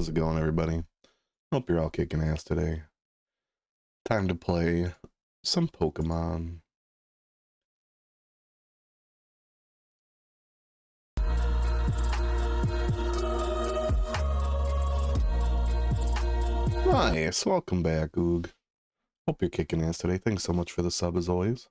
How's it going, everybody? Hope you're all kicking ass today. Time to play some Pokemon. Nice, welcome back, Oog. Hope you're kicking ass today. Thanks so much for the sub as always.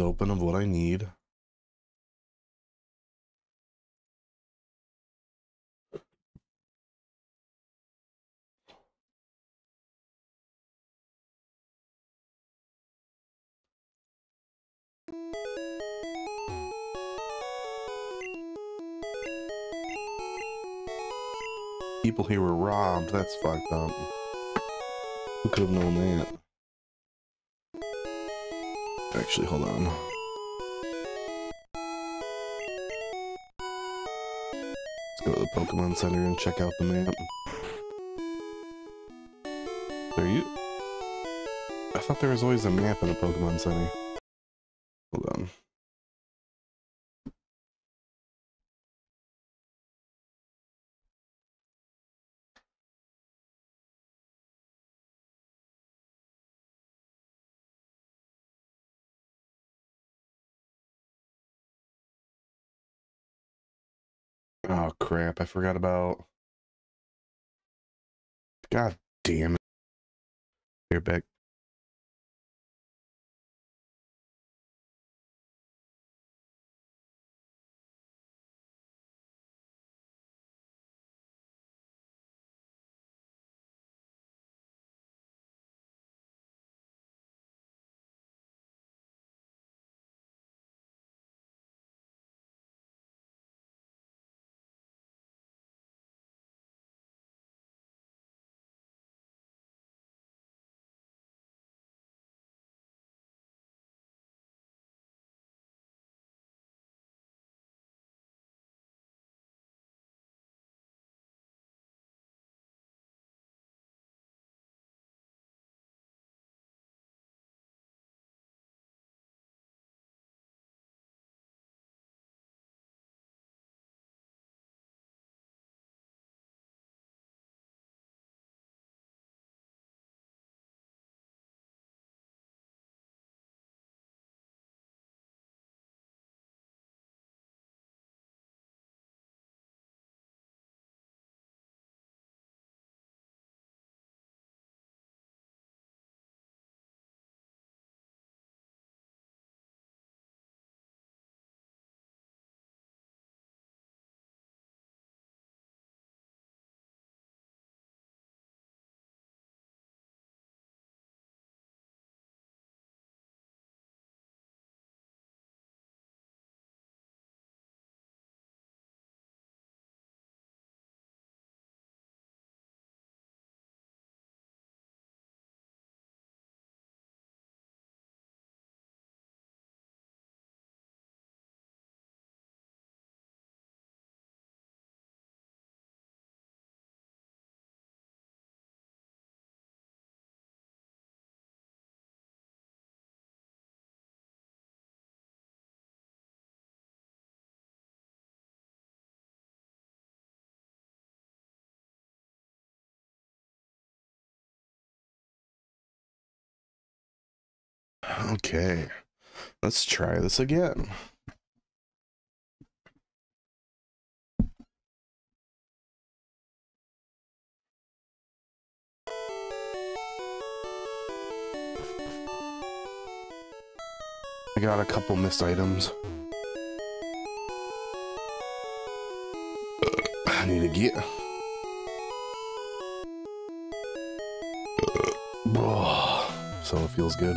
Open of what I need. People here were robbed. That's fucked up. Who could have known that? Actually, hold on. Let's go to the Pokemon Center and check out the map. There you... I thought there was always a map in the Pokemon Center. Hold on. Oh crap, I forgot about... God damn it. You're back. Okay, let's try this again. I got a couple missed items. I need to get. So it feels good.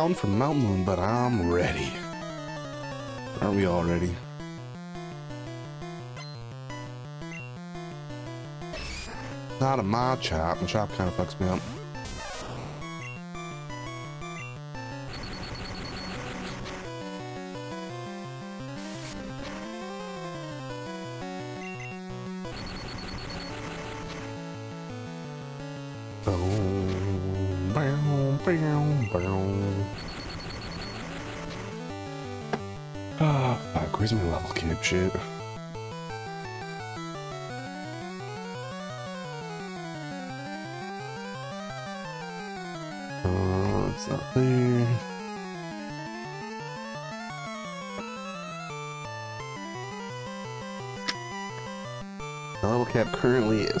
Down from Mount Moon, but I'm ready. Aren't we all ready? Not a Machop. My chop kind of fucks me up.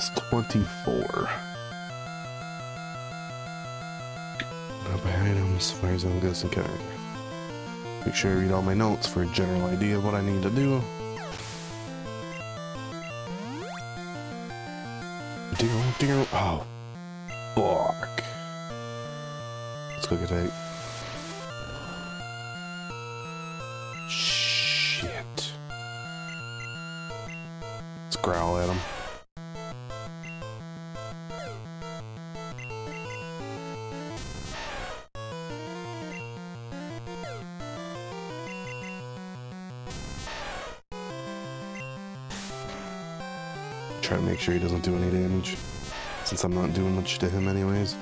Is 24. Not by items, fire zone, ghost, and character. Make sure I read all my notes for a general idea of what I need to do. Dear, oh, fuck. Let's go get a. Shit. Let's growl at him. Make sure he doesn't do any damage, since I'm not doing much to him anyways.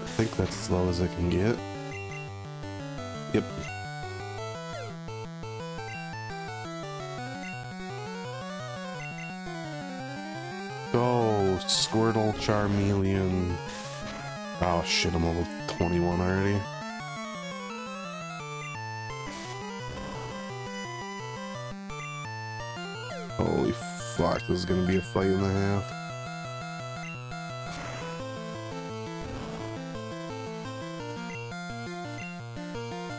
I think that's as low as I can get. Yep. Go, Squirtle, Charmeleon. Oh shit, I'm level 21 already. Holy fuck, this is gonna be a fight and a half.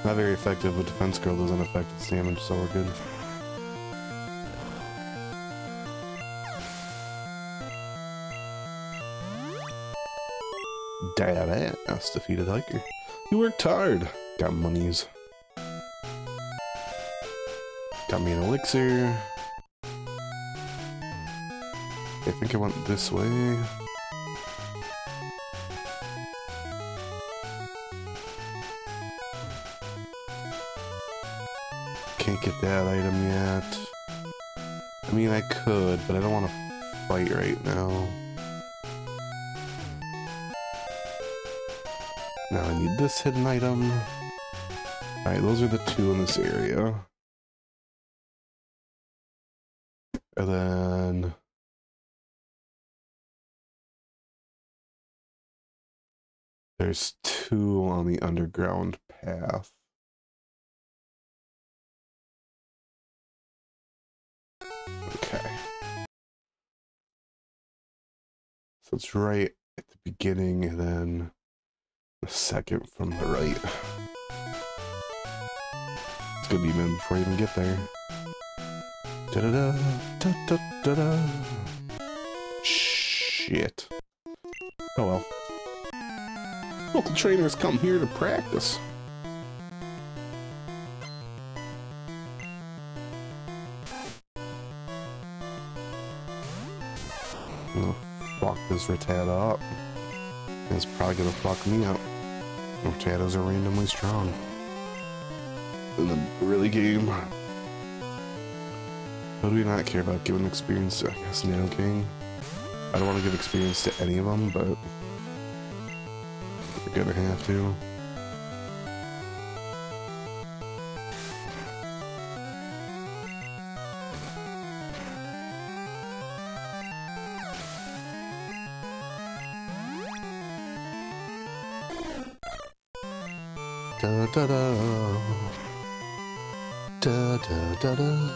Not very effective, but Defense Curl doesn't affect its damage, so we're good. Dad ass defeated hiker. You worked hard. Got monies. Got me an elixir. I think I went this way. Can't get that item yet. I mean, I could, but I don't want to fight right now. This hidden item. Alright, those are the two in this area. And then... There's two on the underground path. Okay. So it's right at the beginning and then the second from the right. It's gonna be minute before I even get there. Da da da da da da da. Shit. Oh well. Local trainers come here to practice. Oh, fuck this Rattata up. It's probably gonna fuck me up. Rattatas are randomly strong. In the really game. How do we not care about giving experience to, I guess, Nano King? I don't want to give experience to any of them, but we're gonna have to. da da da da da da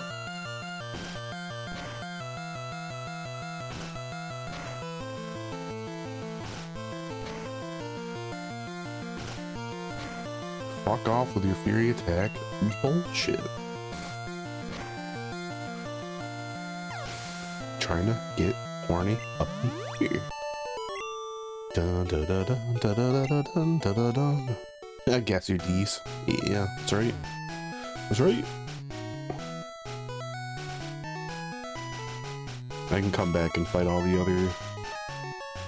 Fuck off with your fury attack bullshit. Trying to get horny up here. Dun dun dun dun dun dun dun dun dun dun. I guess your D's. Yeah, that's right. That's right. I can come back and fight all the other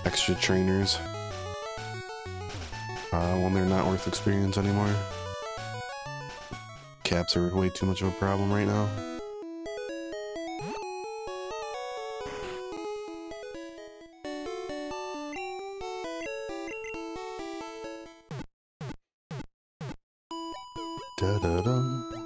extra trainers uh, when they're not worth experience anymore. Caps are way too much of a problem right now. Da-da-dum.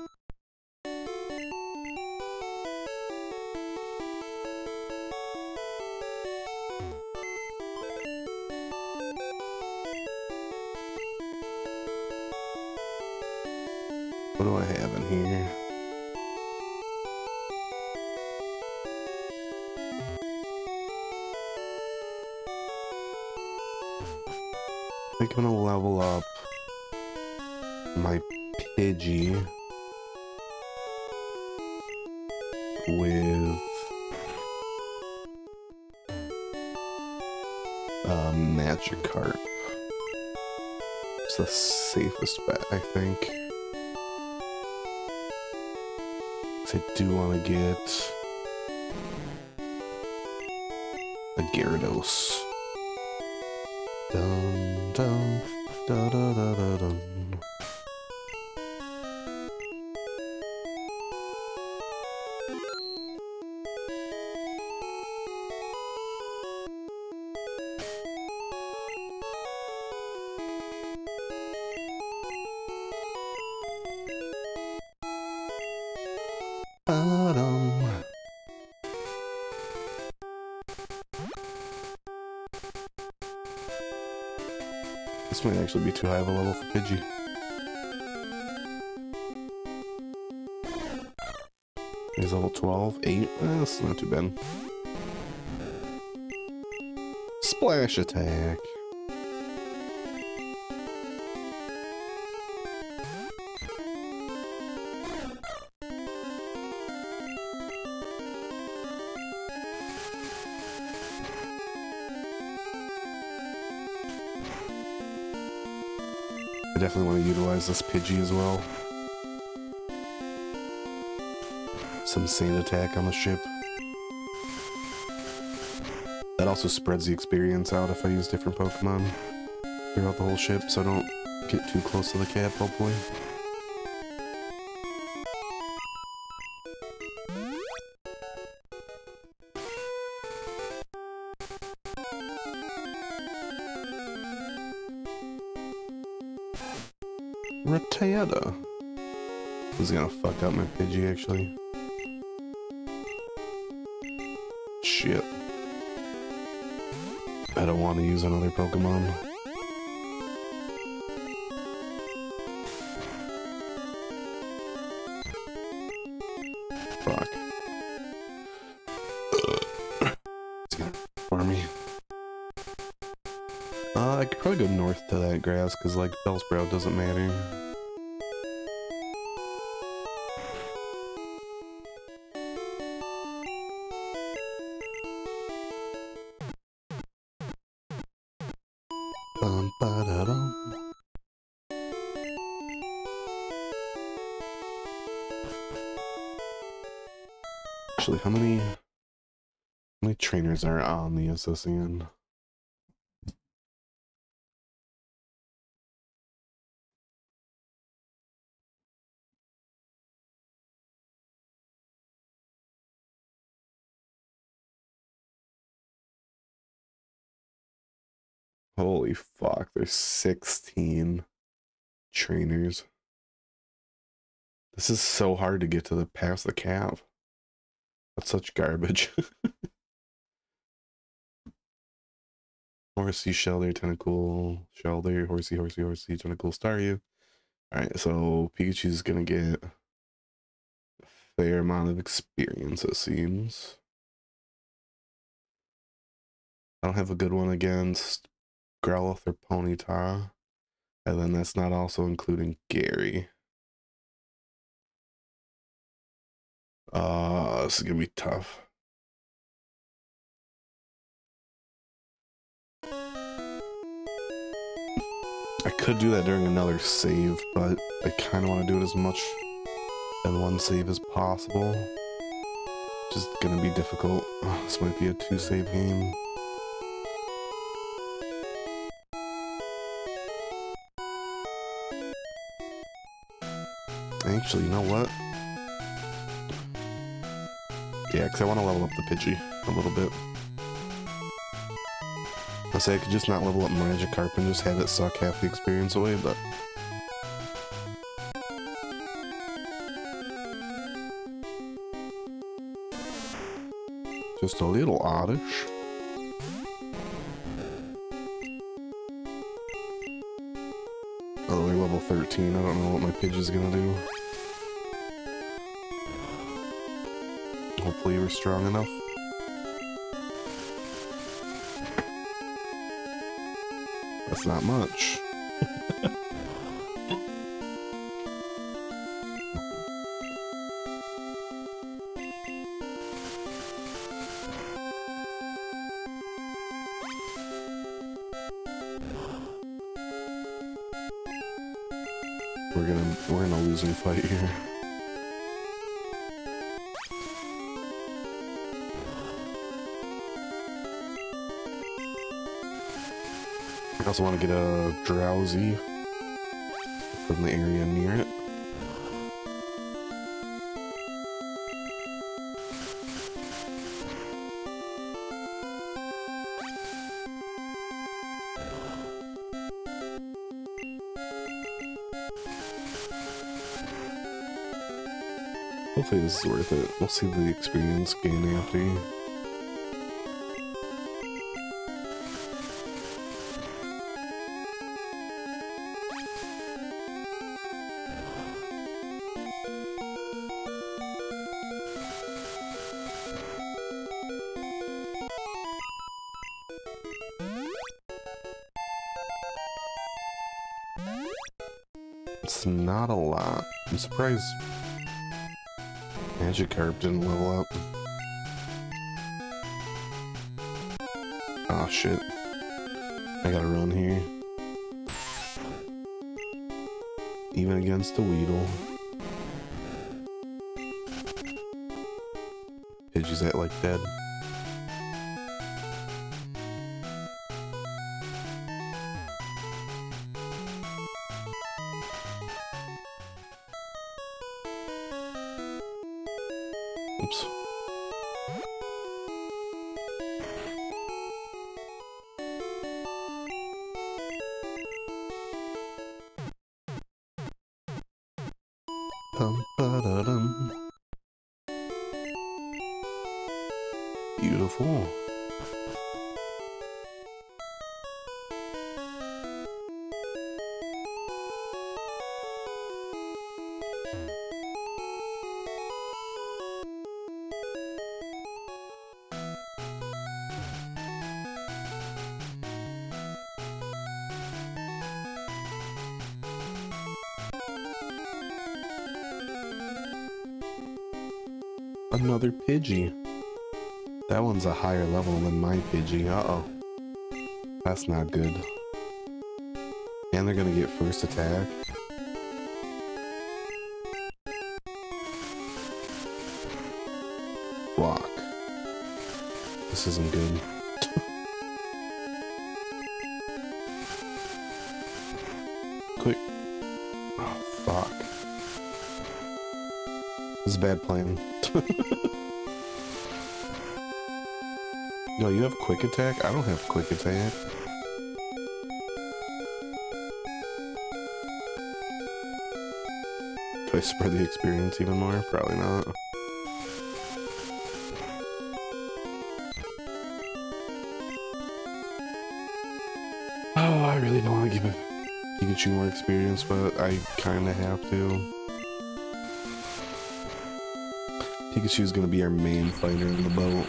Be too high of a level for Pidgey. He's level 12, 8. Eh, that's not too bad. Splash attack. I definitely want to utilize this Pidgey as well. Some sand attack on the ship. That also spreads the experience out if I use different Pokemon throughout the whole ship, so I don't get too close to the cap, hopefully. Rattata. This is gonna fuck up my Pidgey, actually. Shit. I don't want to use another Pokemon. Fuck. It's gonna for me. Uh, I could probably go north to that grass, because, like, Bellsprout doesn't matter. Many trainers are on the S.S. Anne? Holy fuck, there's 16 trainers. This is so hard to get to the past the cap. That's such garbage. Horsea, Shellder, Tentacool, Shellder, Horsea, Horsea, Horsea, Tentacool, star you. Alright, so Pikachu's gonna get a fair amount of experience, it seems. I don't have a good one against Growlithe or Ponyta. And then that's not also including Gary. Uh, this is gonna be tough. I could do that during another save, but I kind of want to do it as much in one save as possible. Just gonna be difficult. this might be a two save game. Actually, you know what? Yeah, because I want to level up the Pidgey a little bit. I say I could just not level up Magikarp and just have it suck half the experience away, but... Just a little oddish. Oh, they're level 13. I don't know what my Pidgey's gonna do. Hopefully we're strong enough. That's not much. Also want to get a Drowzee from the area near it. Hopefully this is worth it. We'll see the experience gain after. Surprised Magikarp didn't level up. Oh shit. I gotta run here. Even against the Weedle. Pidgey's at like dead. Pidgey. That one's a higher level than my Pidgey. Uh-oh. That's not good. And they're gonna get first attack. Block. This isn't good. Quick. Oh, fuck. This is a bad plan. no, you have quick attack? I don't have quick attack. Do I spread the experience even more? Probably not. Oh, I really don't want to give a Pikachu more experience, but I kind of have to. Pikachu's gonna be our main fighter in the boat.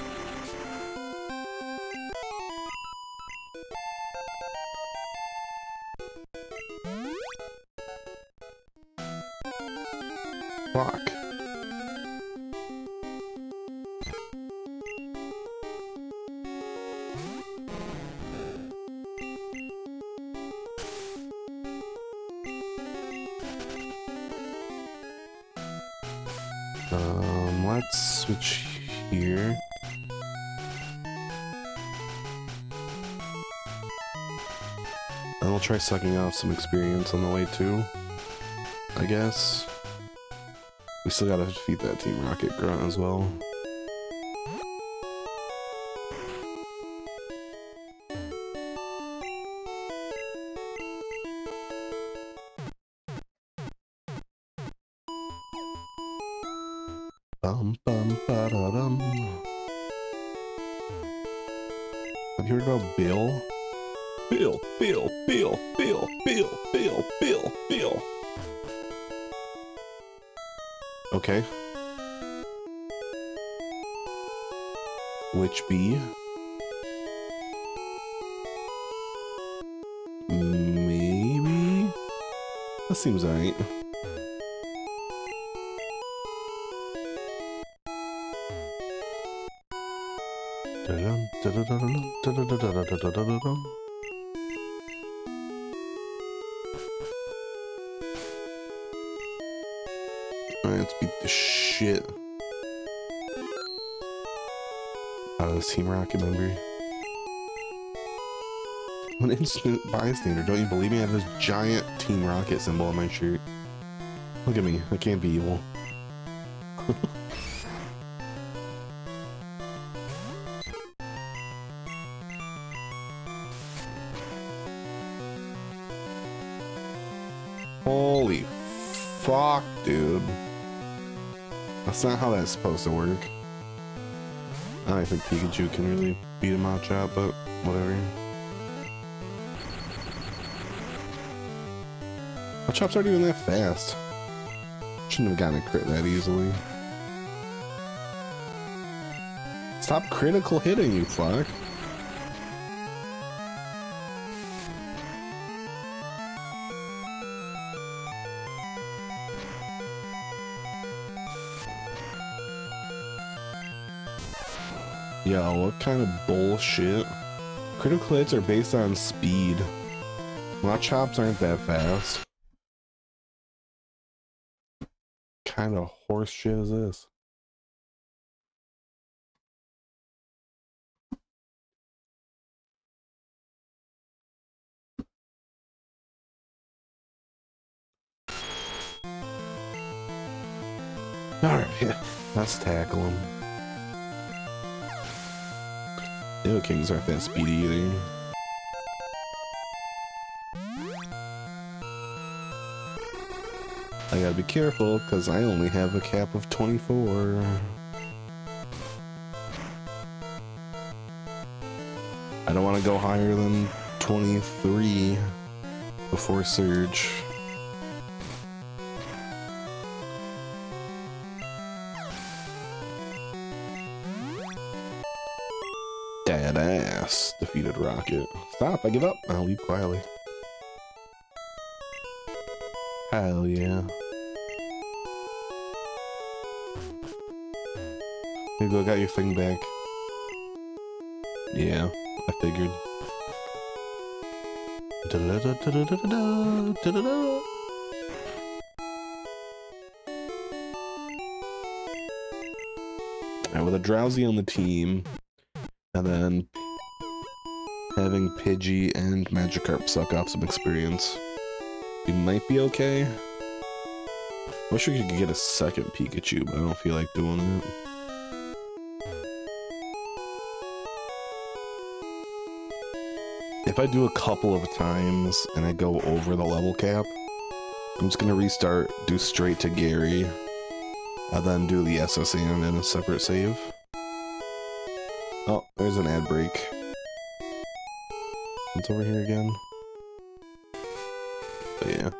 Um, let's switch here. And we'll try sucking off some experience on the way too. I guess. We still gotta defeat that Team Rocket grunt as well. Bystander. Don't you believe me? I have this giant Team Rocket symbol on my shirt. Look at me. I can't be evil. Holy fuck, dude. That's not how that's supposed to work. I think Pikachu can really beat a Machop, but whatever. Machop's aren't even that fast. Shouldn't have gotten a crit that easily. Stop critical hitting, you fuck. Yo, what kind of bullshit? Critical hits are based on speed. Machops aren't that fast. Kind of horse shit is this? Alright, let's tackle him. The kings aren't that speedy either. I gotta be careful, because I only have a cap of 24. I don't want to go higher than 23 before Surge. Dad ass defeated Rocket. Stop, I give up. I'll leave quietly. Hell yeah. You go, got your thing back. Yeah, I figured. Da -da -da -da -da -da -da -da -da with a Drowzee on the team, and then having Pidgey and Magikarp suck off some experience, we might be okay. Wish we could get a second Pikachu, but I don't feel like doing it. If I do a couple of times and I go over the level cap, I'm just gonna restart, do straight to Gary, and then do the S.S. Anne in a separate save. Oh, there's an ad break. It's over here again? But yeah.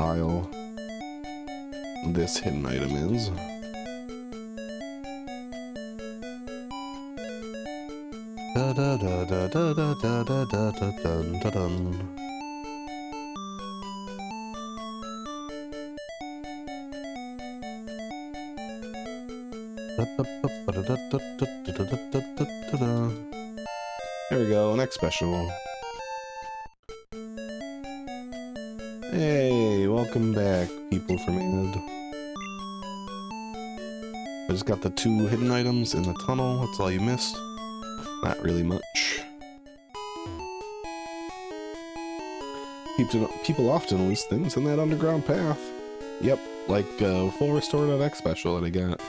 Pile this hidden item is. Da da da da da da da da da da dun da dun. There we go, next special. Hey, welcome back, people from Ed. I just got the two hidden items in the tunnel, that's all you missed. Not really much. People, people often lose things in that underground path. Yep, like uh, full restore.x special that I got.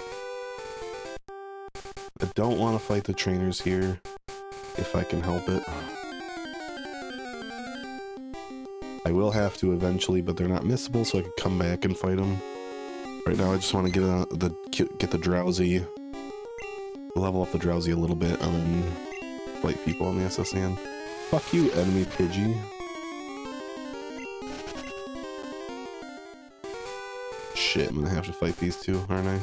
I don't want to fight the trainers here, if I can help it. I will have to eventually, but they're not missable, so I can come back and fight them. Right now, I just want to get a, the get the Drowzee, level up the Drowzee a little bit, and then fight people on the S.S. Anne. Fuck you, enemy Pidgey. Shit, I'm gonna have to fight these two, aren't I?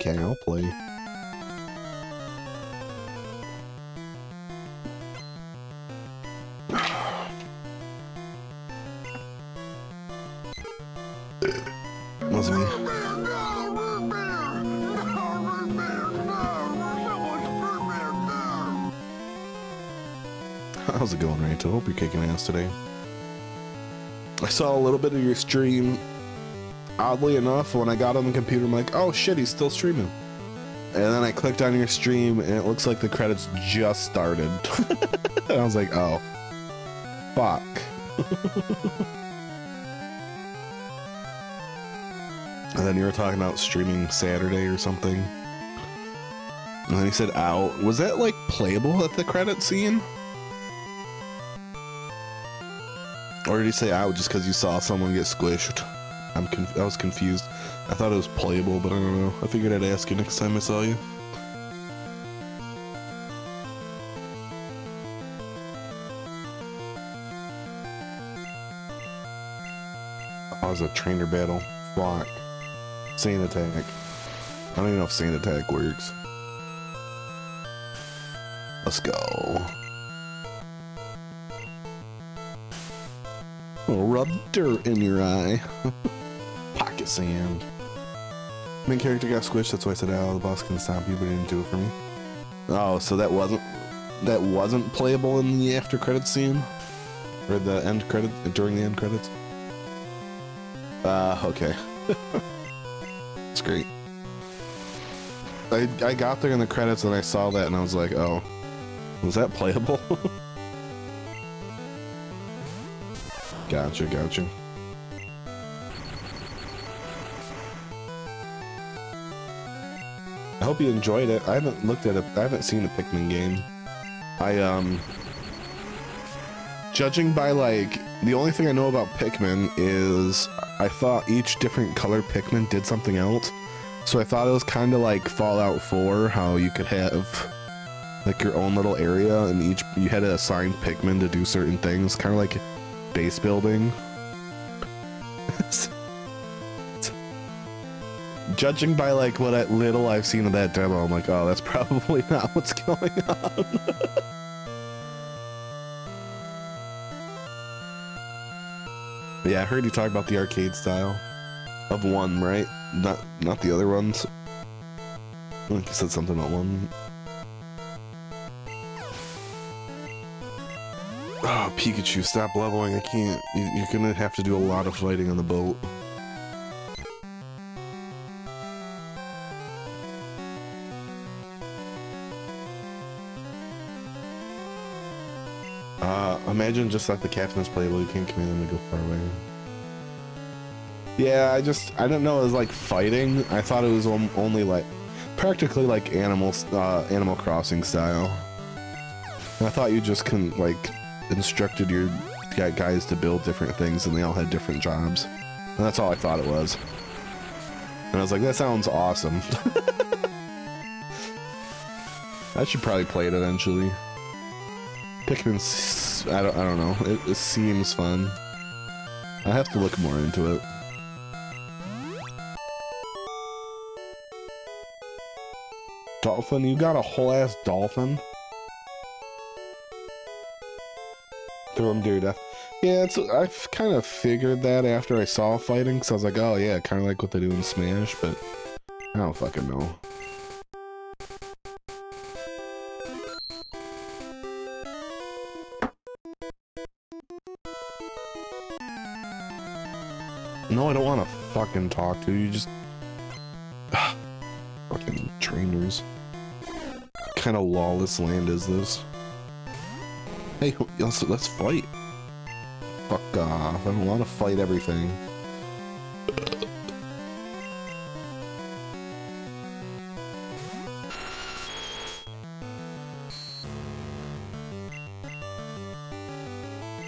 Okay, I'll play. How's it going, Ranto? Hope you're kicking ass today. I saw a little bit of your stream. Oddly enough, when I got on the computer, I'm like, oh shit, he's still streaming. And then I clicked on your stream, and it looks like the credits just started. and I was like, oh. Fuck. and then you were talking about streaming Saturday or something. And then he said out. Was that like playable at the credit scene? Or did he say out just because you saw someone get squished? I'm I was confused. I thought it was playable, but I don't know. I figured I'd ask you next time I saw you. Was a trainer battle. Fuck. Sand attack. I don't even know if sand attack works. Let's go. Rub dirt in your eye. Sand. Main character got squished, that's why I said, oh, the boss can stop you, but he didn't do it for me. Oh, so that wasn't that wasn't playable in the after credit scene? Or the end credit during the end credits? Uh, okay. It's great. I I got there in the credits and I saw that and I was like, oh. Was that playable? Gotcha, gotcha. Hope you enjoyed it. I haven't looked at it. I haven't seen a Pikmin game. I, um... Judging by, like, the only thing I know about Pikmin is I thought each different color Pikmin did something else. So I thought it was kind of like Fallout 4, how you could have like your own little area and each you had to assign Pikmin to do certain things, kind of like base building. Judging by like what I, little I've seen of that demo, I'm like, oh, that's probably not what's going on. yeah, I heard you talk about the arcade style of one, right? Not not the other ones. I think you said something about one. Oh, Pikachu, stop leveling. I can't. You're gonna have to do a lot of fighting on the boat. Imagine just like the captain's playable, you can't command them to go far away. Yeah, I just I didn't know it was like fighting. I thought it was only like practically like Animal uh, Animal Crossing style. And I thought you just can like instructed your guys to build different things and they all had different jobs. And that's all I thought it was. And I was like, that sounds awesome. I should probably play it eventually. Pikmin, I don't, I don't know. It, it seems fun. I have to look more into it. Dolphin? You got a whole ass dolphin? Throw him to death. Yeah, it's, I kind of figured that after I saw fighting, because I was like, oh yeah, kind of like what they do in Smash, but I don't fucking know. Talk to you, just fucking trainers. What kind of lawless land is this? Hey, let's, let's fight. Fuck off. I don't want to fight everything.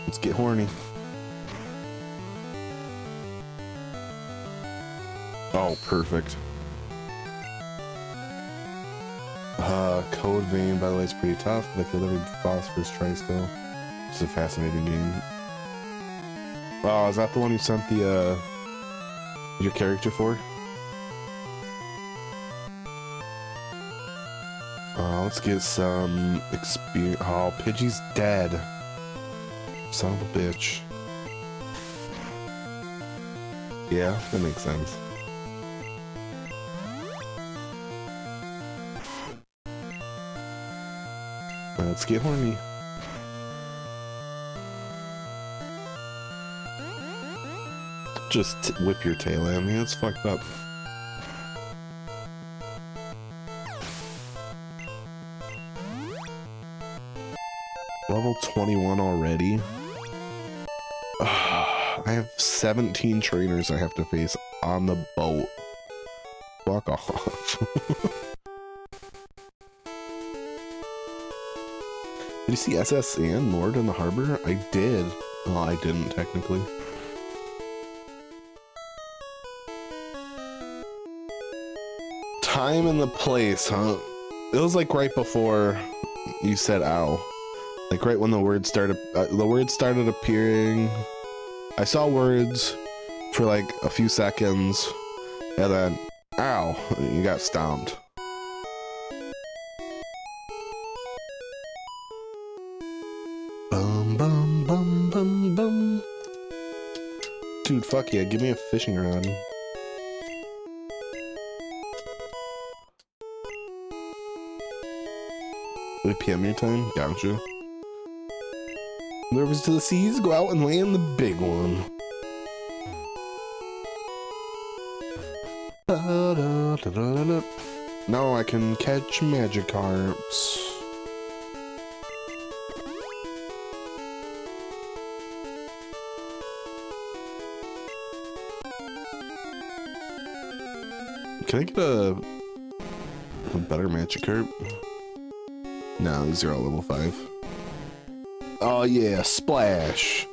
Let's get horny. Oh, perfect. Uh, Code Vein, by the way, is pretty tough, but I feel every boss first try still. It's a fascinating game. Oh, is that the one you sent the, uh, your character for? Uh, let's get some experience. Oh, Pidgey's dead. Son of a bitch. Yeah, that makes sense. Let's get horny. Just whip your tail at me, that's fucked up. Level 21 already? I have 17 trainers I have to face on the boat. Fuck off. Did you see S.S. Anne Lord in the harbor? I did. Well, I didn't technically. Time and the place, huh? It was like right before you said ow. Like right when the words started, uh, the words started appearing. I saw words for like a few seconds and then ow, you got stomped. Fuck yeah, give me a fishing rod. Wait, PM your time? Gotcha. Nervous to the seas, go out and land the big one. Now I can catch Magikarps. Can I get a, a better Magikarp? No, these are all level 5. Oh yeah, splash!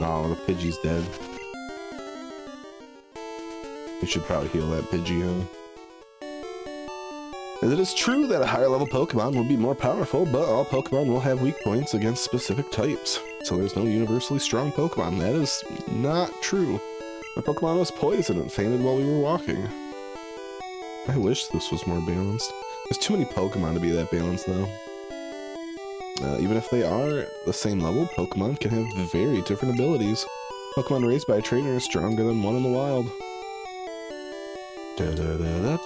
oh, the Pidgey's dead. We should probably heal that Pidgey, huh? It is true that a higher level Pokemon will be more powerful, but all Pokemon will have weak points against specific types so there's no universally strong Pokemon. That is not true. My Pokemon was poisoned and fainted while we were walking. I wish this was more balanced. There's too many Pokemon to be that balanced, though. Uh, even if they are the same level, Pokemon can have very different abilities. Pokemon raised by a trainer is stronger than one in the wild. Da -da -da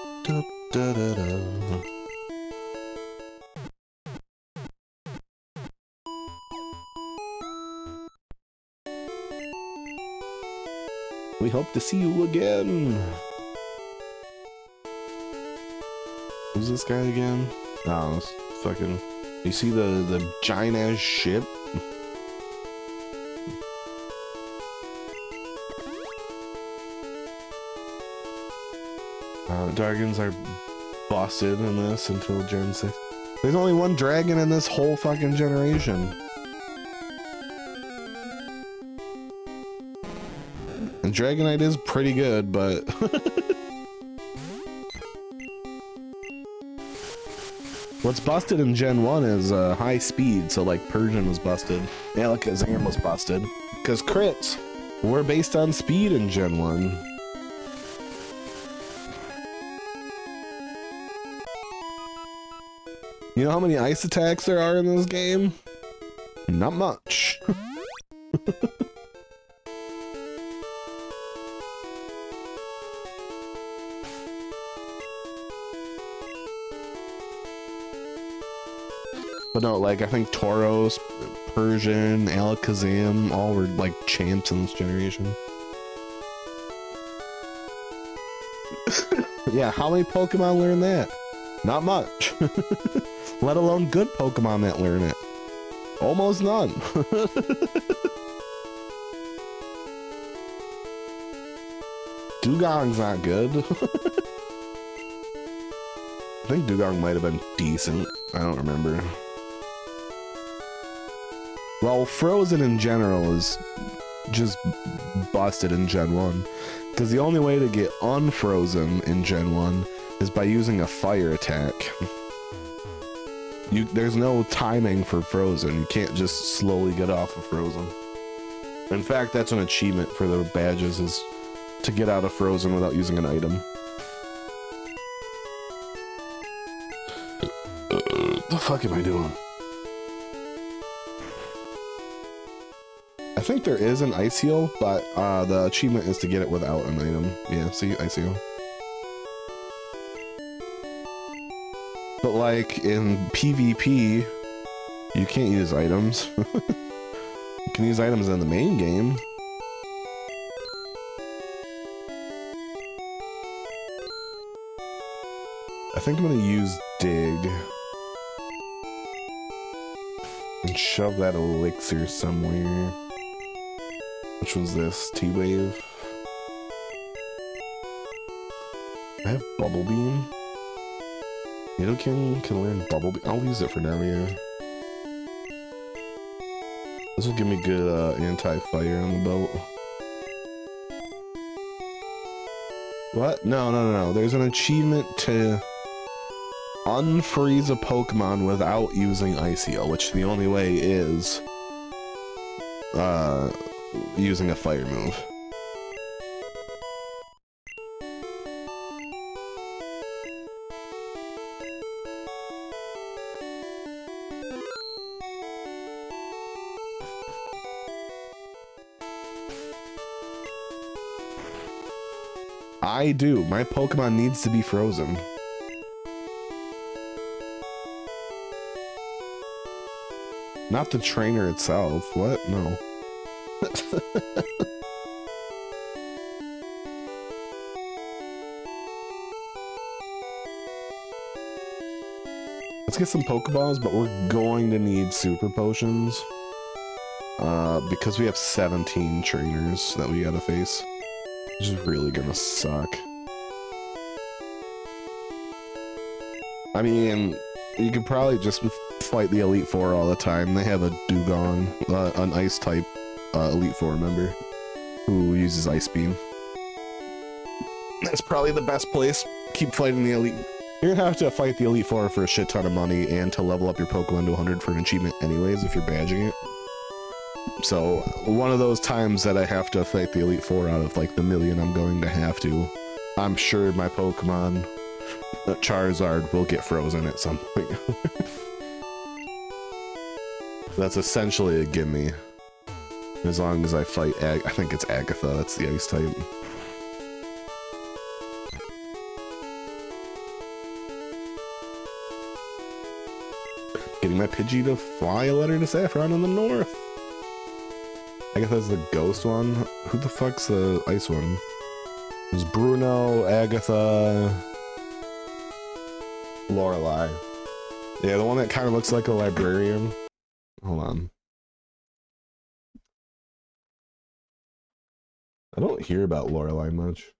to see you again. Who's this guy again? Oh, this fucking You see the, the giant ass ship? Uh, dragons are busted in this until Gen 6. There's only one dragon in this whole fucking generation. Dragonite is pretty good, but... What's busted in Gen 1 is uh, high speed, so like Persian was busted, Alakazam was busted. Because crits were based on speed in Gen 1. You know how many ice attacks there are in this game? Not much. no, like I think Tauros, Persian, Alakazam, all were like champs in this generation. yeah, how many Pokemon learn that? Not much. Let alone good Pokemon that learn it. Almost none. Dewgong's not good. I think Dewgong might have been decent. I don't remember. Well, Frozen in general is just busted in Gen 1. Because the only way to get unfrozen in Gen 1 is by using a fire attack. You, there's no timing for Frozen. You can't just slowly get off of Frozen. In fact, that's an achievement for the badges is to get out of Frozen without using an item. The fuck am I doing? I think there is an ice heal, but uh, the achievement is to get it without an item. Yeah, see, ice heal. But like in PvP, you can't use items. you can use items in the main game. I think I'm gonna use dig. And shove that elixir somewhere. Which one's this? T-Wave? I have Bubble Beam. Nidoking can learn Bubble Beam. I'll use it for now, yeah. This will give me good uh, anti-fire on the boat. What? No, no, no, no. There's an achievement to unfreeze a Pokemon without using Ice Heal, which the only way is uh, using a fire move. I do. My Pokemon needs to be frozen. Not the trainer itself. What? No. Let's get some Pokeballs, but we're going to need Super Potions. Uh, because we have 17 trainers that we gotta face. Which is really gonna suck. I mean, you could probably just fight the Elite Four all the time. They have a Dewgong, uh, an Ice type uh, Elite Four member who uses Ice Beam. That's probably the best place. Keep fighting the Elite. You're gonna have to fight the Elite Four for a shit ton of money and to level up your Pokemon to 100 for an achievement anyways if you're badging it. So, one of those times that I have to fight the Elite Four out of like the million I'm going to have to, I'm sure my Pokemon, uh, Charizard, will get frozen at some point. That's essentially a gimme. As long as I fight Ag I think it's Agatha, that's the ice type. Getting my Pidgey to fly a letter to Saffron in the north. Agatha's the ghost one. Who the fuck's the ice one? There's Bruno, Agatha, Lorelei. Yeah, the one that kind of looks like a librarian. Hold on. I don't hear about Lorelei much.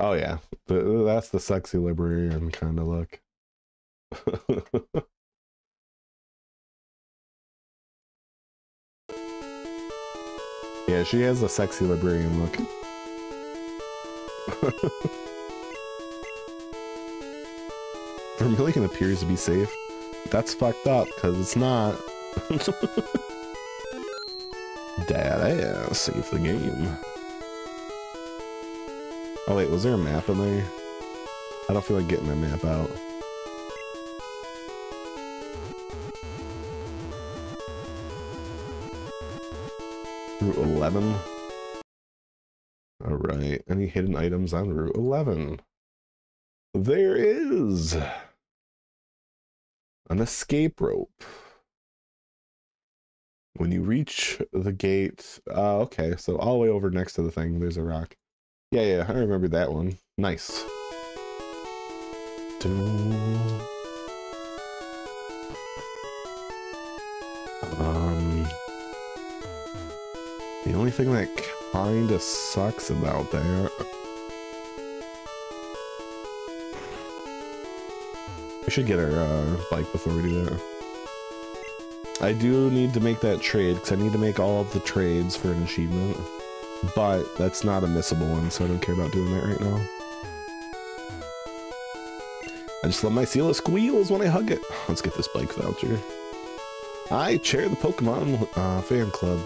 Oh yeah, that's the sexy librarian kind of look. yeah, she has a sexy librarian look. Vermilion appears to be safe. That's fucked up, because it's not. Dad ass, save the game. Oh wait, was there a map in there? I don't feel like getting that map out. Route 11. Alright, any hidden items on Route 11? There is! An escape rope. When you reach the gate, uh, okay, so all the way over next to the thing, there's a rock. Yeah, yeah, I remember that one. Nice. Um, the only thing that kinda sucks about that. We should get our uh, bike before we do that. I do need to make that trade because I need to make all of the trades for an achievement. But that's not a missable one, so I don't care about doing that right now. I just love my Seel of squeals when I hug it. Let's get this bike voucher. I chair the Pokemon uh, fan club.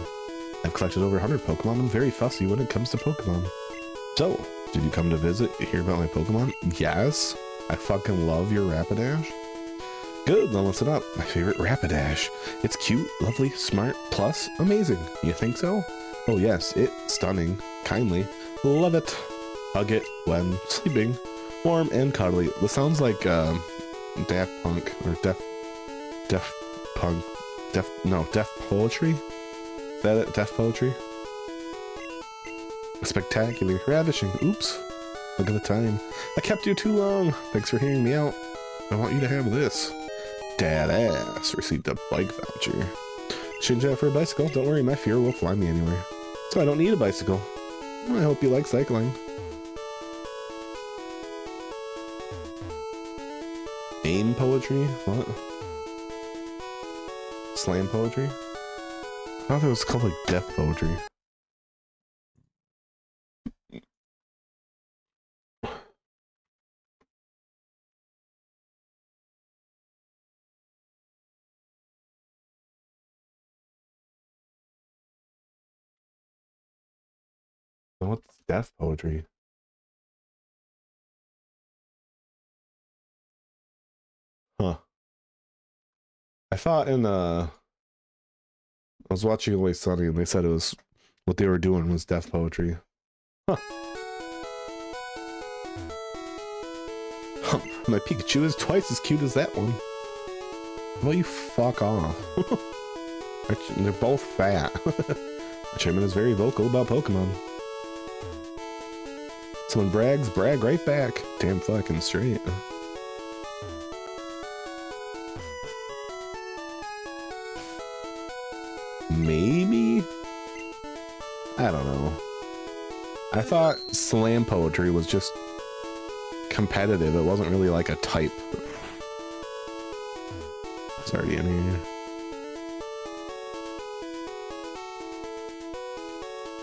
I've collected over 100 Pokemon. I'm very fussy when it comes to Pokemon. So, did you come to visit, hear about my Pokemon? Yes. I fucking love your Rapidash. Good, then listen up. My favorite Rapidash. It's cute, lovely, smart, plus amazing. You think so? Oh yes, it stunning, kindly, love it. Hug it when sleeping, warm and cuddly. This sounds like uh, Daft Punk or Def Def Punk Def no Def Poetry. That it? Def Poetry. Spectacular, ravishing. Oops. Look at the time. I kept you too long. Thanks for hearing me out. I want you to have this. Dad ass received a bike voucher. Change out for a bicycle. Don't worry, my Fearow will fly me anywhere. So I don't need a bicycle. I hope you like cycling. Aim poetry? What? Slam poetry? I thought it was called like death poetry. What's death poetry? Huh. I thought in uh I was watching Always Sunny and they said it was what they were doing was death poetry. Huh. My Pikachu is twice as cute as that one. Well, you fuck off. They're both fat. the Chairman is very vocal about Pokemon. Someone brags, brag right back. Damn fucking straight. I don't know. I thought slam poetry was just competitive. It wasn't really like a type. It's already in here.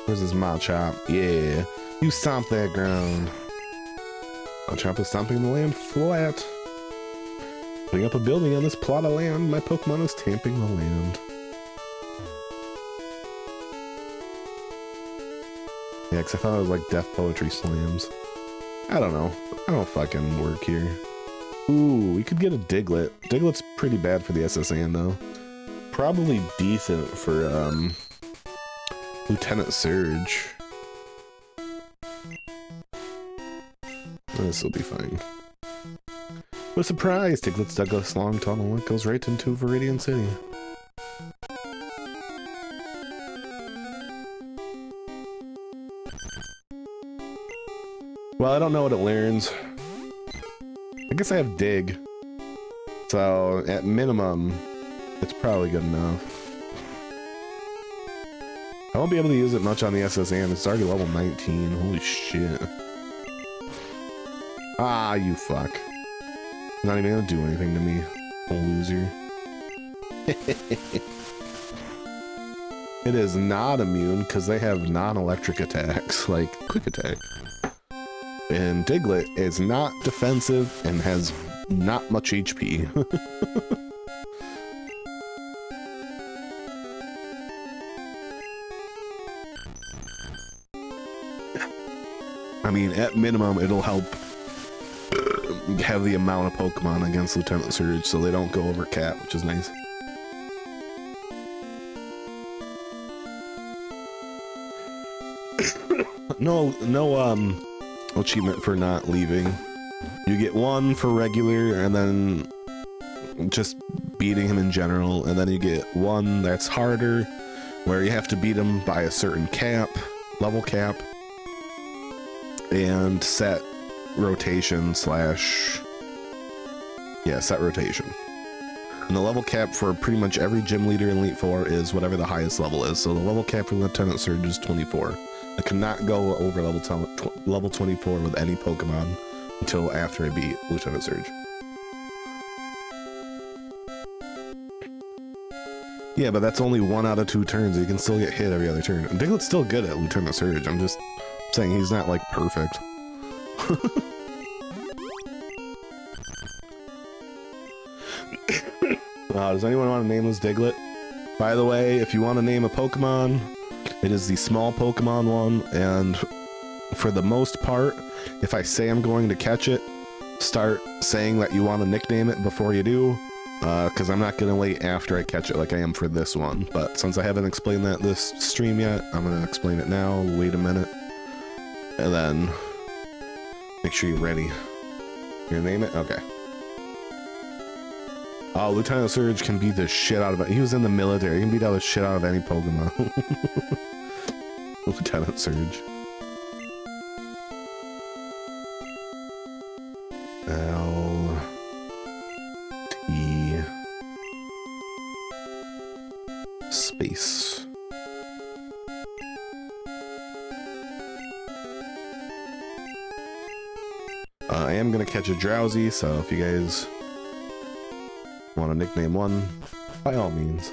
Where's this Machop? Yeah. You stomp that ground. Machop is stomping the land flat. Putting up a building on this plot of land, my Pokemon is tamping the land. Yeah, because I thought it was like death poetry slams. I don't know. I don't fucking work here. Ooh, we could get a Diglett. Diglett's pretty bad for the S.S. Anne, though. Probably decent for, um, Lieutenant Surge. This will be fine. What a surprise! Diglett's dug this long tunnel. It goes right into Viridian City. Well, I don't know what it learns. I guess I have dig. So, at minimum, it's probably good enough. I won't be able to use it much on the S.S. Anne. It's already level 19. Holy shit. Ah, you fuck. Not even gonna do anything to me. Loser. it is not immune because they have non-electric attacks, like quick attack. And Diglett is not defensive and has not much HP. I mean, at minimum, it'll help have the amount of Pokemon against Lieutenant Surge so they don't go over cap, which is nice. no, no, um, achievement for not leaving. You get one for regular, and then just beating him in general, and then you get one that's harder, where you have to beat him by a certain cap, level cap, and set rotation slash yeah set rotation. And the level cap for pretty much every gym leader in elite four is whatever the highest level is. So the level cap for lieutenant surge is 24 i cannot go over level tw level 24 with any pokemon until after i beat lieutenant surge Yeah, but that's only one out of two turns. You can still get hit every other turn. Diglett's still good at Lieutenant Surge. I'm just saying he's not, like, perfect. uh, does anyone want to name this Diglett? By the way, if you want to name a Pokemon, it is the small Pokemon one, and for the most part, if I say I'm going to catch it, start saying that you want to nickname it before you do, because uh, I'm not going to wait after I catch it like I am for this one. But since I haven't explained that this stream yet, I'm going to explain it now. Wait a minute. And then Make sure you're ready. You name it? Okay. Oh, Lieutenant Surge can beat the shit out of it. He was in the military. He can beat out the shit out of any Pokemon. Lieutenant Surge. L T space. Uh, I am going to catch a Drowzee, so if you guys want to nickname one, by all means.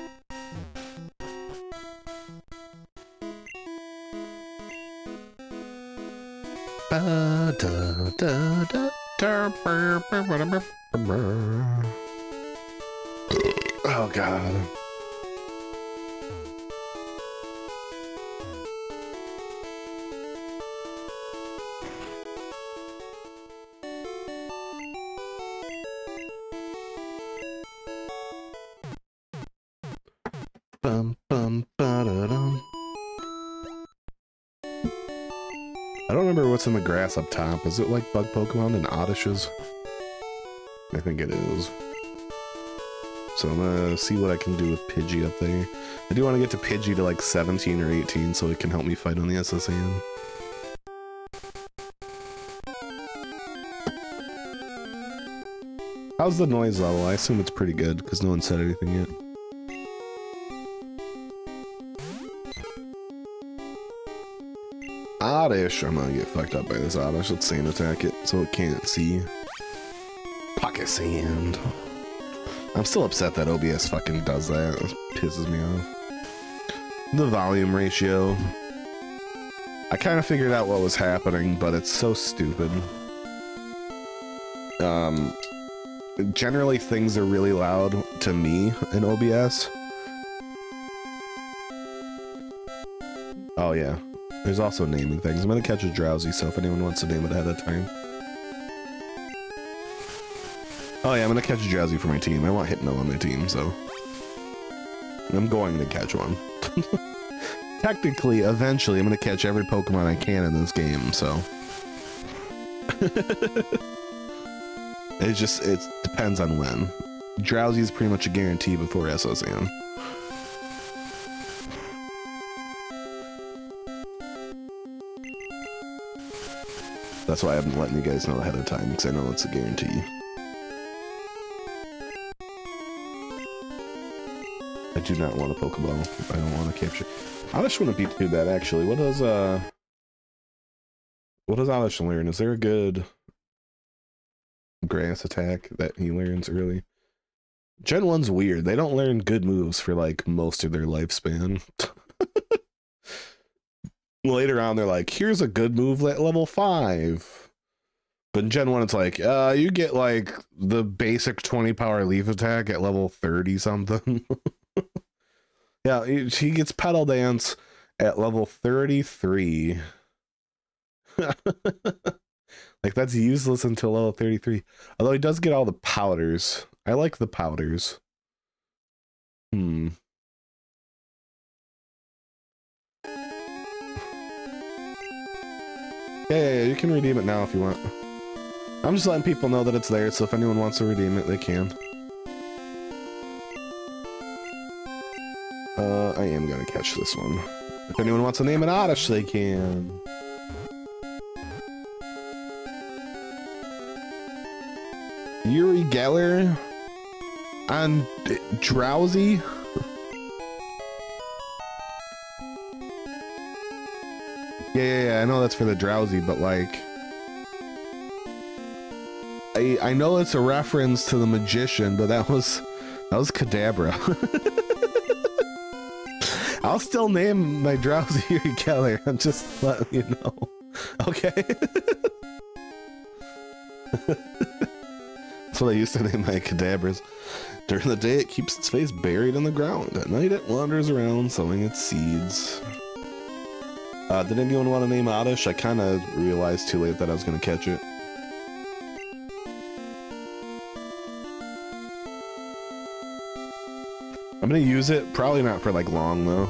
Oh god. I don't remember what's in the grass up top. Is it like bug Pokemon and Oddishes? I think it is. So I'm gonna see what I can do with Pidgey up there. I do want to get to Pidgey to like 17 or 18 so it can help me fight on the S.S. Anne. How's the noise level? I assume it's pretty good because no one said anything yet. Oddish. I'm gonna get fucked up by this Oddish. Let's sand attack it so it can't see. Pocket sand. I'm still upset that OBS fucking does that. It pisses me off. The volume ratio. I kind of figured out what was happening, but it's so stupid. Um, generally things are really loud to me in OBS. Oh yeah, there's also naming things. I'm gonna catch a Drowzee, so if anyone wants to name it ahead of time. Oh yeah, I'm gonna catch Drowzee for my team. I want Hypno on my team, so... I'm going to catch one. Technically, eventually, I'm gonna catch every Pokemon I can in this game, so... It just it depends on when. Drowzee is pretty much a guarantee before S.S. Anne. That's why I'm letting you guys know ahead of time because I know it's a guarantee. Do not want a Pokeball. I don't want to capture. Oddish wouldn't be too bad actually. What does uh what does Oddish learn? Is there a good grass attack that he learns early? Gen 1's weird. They don't learn good moves for like most of their lifespan. Later on, they're like, here's a good move at level 5. But in Gen 1, it's like, uh, you get like the basic 20 power leaf attack at level 30 something. yeah, he gets Petal Dance at level 33. like, that's useless until level 33. Although he does get all the powders. I like the powders. Hmm. Yeah, yeah, yeah, you can redeem it now if you want. I'm just letting people know that it's there, so if anyone wants to redeem it, they can. I am gonna catch this one. If anyone wants to name an Oddish, they can. Uri Geller? and Drowzee. yeah, yeah, yeah, I know that's for the Drowzee, but like, I I know it's a reference to the magician, but that was that was Kadabra. I'll still name my Drowzee Uri Geller. I'm just letting you know. Okay. That's what I used to name my Kadabras. During the day, it keeps its face buried in the ground. At night, it wanders around, sowing its seeds. Uh, did anyone want to name Oddish? I kind of realized too late that I was going to catch it. I'm to use it, probably not for like long though.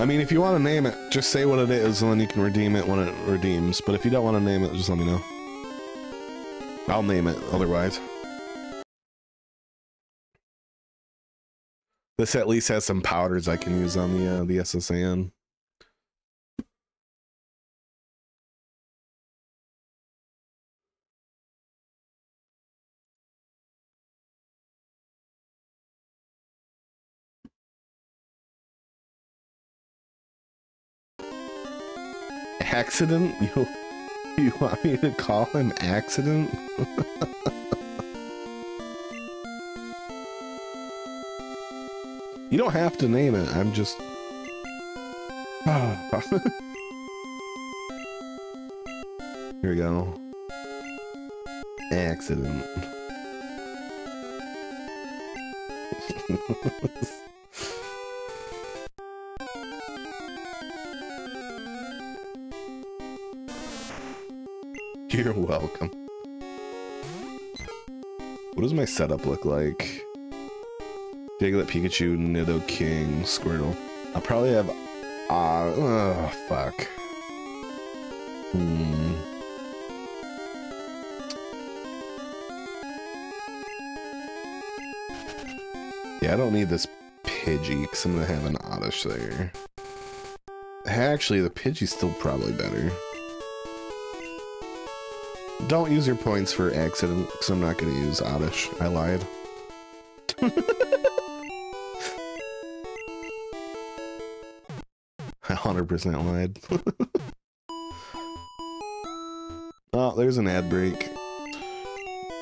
I mean, if you want to name it, just say what it is, and then you can redeem it when it redeems. But if you don't want to name it, just let me know. I'll name it otherwise. This at least has some powders I can use on the uh, the S.S. accident? You, you want me to call him accident? you don't have to name it. I'm just... Here we go. Accident. You're welcome. What does my setup look like? Diglett, Pikachu, Nidoking, Squirtle. I'll probably have... Uh, oh, fuck. Hmm. Yeah, I don't need this Pidgey, because I'm going to have an Oddish there. Actually, the Pidgey's still probably better. Don't use your points for accident, because I'm not going to use Oddish. I lied. I 100% lied. oh, there's an ad break.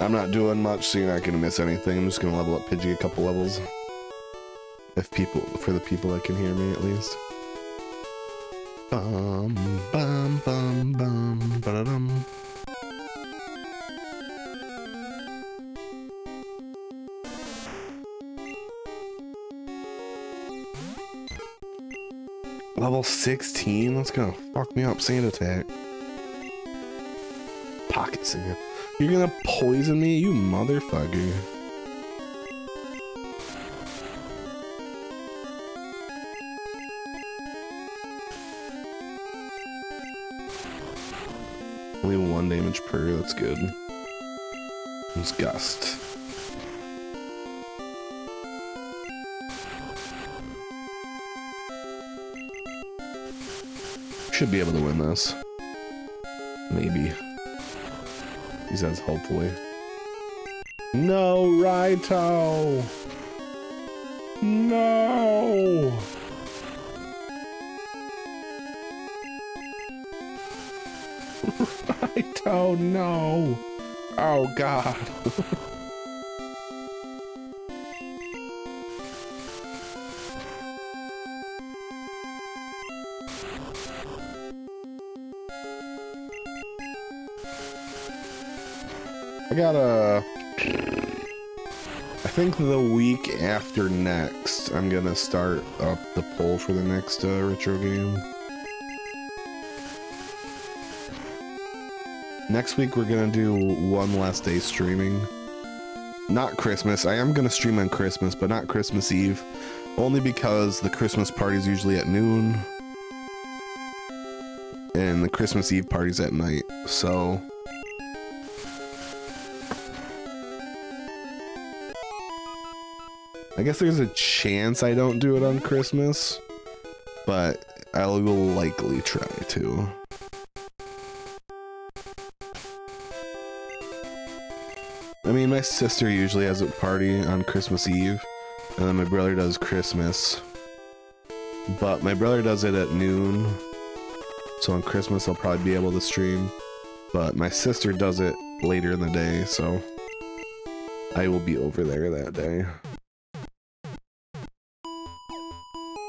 I'm not doing much, so you're not going to miss anything. I'm just going to level up Pidgey a couple levels. If people, for the people that can hear me at least. Bum, bum, bum, bum, ba Level 16? That's gonna fuck me up, sand attack. Pocket sand. You're gonna poison me, you motherfucker. Only one damage per, that's good. It's gust. Should be able to win this. Maybe. He says hopefully. No, Raito! No! Raito, no! Oh, God. think the week after next, I'm gonna start up the poll for the next uh, retro game. Next week we're gonna do one last day streaming. Not Christmas. I am gonna stream on Christmas, but not Christmas Eve. Only because the Christmas party's usually at noon. And the Christmas Eve party's at night. So guess there's a chance I don't do it on Christmas, but I will likely try to. I mean, my sister usually has a party on Christmas Eve, and then my brother does Christmas. But my brother does it at noon, so on Christmas I'll probably be able to stream. But my sister does it later in the day, so I will be over there that day.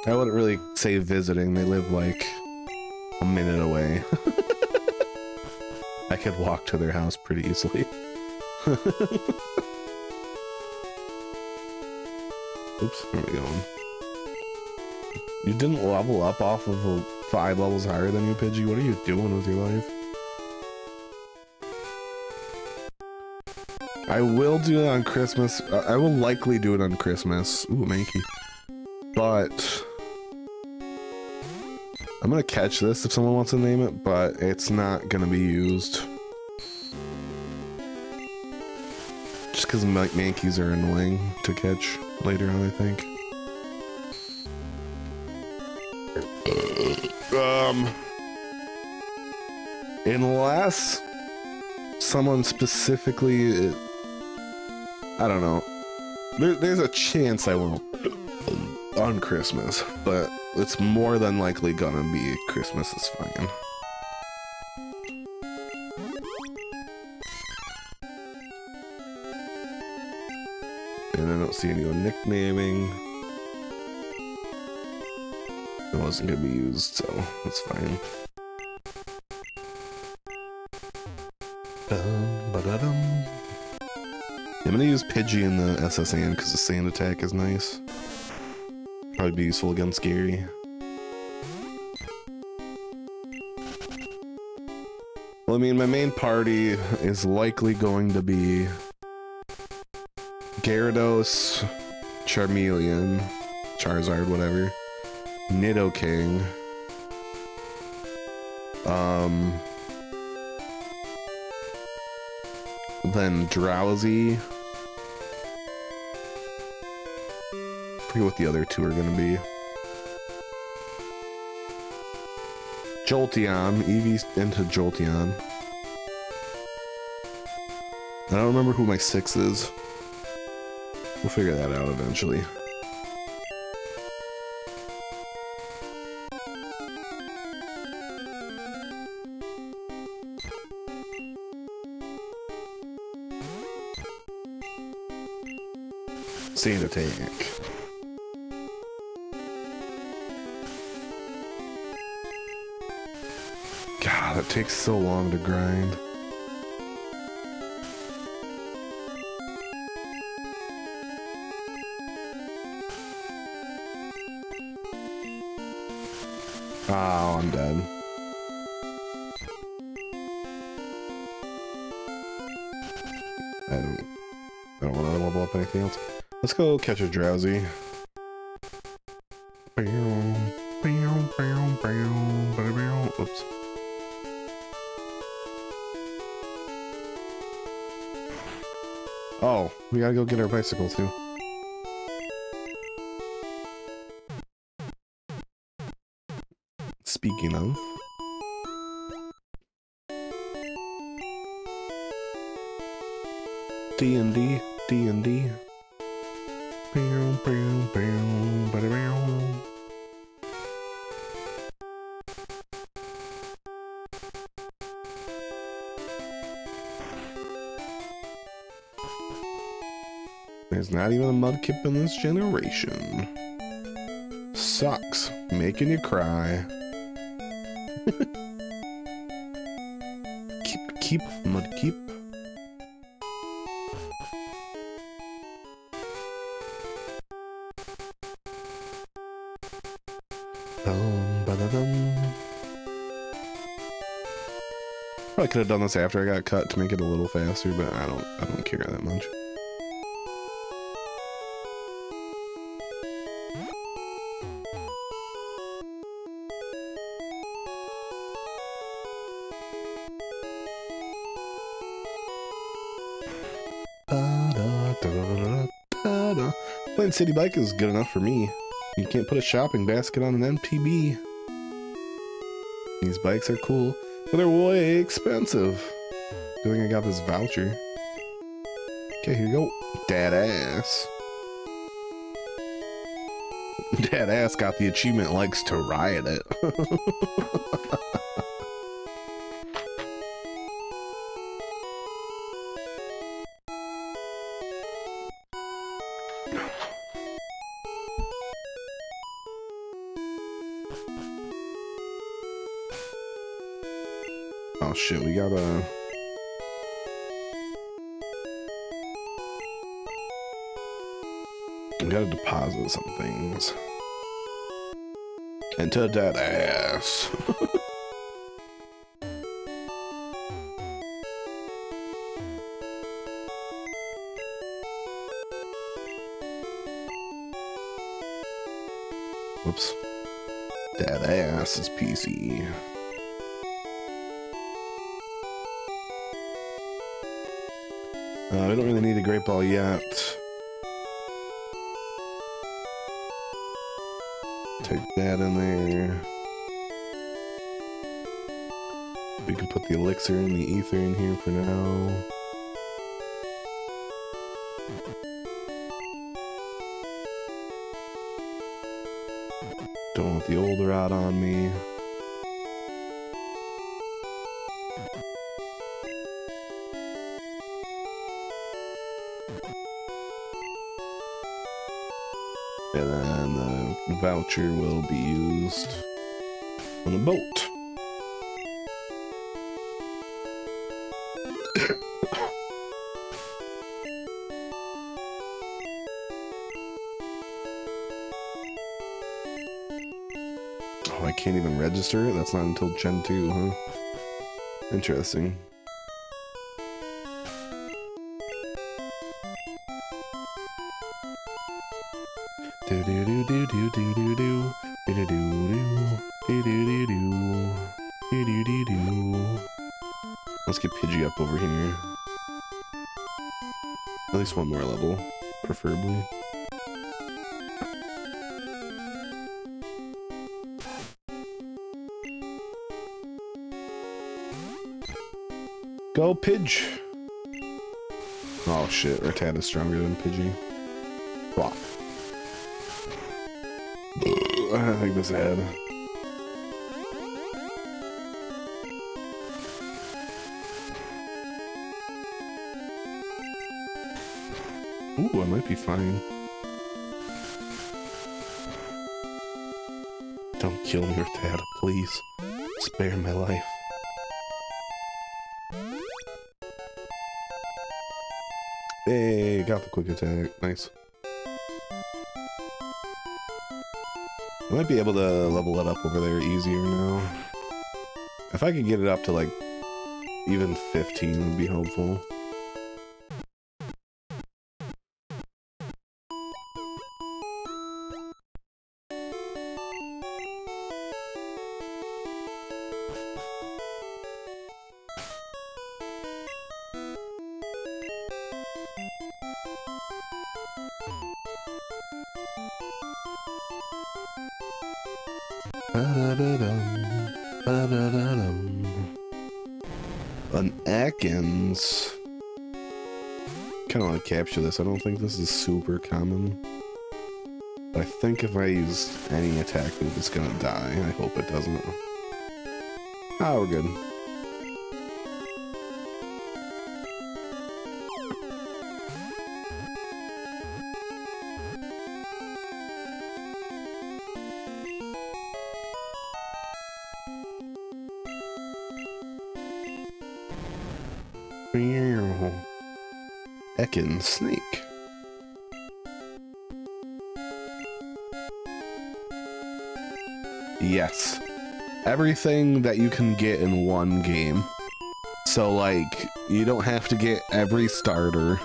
I wouldn't really say visiting. They live like a minute away. I could walk to their house pretty easily. Oops, where are we going? You didn't level up off of a five levels higher than you, Pidgey? What are you doing with your life? I will do it on Christmas. I will likely do it on Christmas. Ooh, Mankey. But I'm gonna catch this if someone wants to name it, but it's not gonna be used. Just because Mankeys are annoying to catch later on, I think. Um, unless someone specifically, I don't know. There, there's a chance I won't on Christmas, but it's more than likely gonna be Christmas is fine. And I don't see anyone nicknaming. It wasn't gonna be used, so that's fine. I'm gonna use Pidgey in the S.S. Anne because the sand attack is nice. Probably be useful against Gary. Well, I mean, my main party is likely going to be Gyarados, Charmeleon, Charizard, whatever, Nidoking, um, then Drowzee, forget what the other two are going to be. Jolteon, Eevee's into Jolteon. I don't remember who my six is. We'll figure that out eventually. Sand attack. Takes so long to grind. Oh, I'm dead. I don't, I don't want to level up anything else. Let's go catch a Drowzee. Gotta go get our bicycle too. Not even a mudkip in this generation. Sucks. Making you cry. keep, keep, mudkip. Probably could have done this after I got cut to make it a little faster, but I don't I don't care that much. City Bike is good enough for me. You can't put a shopping basket on an MTB. These bikes are cool, but they're way expensive. I think I got this voucher. Okay, here you go. Dad ass. Dad ass got the achievement likes to riot it. shit, we gotta... We gotta deposit some things. Into that ass. Whoops. That ass is PC. Uh, we don't really need a great ball yet. Take that in there. We can put the elixir and the ether in here for now. Don't want the old rod on me. Voucher will be used on the boat. oh, I can't even register it? That's not until Gen 2, huh? Interesting. One more level, preferably. Go, Pidge! Oh shit, Rattata is stronger than Pidgey. Wow. I think this ahead. Ooh, I might be fine. Don't kill me, Rattata, please. Spare my life. Hey, got the quick attack. Nice. I might be able to level it up over there easier now. If I could get it up to like even 15 would be helpful. This. I don't think this is super common. But I think if I use any attack move, it's gonna die. I hope it doesn't. Ah, we're good. Ekin Snake. Yes. Everything that you can get in one game. So, like, you don't have to get every starter.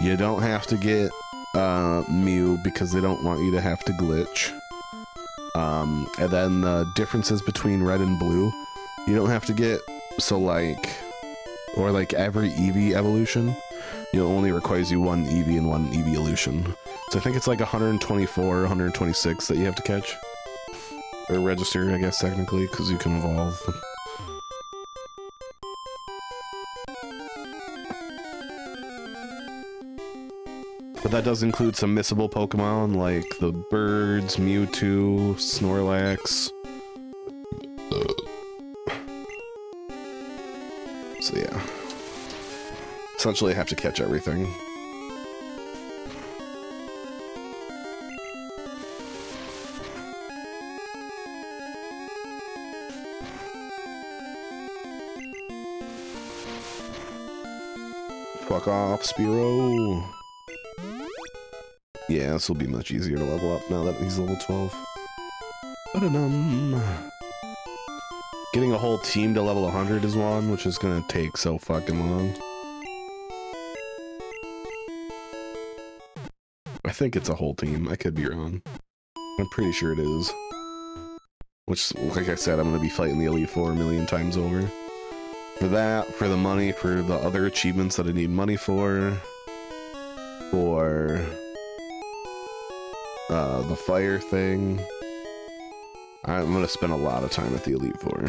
You don't have to get uh, Mew because they don't want you to have to glitch. Um, and then the differences between red and blue, you don't have to get, so like, or like every Eevee evolution, it only requires you one Eevee and one Eevee evolution. So I think it's like 124, 126 that you have to catch. Or register, I guess, technically, because you can evolve. But that does include some missable Pokemon, like the birds, Mewtwo, Snorlax. Essentially, I have to catch everything. Fuck off, Spearow. Yeah, this will be much easier to level up now that he's level 12. Getting a whole team to level 100 is one, which is gonna take so fucking long. I think it's a whole team. I could be wrong. I'm pretty sure it is. Which, like I said, I'm gonna be fighting the Elite Four a million times over. For that, for the money, for the other achievements that I need money for. For... Uh, the fire thing. I'm gonna spend a lot of time at the Elite Four.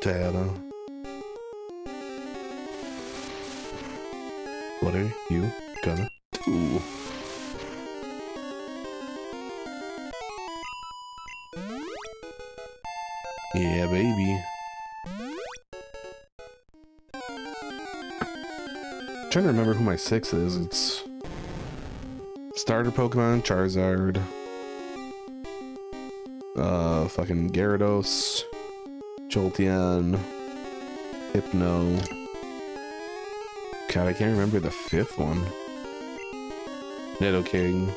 fucked, Rattata. What are you gonna do? Yeah, baby. trying to remember who my six is. It's starter Pokemon, Charizard, uh, fucking Gyarados, Jolteon, Hypno. God, I can't remember the fifth one. Nidoking.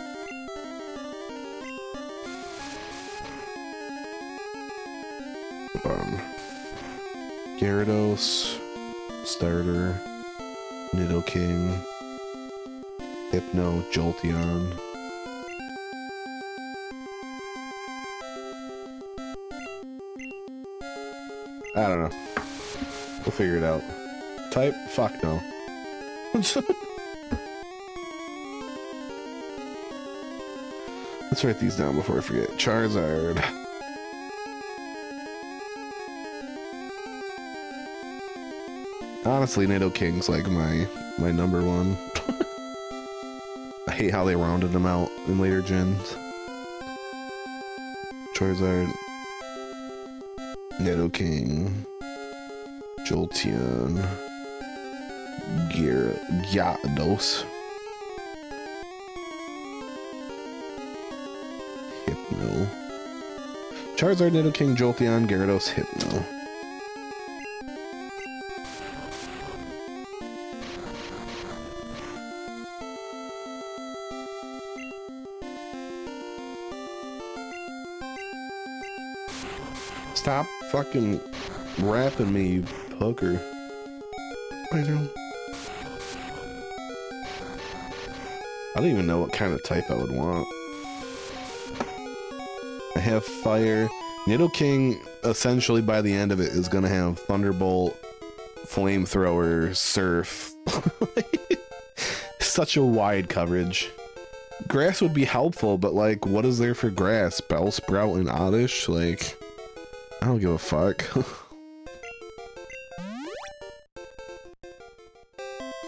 Um, Gyarados, starter. Nidoking, Hypno, Jolteon. I don't know. We'll figure it out. Type? Fuck no. Let's write these down before I forget. Charizard. Honestly, Nidoking's like my my number one. I hate how they rounded them out in later gens. Charizard, King, Jolteon, Gyar Gyarados, Hypno, Charizard, King, Jolteon, Gyarados, Hypno. Stop fucking rapping me, you hooker. I don't. I don't even know what kind of type I would want. I have fire. Nidoking, essentially by the end of it, is going to have Thunderbolt, Flamethrower, Surf. Such a wide coverage. Grass would be helpful, but like, what is there for grass? Bellsprout and Oddish? Like, I don't give a fuck.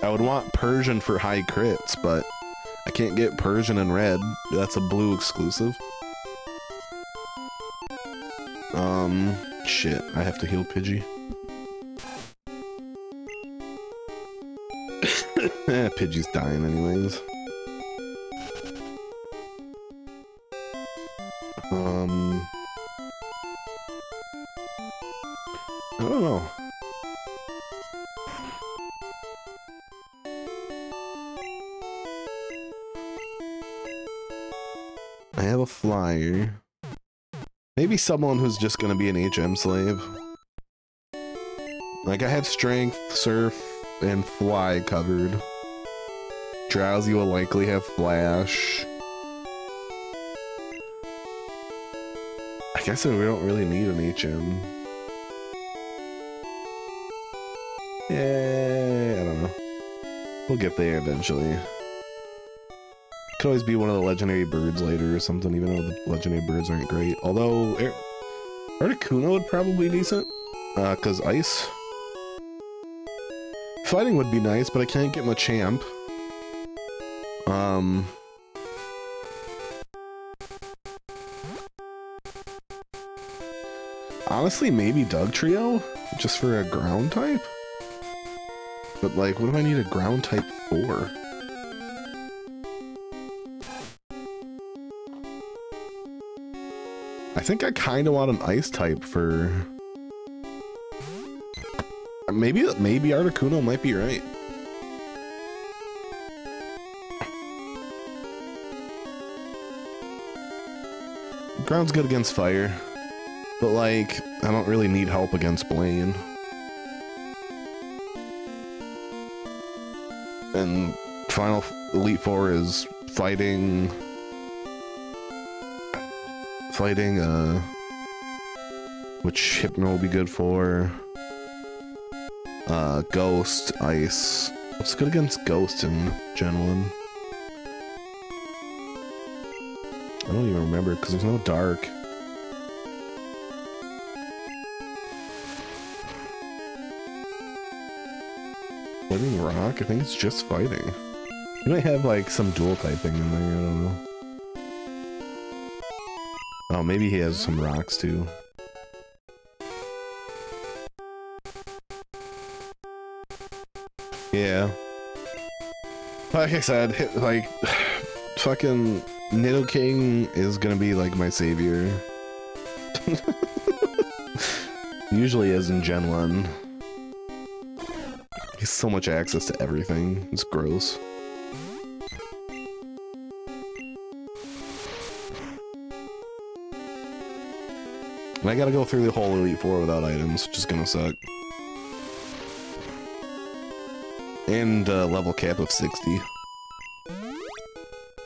I would want Persian for high crits, but I can't get Persian and red. That's a blue exclusive. Um, shit. I have to heal Pidgey. eh, Pidgey's dying anyways. Someone who's just gonna be an HM slave. Like I have strength, surf, and fly covered. Drowzee will likely have flash. I guess we don't really need an HM. Yeah, I don't know. We'll get there eventually. Could always be one of the legendary birds later or something, even though the legendary birds aren't great. Although, Ar Articuno would probably be decent, Uh because uh, ice. Fighting would be nice, but I can't get Machamp. Um... Honestly, maybe Dugtrio, just for a ground type? But like, what do I need a ground type for? Think I kind of want an ice type for... Maybe, maybe Articuno might be right. Ground's good against fire. But like, I don't really need help against Blaine. and final Elite Four is fighting fighting uh which Hypno will be good for uh Ghost, Ice. What's good against Ghost in Gen 1? I don't even remember because there's no dark. Fighting rock? I think it's just fighting. You might have like some dual typing in there, I don't know. Maybe he has some rocks too. Yeah. Like I said, like, fucking Nidoking is gonna be like my savior. Usually is in Gen 1 He has so much access to everything. It's gross. And I gotta go through the whole Elite Four without items, which is gonna suck. And uh, level cap of 60.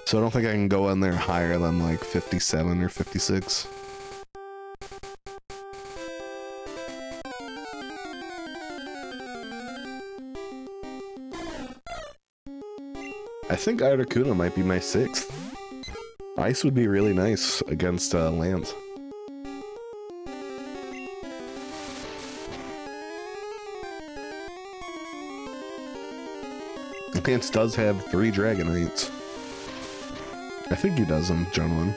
So I don't think I can go in there higher than like 57 or 56. I think Articuno might be my sixth. Ice would be really nice against uh, Lance. Lance does have three Dragonites. I think he does in Gen 1.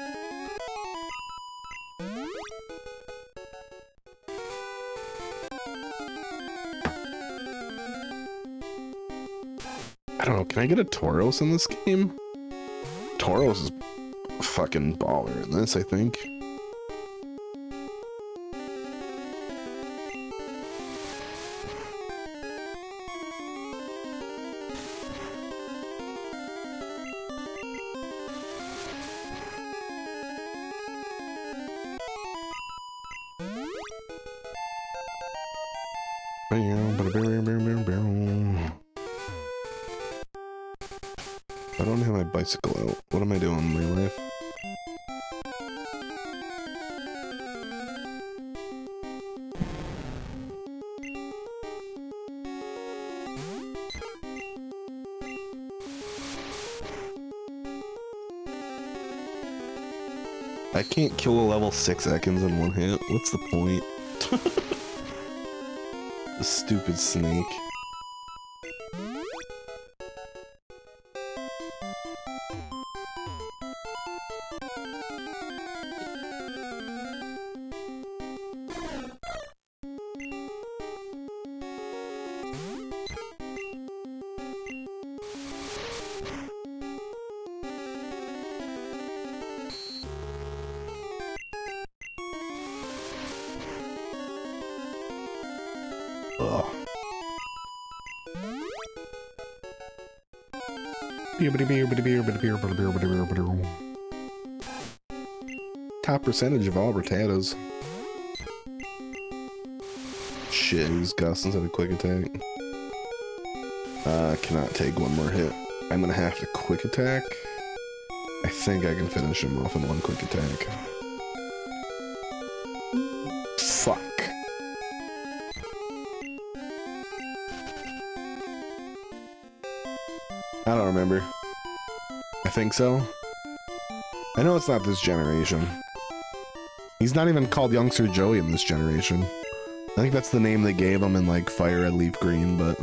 I don't know, can I get a Tauros in this game? Tauros is fucking baller in this, I think. Kill a level 6 seconds in one hit. What's the point? the stupid snake. Top percentage of all Rattatas. Shit, he's gust instead of quick attack. Uh, cannot take one more hit. I'm gonna have to quick attack. I think I can finish him off in one quick attack. Fuck. I don't remember. I think so. I know it's not this generation. He's not even called Youngster Joey in this generation. I think that's the name they gave him in like Fire Red Leaf Green, but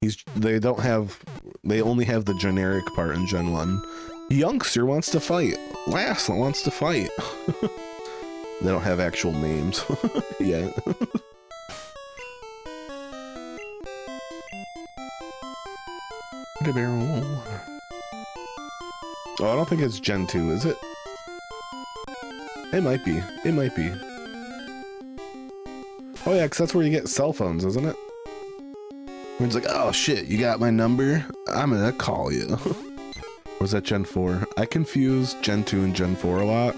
he's they don't have they only have the generic part in Gen 1. Youngster wants to fight. Lass wants to fight. they don't have actual names yet. Oh, I don't think it's Gen 2, is it? It might be. It might be. Oh yeah, because that's where you get cell phones, isn't it? When it's like, oh shit, you got my number? I'm gonna call you. was that Gen 4? I confuse Gen 2 and Gen 4 a lot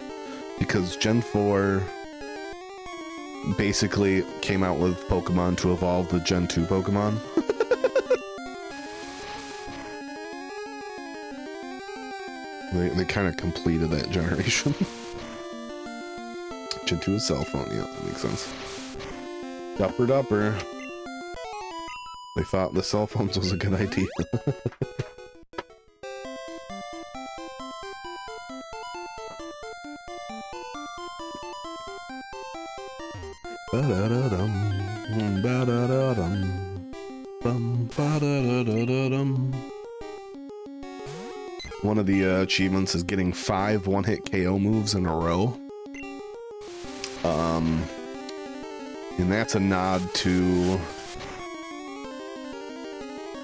because Gen 4 basically came out with Pokemon to evolve the Gen 2 Pokemon. They, they kind of completed that generation. Gen 2 is cell phone, yeah, that makes sense. Dupper dupper. They thought the cell phones was a good idea. achievements is getting five one-hit KO moves in a row. Um, and that's a nod to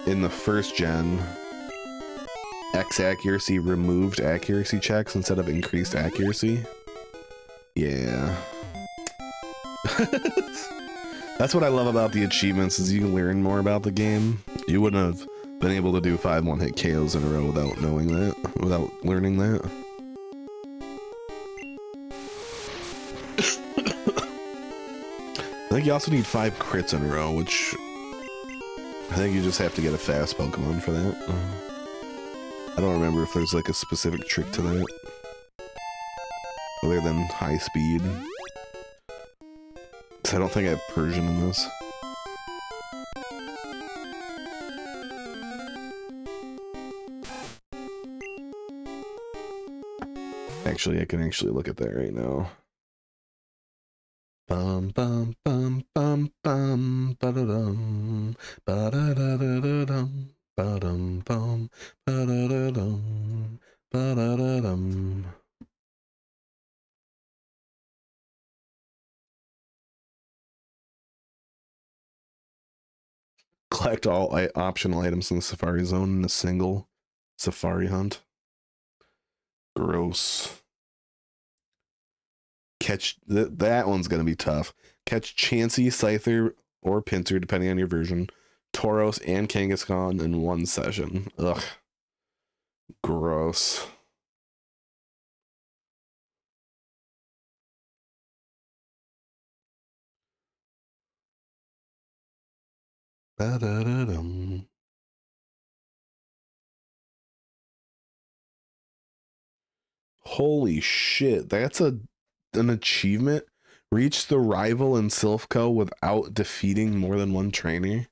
in the first gen, X accuracy removed accuracy checks instead of increased accuracy. Yeah. That's what I love about the achievements is you can learn more about the game. You wouldn't have been able to do five one-hit KOs in a row without knowing that, without learning that. I think you also need five crits in a row, which I think you just have to get a fast Pokemon for that. I don't remember if there's like a specific trick to that. Other than high speed. I don't think I have Persian in this. Actually, I can actually look at that right now. Bum bum bum bum bum ba da dum ba da da da da dum ba dum bum ba da da dum ba da da dum. Collect all optional items in the Safari Zone in a single Safari hunt. Gross. Catch th- that one's gonna be tough. Catch Chansey, Scyther, or Pinsir, depending on your version. Tauros and Kangaskhan in one session. Ugh. Gross. Ba-da-da-dum. Holy shit, that's a an achievement. Reach the rival in Silph Co. without defeating more than one trainer.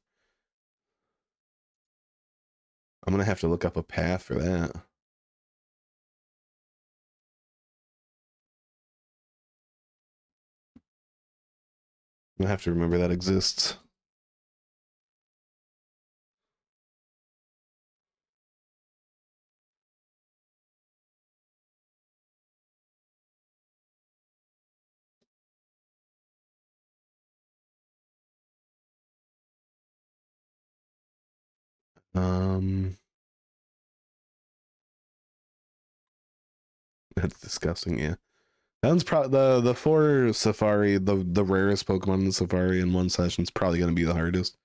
I'm gonna have to look up a path for that. I have to remember that exists. Um, that's disgusting. Yeah, that one's probably the the four Safari, the the rarest Pokemon in Safari in one session is probably going to be the hardest.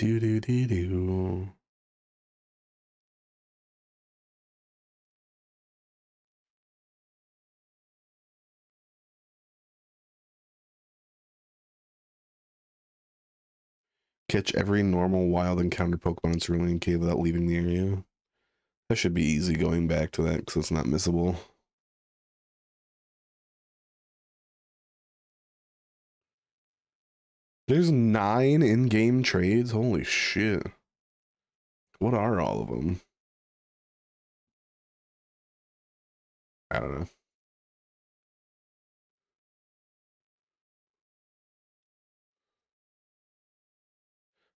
Do do do do. Catch every normal wild encounter Pokemon in Cerulean Cave without leaving the area. That should be easy going back to that because it's not missable. There's nine in-game trades. Holy shit. What are all of them? I don't know.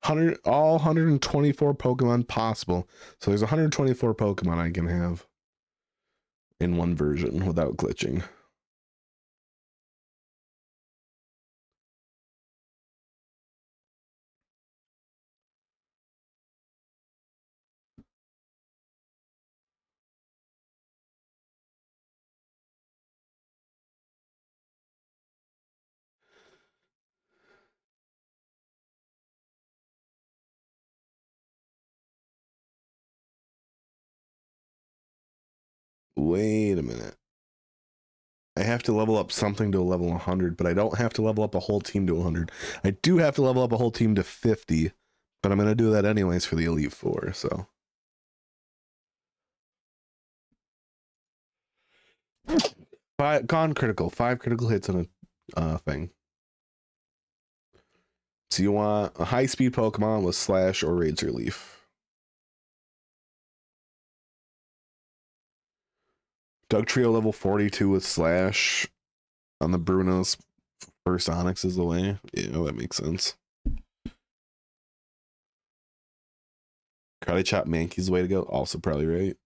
Hundred all 124 Pokemon possible. So there's 124 Pokemon I can have in one version without glitching. Wait a minute. I have to level up something to level 100, but I don't have to level up a whole team to 100. I do have to level up a whole team to 50, but I'm going to do that anyways for the Elite Four, so. Five, gone critical. Five critical hits on a uh, thing. So you want a high speed Pokemon with Slash or Razor Leaf. Dugtrio level 42 with Slash on the Bruno's first Onix is the way. Yeah, that makes sense. Karate Chop Mankey's the way to go. Also probably right.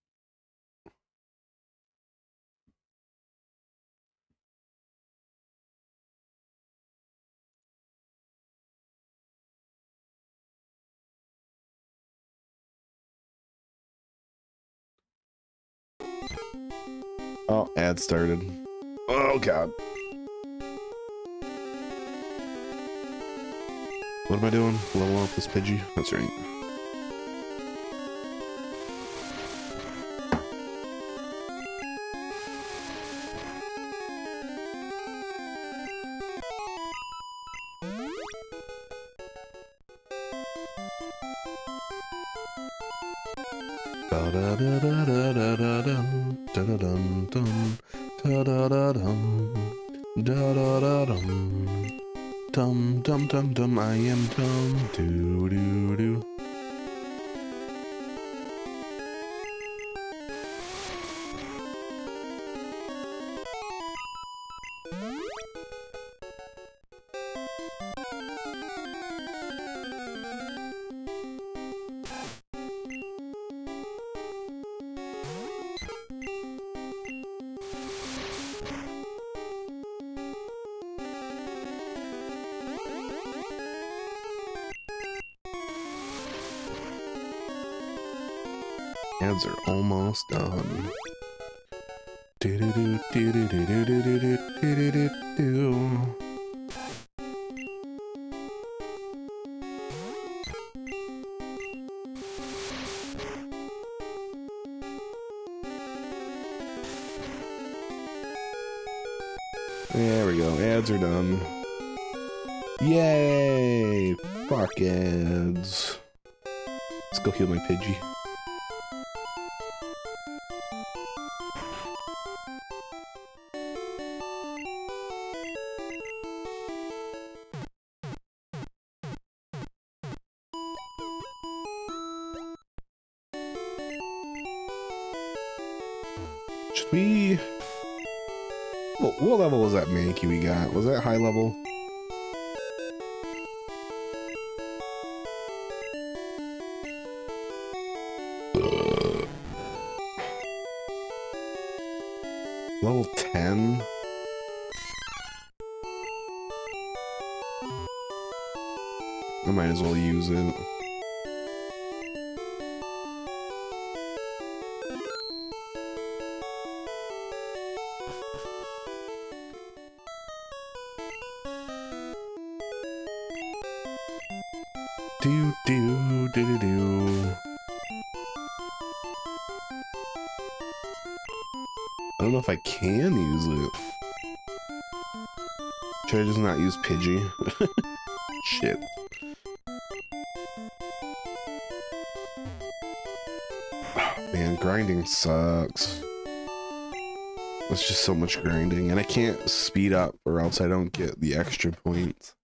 Ad started. Oh god. What am I doing? Level up this Pidgey? That's right. I might as well use it. Sucks. It's just so much grinding, and I can't speed up or else I don't get the extra points.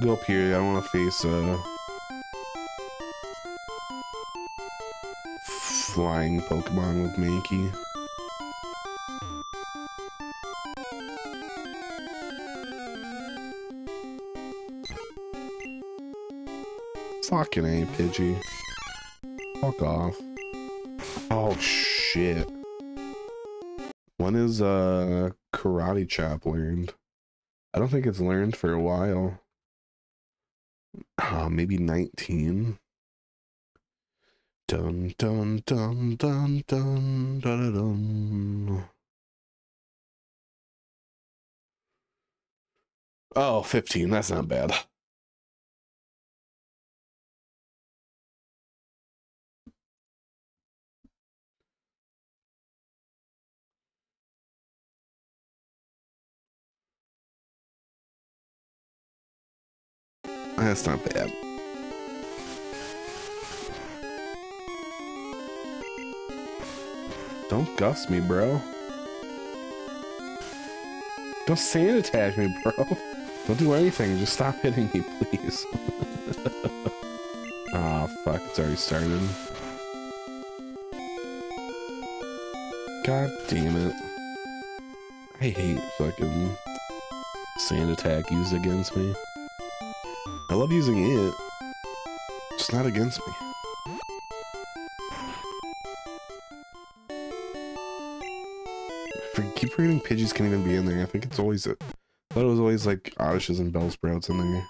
Go up here, I want to face a... flying Pokemon with Mankey. Fucking A, Pidgey. Fuck off. Oh, shit. When is, uh, Karate Chop learned? I don't think it's learned for a while. Uh, maybe 19. Dun dun dun dun dun dun dun. dun. Oh, 15. That's not bad. That's not bad. Don't gust me, bro. Don't sand attack me, bro. Don't do anything. Just stop hitting me, please. Ah, oh, fuck. It's already started. God damn it. I hate fucking sand attack used against me. I love using it. Just not against me. I keep forgetting Pidgeys can even be in there. I think it's always a, I thought it was always like Oddishes and Bellsprouts in there.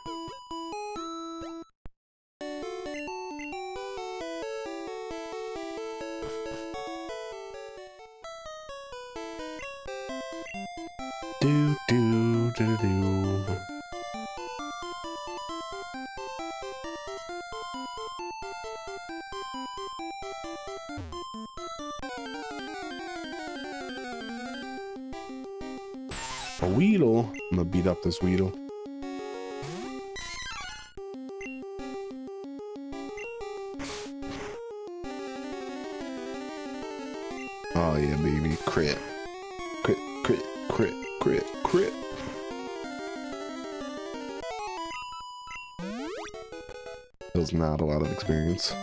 This Weedle. Oh yeah, baby. Crit. Crit, crit, crit, crit, crit. That was not a lot of experience.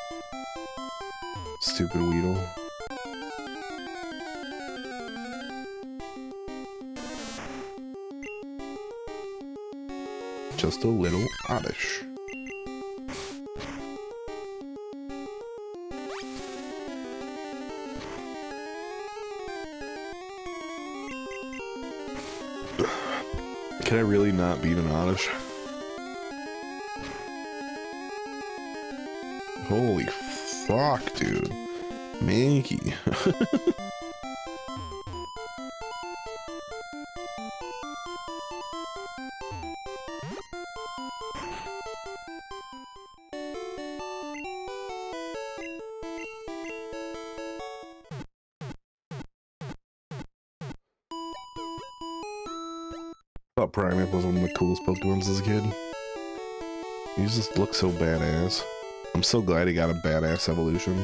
Stupid Weedle. just a little oddish. Can I really not beat an oddish? Holy fuck, dude. Mankey. Primeape was one of the coolest Pokemons as a kid. He just looks so badass. I'm so glad he got a badass evolution.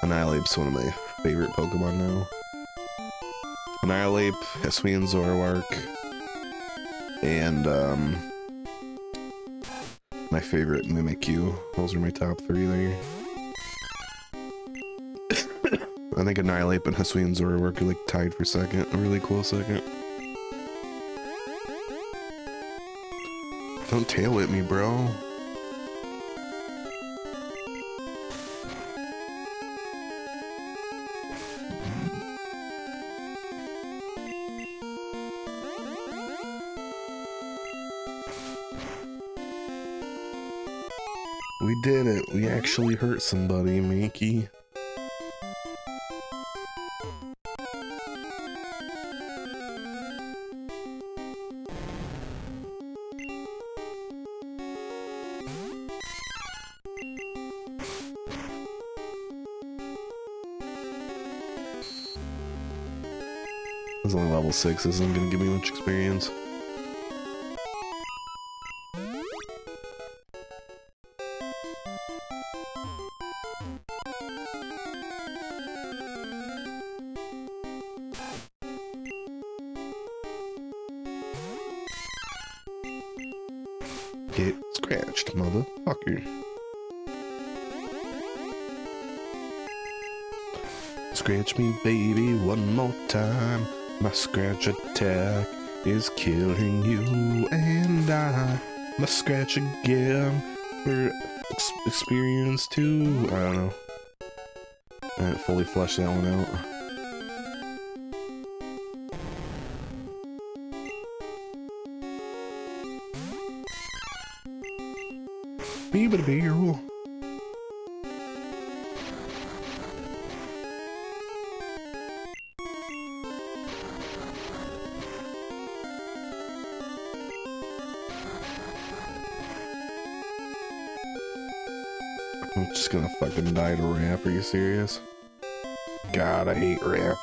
Annihilape's one of my favorite Pokemon now. Annihilape, Hisuian Zoroark, and um, my favorite Mimikyu. Those are my top three there. I think Annihilape and Hisuian Zoroark are like tied for second, a really cool second. Don't tail whip me, bro. We did it. We actually hurt somebody, Mankey. 6, isn't gonna give me much experience. Scratch attack is killing you, and I must scratch again for ex experience too. I don't know. I didn't fully flesh that one out. Are you serious? God, I hate rap.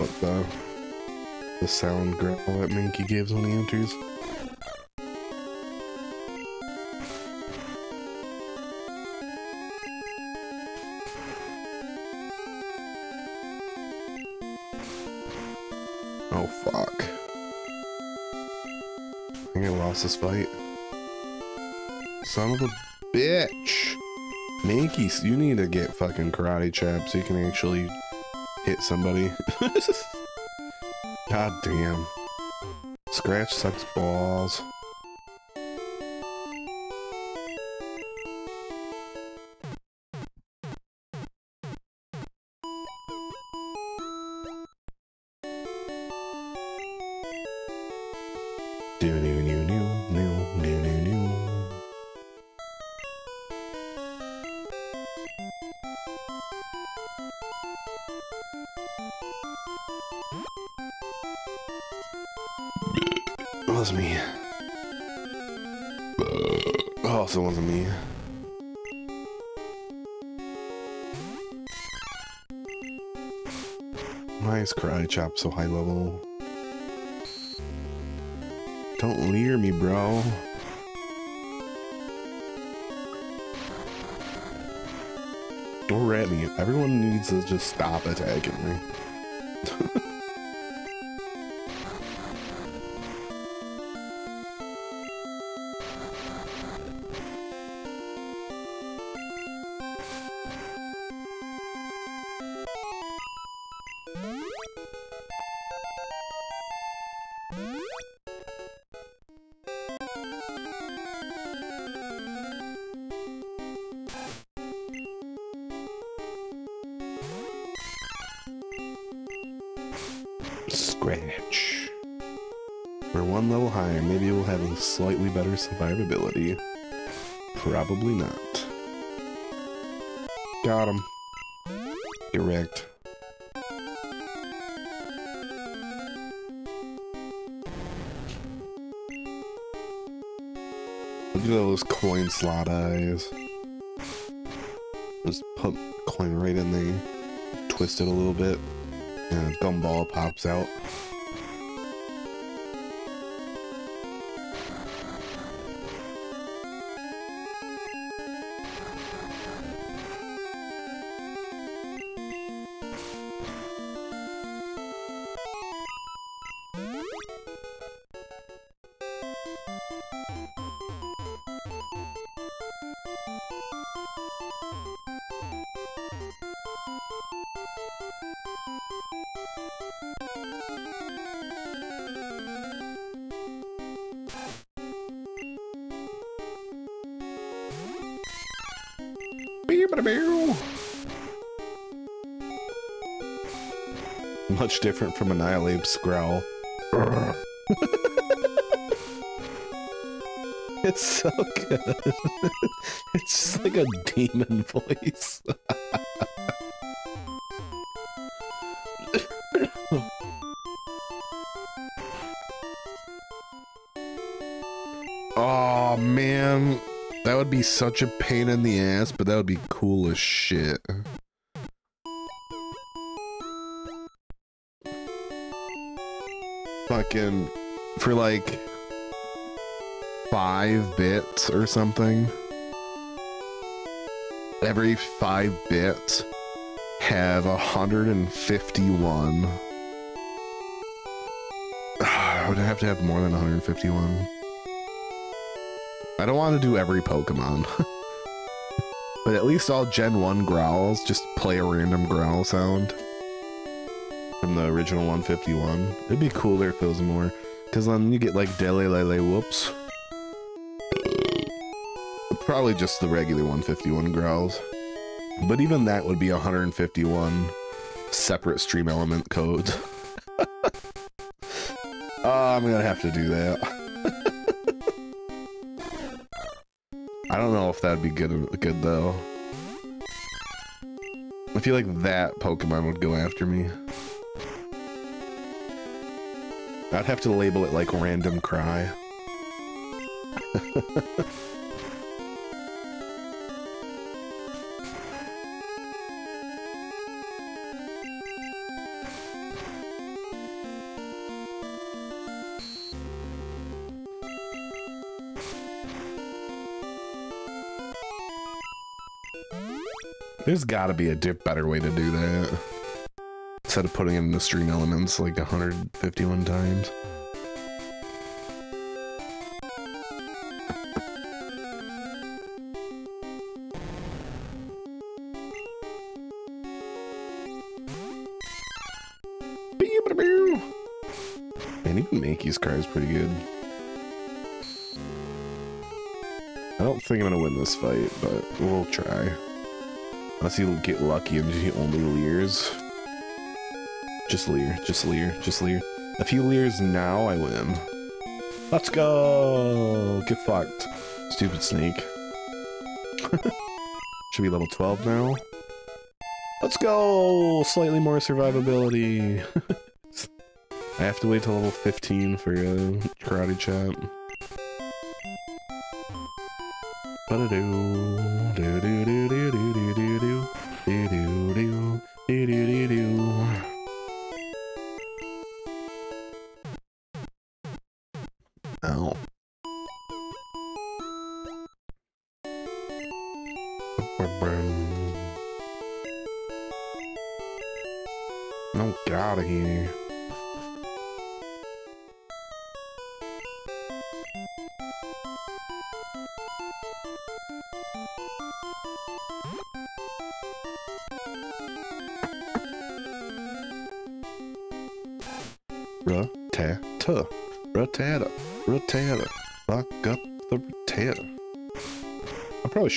But the the sound growl that Mankey gives when he enters. Oh fuck. I think I lost this fight. Son of a bitch. Mankey, you need to get fucking karate chop so you can actually hit somebody. God damn. Scratch sucks balls. Chop so high level? Don't leer me, bro. Don't at me. Everyone needs to just stop attacking me. survivability. Probably not. Got him. Get wrecked. Look at those coin slot eyes. Just put coin right in there. Twist it a little bit. And a gumball pops out. Different from Annihilape's growl. it's so good. it's just like a demon voice. oh man, that would be such a pain in the ass, but that would be cool as shit. Fucking for like five bits or something. Every five bits have 151. I would have to have more than 151. I don't want to do every Pokemon. but at least all Gen 1 growls just play a random growl sound. From the original 151. It'd be cooler if it was more. Because then you get like Dele Lele Whoops. Probably just the regular 151 growls. But even that would be 151 separate stream element codes. oh, ah, I'm gonna have to do that. I don't know if that'd be good good though. I feel like that Pokemon would go after me. I'd have to label it like random cry. There's gotta be a dip better way to do that. Instead of putting it in the StreamElements like 151 times. Man, even Mankey's car is pretty good. I don't think I'm gonna win this fight, but we'll try. Unless you get lucky and he only leers. Just leer, just leer, just leer. A few leers now, I win. Let's go! Get fucked. Stupid snake. Should be level 12 now. Let's go! Slightly more survivability. I have to wait till level 15 for a karate chop. Ba-da-doo, do-do-do-do-do-do-do,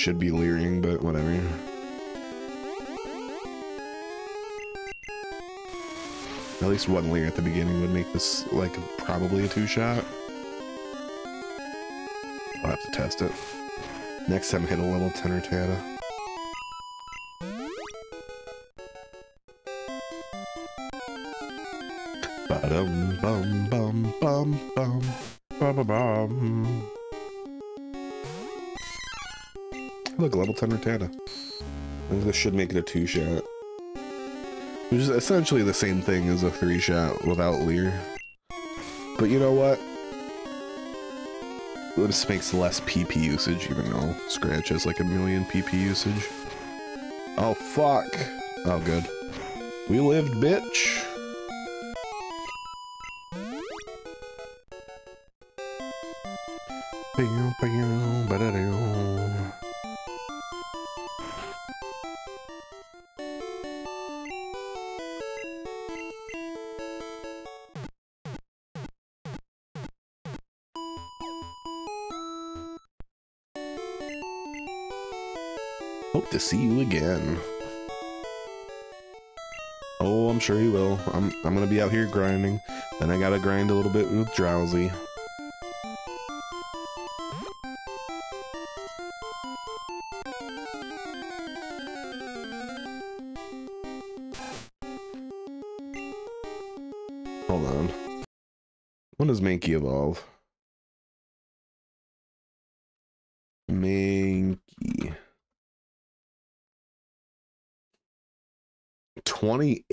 should be leering, but whatever. At least one leer at the beginning would make this like probably a two shot. I'll have to test it. Next time hit a level 10 Rattata. Ba-dum bum Look, level 10 Rattata. I think this should make it a two shot. Which is essentially the same thing as a three shot without Leer. But you know what? This makes less PP usage, even though Scratch has like a million PP usage. Oh, fuck. Oh, good. We lived, bitch. See you again. Oh, I'm sure he will. I'm I'm gonna be out here grinding. Then I gotta grind a little bit with Drowzee. 20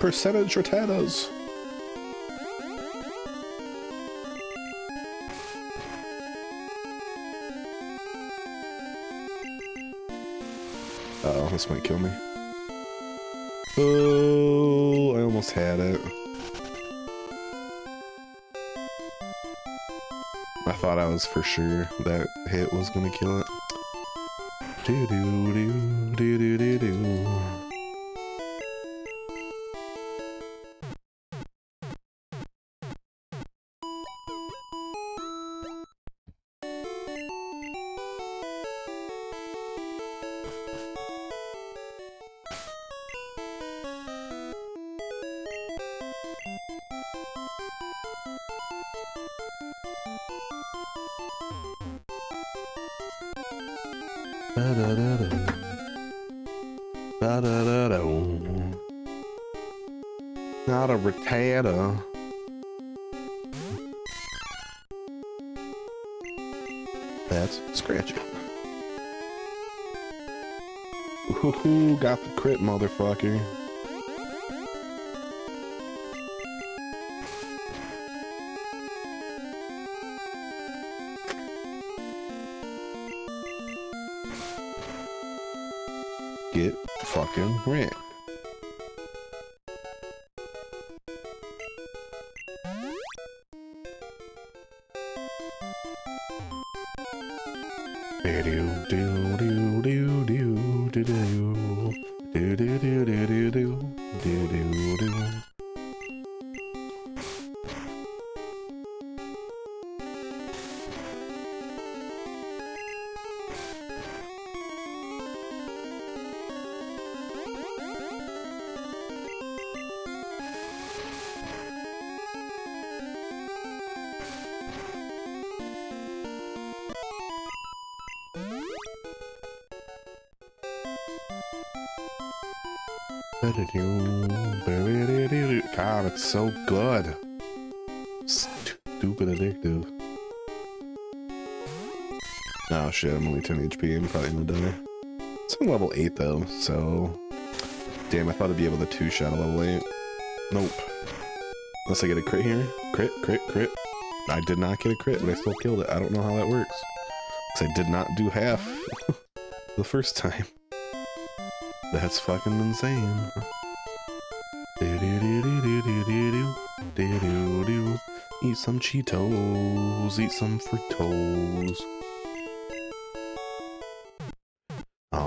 Percentage Rattatas. Uh oh, this might kill me. Oh, I almost had it. I thought I was for sure that hit was gonna kill it. Do do do do do do do. Get fucking wrecked. 10 HP. I'm probably gonna die. It's on level 8 though, so... Damn, I thought I'd be able to two-shot a level 8. Nope. Unless I get a crit here. Crit, crit, crit. I did not get a crit, but I still killed it. I don't know how that works. Because I did not do half the first time. That's fucking insane. Eat some Cheetos, eat some Fritos.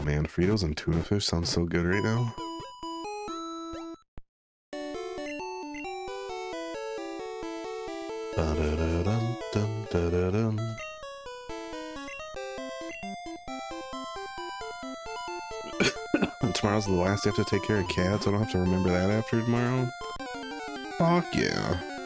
Man, Fritos and tuna fish sounds so good right now. Tomorrow's the last day I have to take care of cats. I don't have to remember that after tomorrow. Fuck yeah.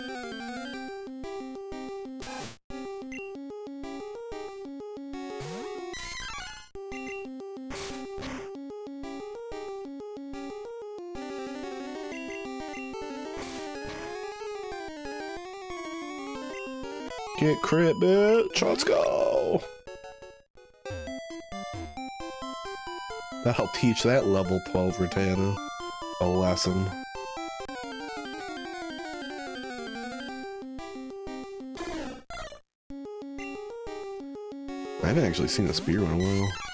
Crit, bitch. Let's go. That'll teach that level 12 Rattata a lesson. I haven't actually seen a spear in a while.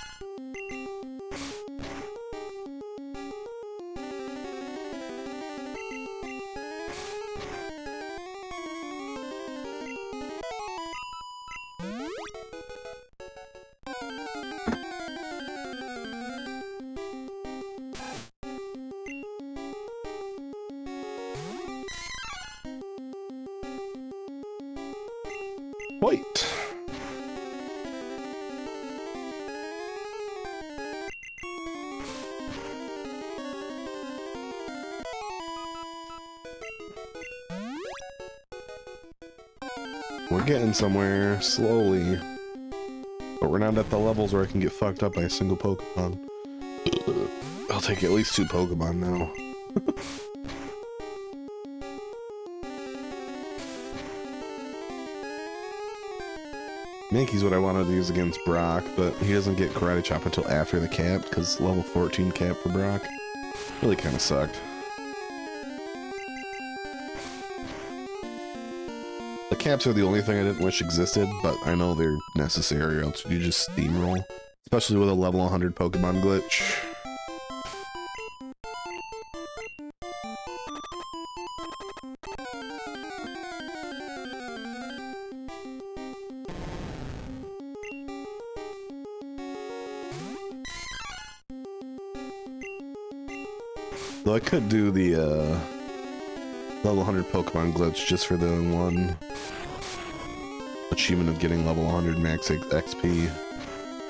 Somewhere, slowly. But we're not at the levels where I can get fucked up by a single Pokemon. Uh, I'll take at least two Pokemon now. Mankey's what I wanted to use against Brock, but he doesn't get Karate Chop until after the cap, because level 14 cap for Brock really kind of sucked. Caps are the only thing I didn't wish existed, but I know they're necessary or else you just steamroll. Especially with a level 100 Pokemon glitch. Though I could do the uh, level 100 Pokemon glitch just for the one achievement of getting level 100 max XP.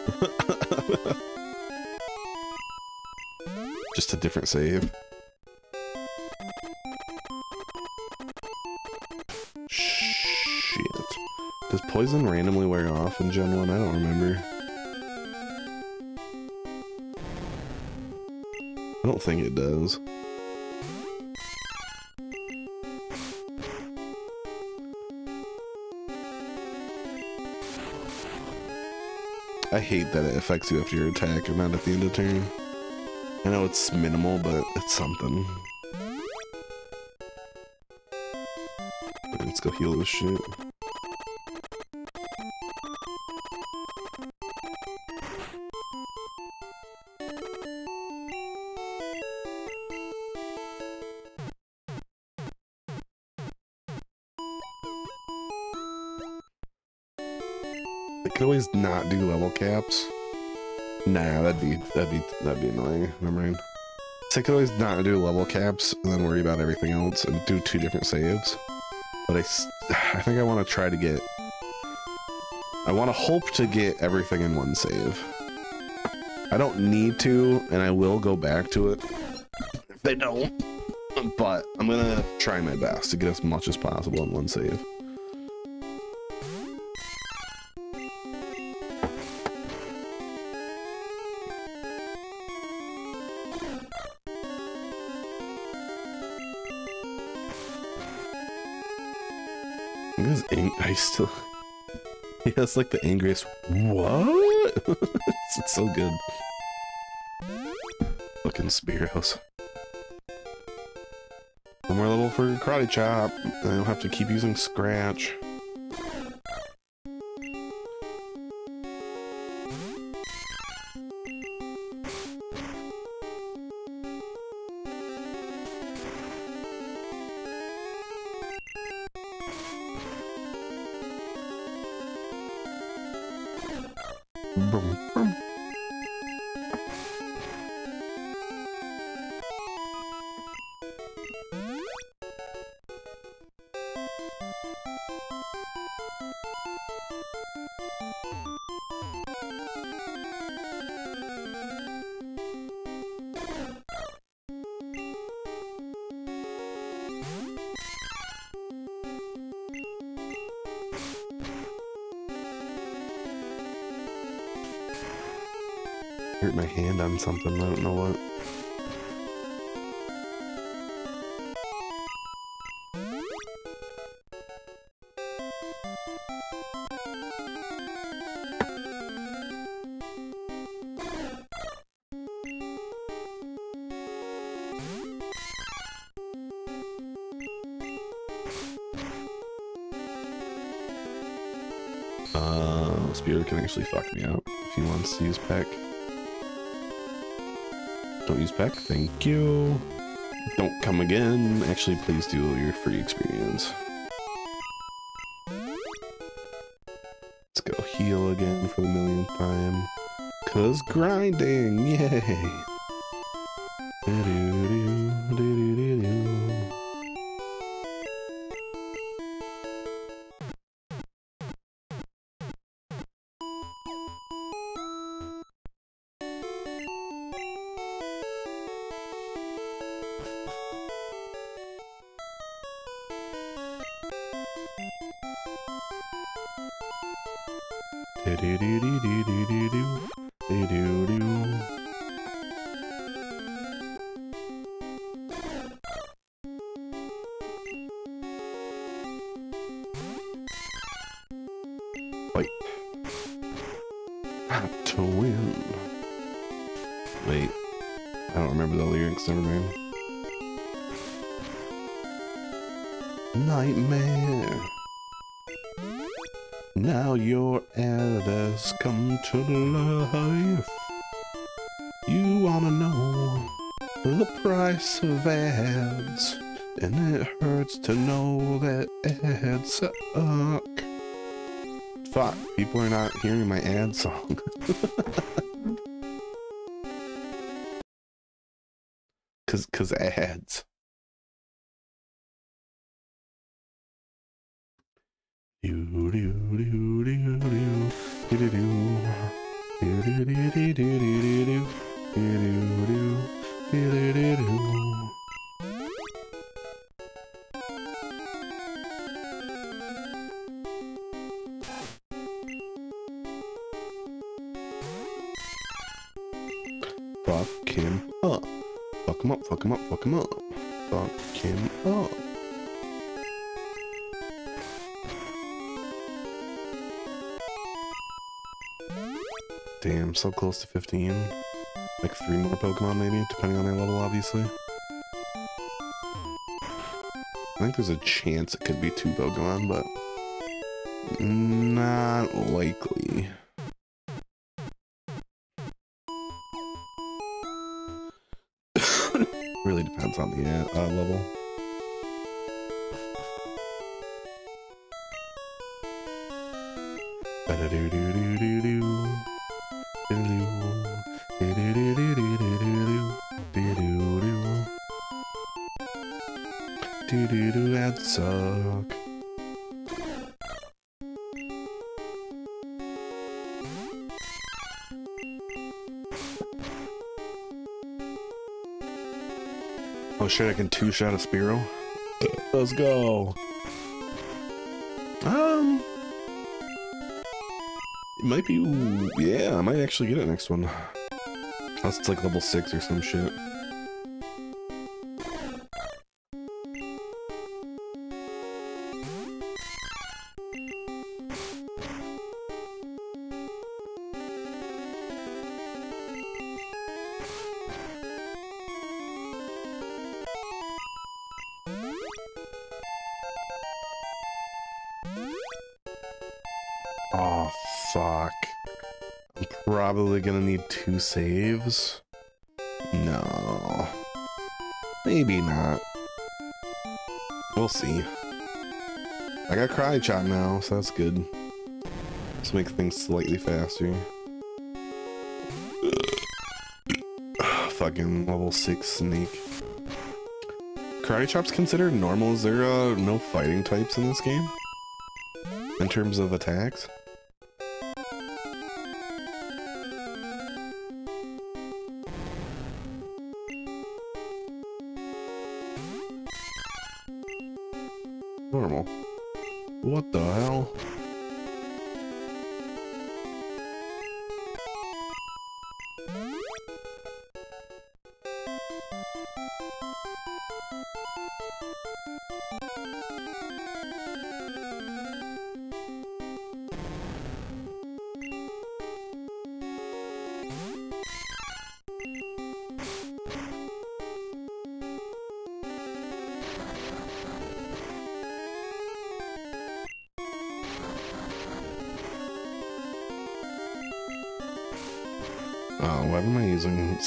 Just a different save. Shit. Does poison randomly wear off in Gen 1? I don't remember. I don't think it does. I hate that it affects you after your attack and not at the end of turn. I know it's minimal, but it's something. Let's go heal this shit. Not do level caps. Nah, that'd be that'd be that'd be annoying. Never mind. So I could always not do level caps and then worry about everything else and do two different saves. But I, I think I want to try to get. I want to hope to get everything in one save. I don't need to, and I will go back to it if they don't. But I'm gonna try my best to get as much as possible in one save. I still he has like the angriest what? it's so good. Fucking Spearows. One more level for Karate Chop. I don't have to keep using Scratch. Something, I don't know what. Uh, Spearow can actually fuck me up if he wants to use Peck. Don't use Peck. Thank you. Don't come again. Actually, please do your free experience. Let's go heal again for the millionth time. Cause grinding, yay! people him up, fuck him up, fuck him up. Fuck him up. Damn, so close to 15. Like three more Pokemon maybe, depending on their level, obviously. I think there's a chance it could be two Pokemon, but not likely. yeah, uh, level. Shit, I can two-shot a Spearow? Let's go. Um, it might be. Ooh, yeah, I might actually get it next one. Unless it's like level six or some shit. Two saves. No. Maybe not. We'll see. I got Karate Chop now, so that's good. Let's make things slightly faster. Fucking level 6 snake. Karate Chop's considered normal. Is there uh, no fighting types in this game? In terms of attacks?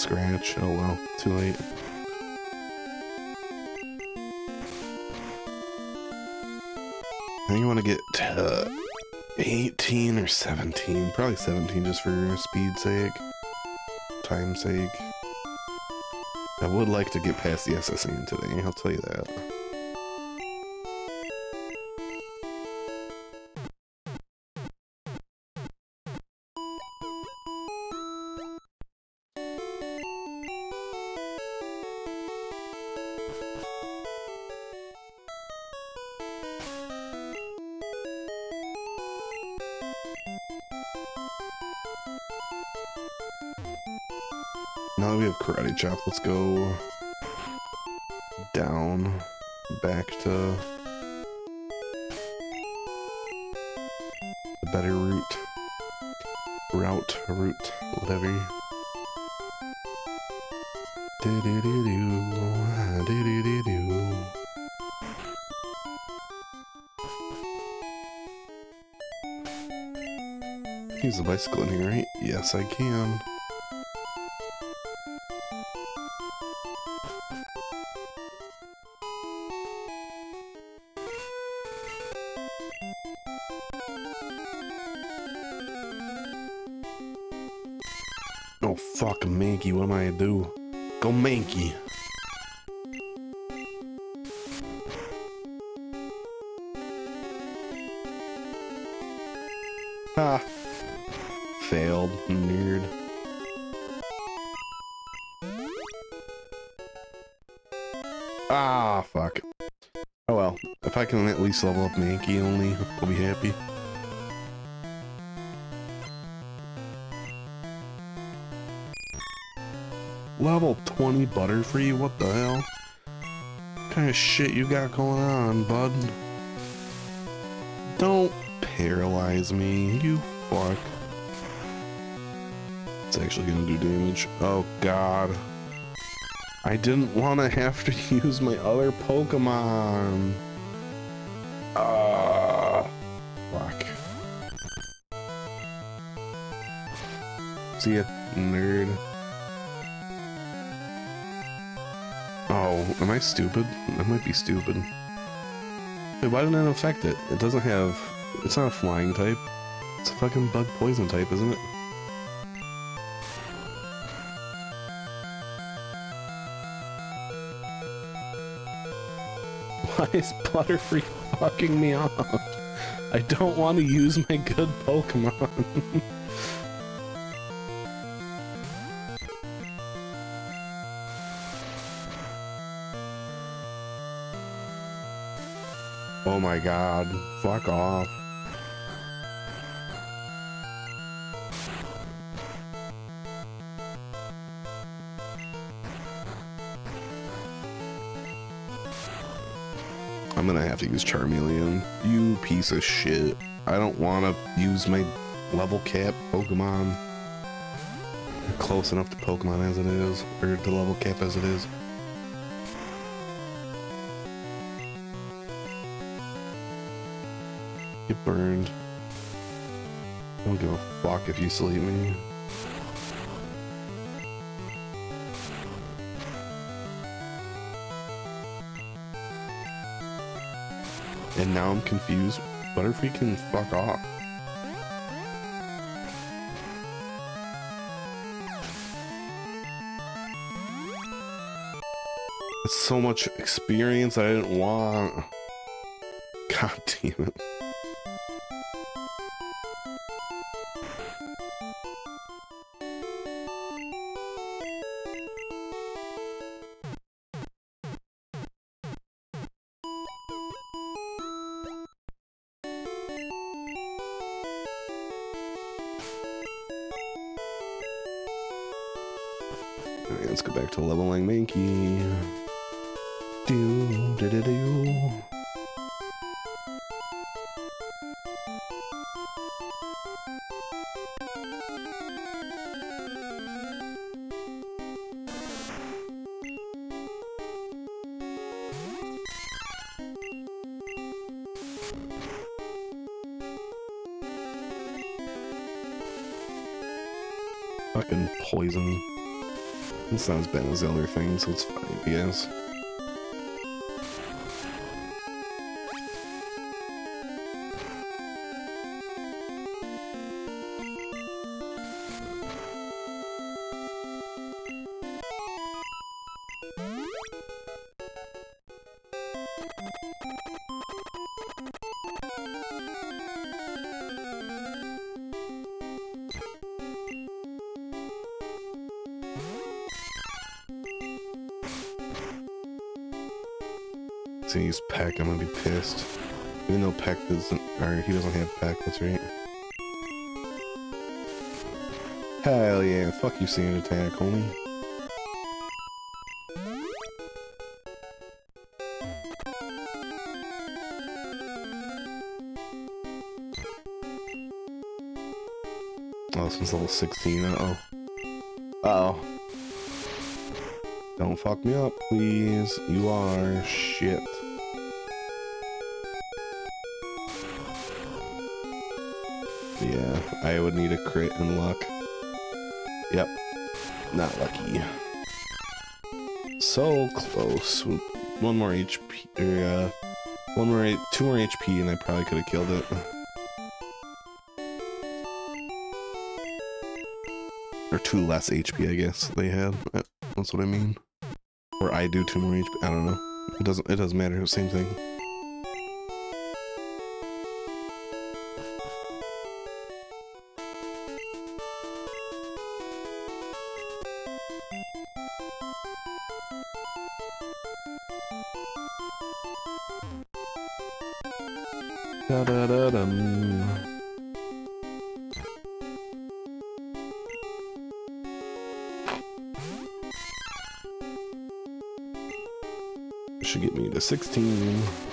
Scratch? Oh well, too late. I think I want to get uh, 18 or 17. Probably 17 just for speed's sake. Time's sake. I would like to get past the S.S. Anne today, I'll tell you that Chop, let's go down, back to the better route. Route, route, whatever. Do do do do, do do do do. Use the bicycle in here, right? Yes, I can. Mankey, what am I gonna do? Go Mankey. Ah. Failed, nerd. Ah, fuck. Oh well, if I can at least level up Mankey only, I'll be happy. Level 20 Butterfree? What the hell? What kind of shit you got going on, bud? Don't paralyze me, you fuck. It's actually gonna do damage. Oh god. I didn't want to have to use my other Pokemon. Ah, fuck. See ya, nerd. Am I stupid? I might be stupid. Why didn't that affect it? It doesn't have... It's not a flying type. It's a fucking bug poison type, isn't it? Why is Butterfree fucking me off? I don't want to use my good Pokemon. oh my god, fuck off. I'm gonna have to use Charmeleon. You piece of shit. I don't want to use my level cap Pokemon. close enough to Pokemon as it is, or to level cap as it is. Get burned. Don't give a fuck if you sleep me. And now I'm confused. Butterfree can fuck off. It's so much experience I didn't want. God damn it. It's not as bad as the other things, so it's fine, I guess. Or he doesn't have Peck, that's right. Hell yeah, fuck you, Sand Attack, homie. Oh, this one's level 16, uh-oh. Uh-oh. Don't fuck me up, please. You are shit. I would need a crit and luck. Yep. Not lucky. So close. One more HP, or, uh, one more, two more HP and I probably could have killed it. Or two less HP, I guess, they had. That's what I mean. Or I do two more HP, I don't know. It doesn't, it doesn't matter, same thing. 16.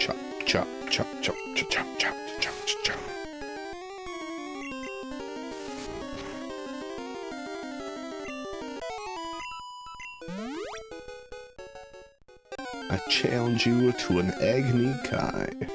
Chop, chop, chop, chop, chop, chop, chop, chop, chop. I challenge you to an Agni Kai.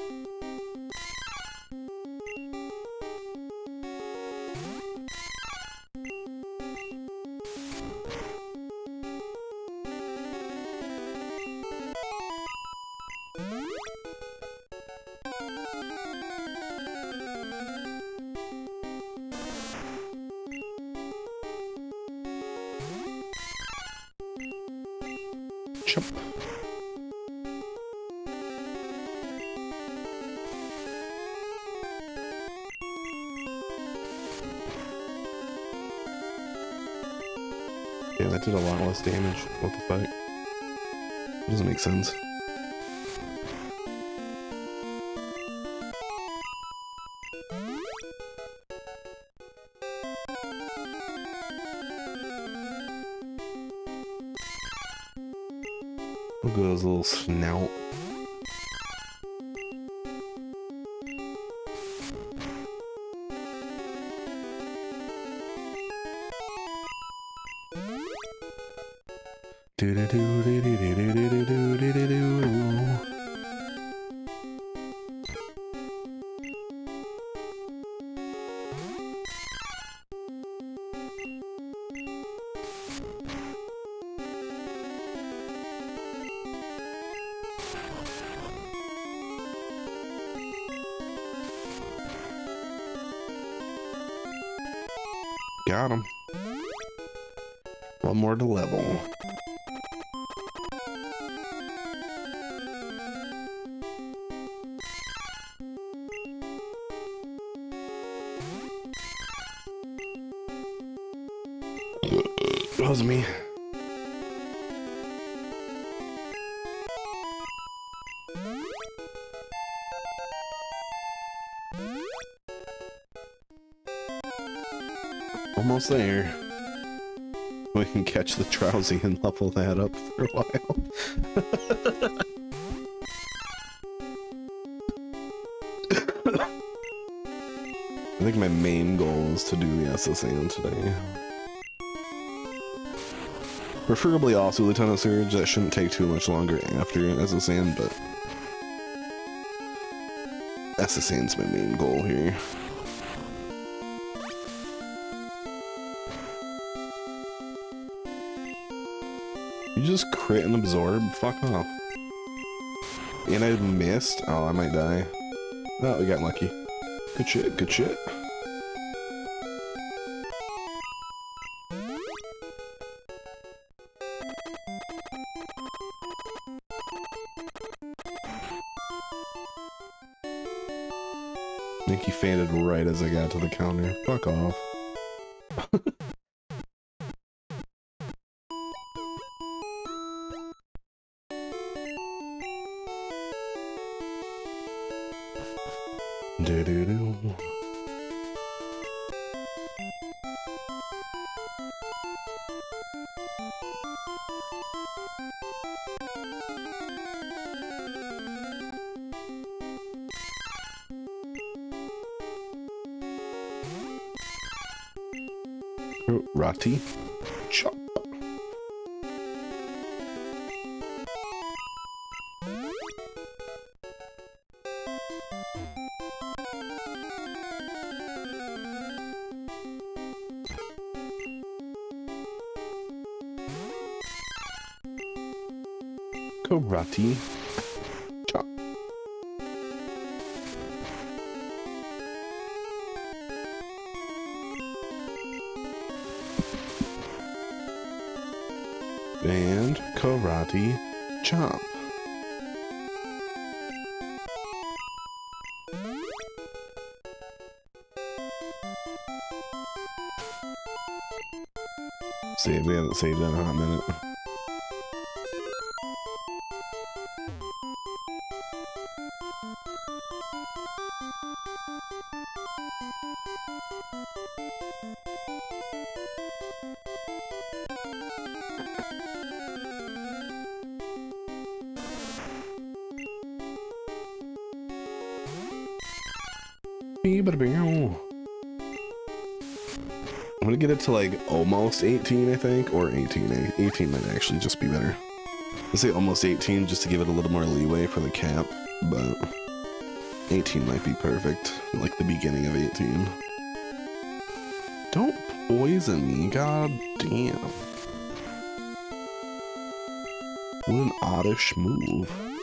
Did a lot less damage What the fight. Doesn't make sense. Look at his little snout. Catch the Drowzee and level that up for a while. I think my main goal is to do the S.S. Anne today. Preferably also Lieutenant Surge, that shouldn't take too much longer after S.S. Anne, but... S.S. Anne's my main goal here. Just crit and absorb? Fuck off. And I missed? Oh, I might die. Oh, we got lucky. Good shit, good shit. I think he fainted right as I got to the counter. Fuck off. Save, that in a to like almost 18, I think, or 18. Eh, 18 might actually just be better. Let's say almost 18 just to give it a little more leeway for the cap, but 18 might be perfect, like the beginning of 18. Don't poison me, god damn. What an oddish move.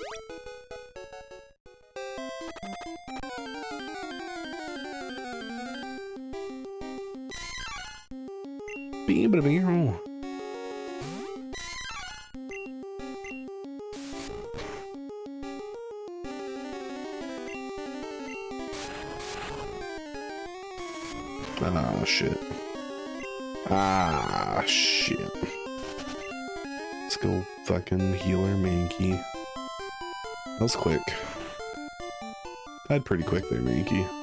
Pretty quickly, there,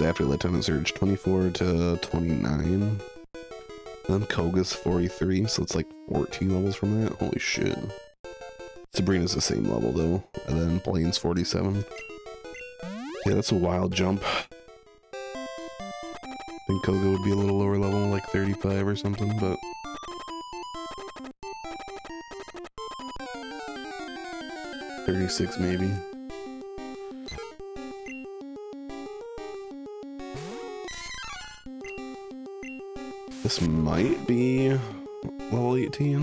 What's after Lieutenant Surge? 24 to 29. Then Koga's 43, so it's like 14 levels from that. Holy shit. Sabrina's the same level though. And then Blaine's 47. Yeah, that's a wild jump. I think Koga would be a little lower level, like 35 or something, but... Thirty-six, maybe. This might be level 18.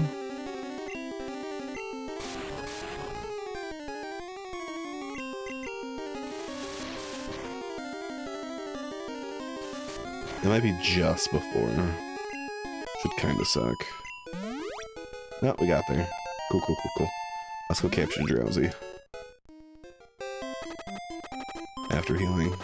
It might be just before. Should kind of suck. No, we got there. Cool, cool, cool, cool. Let's go capture Drowzee. After healing.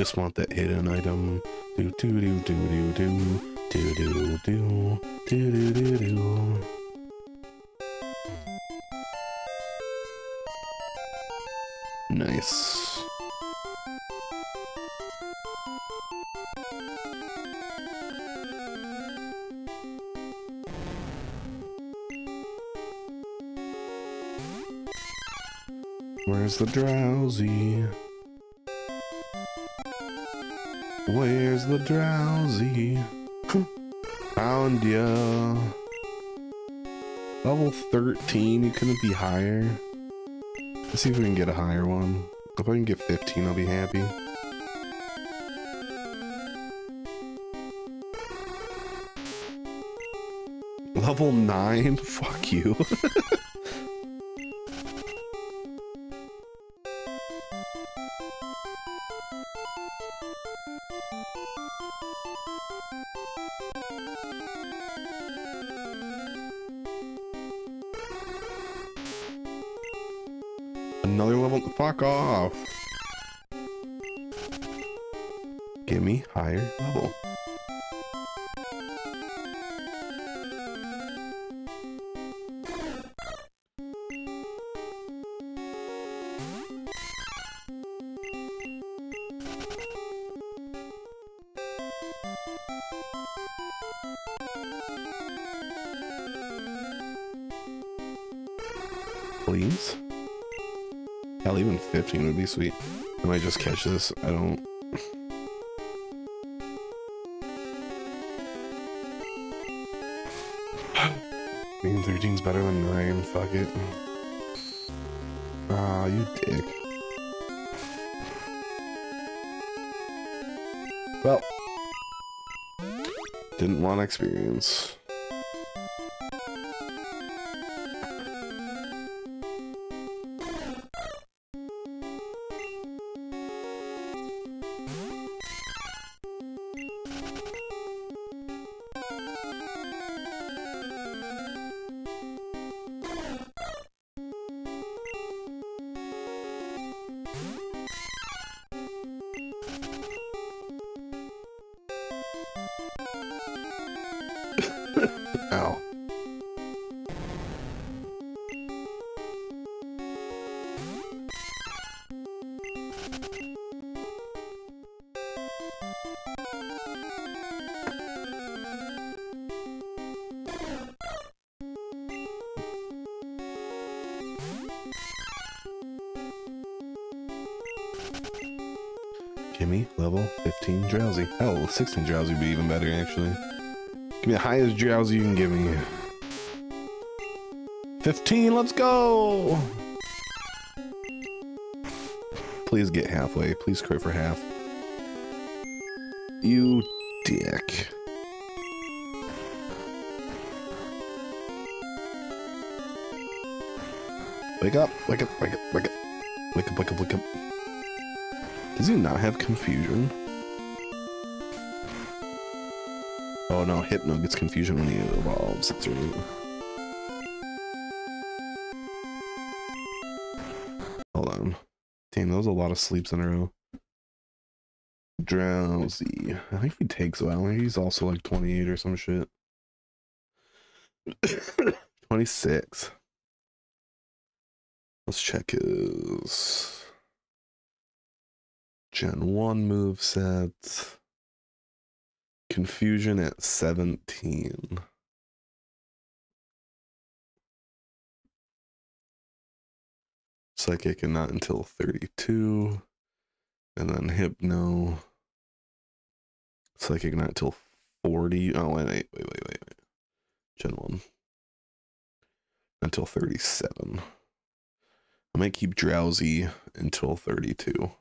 Just want that hidden item. Do do do do do do. Do do do do do do do. Nice. Where's the Drowzee? The Drowzee? Found ya. Level 13, you couldn't be higher. Let's see if we can get a higher one. If I can get 15, I'll be happy. Level 9? Fuck you. this. I don't... I mean, 13's better than 9. Fuck it. Ah, you dick. Well. Didn't want experience. 16 Drowzee would be even better actually. Give me the highest Drowzee you can give me. 15, let's go! Please get halfway. Please crit for half. You dick. Wake up, wake up, wake up, wake up. Wake up, wake up, wake up. Does he not have confusion? Oh no, Hypno gets confusion when he evolves. Right. Hold on. Damn, that was a lot of sleeps in a row. Drowzee. I think he takes a while. He's also like 28 or some shit. 26. Let's check his Gen 1 move set. Confusion at 17. Psychic and not until 32. And then Hypno. Psychic not until 40. Oh, wait, wait, wait, wait, wait. Gen 1. Until 37. I might keep Drowzee until 32.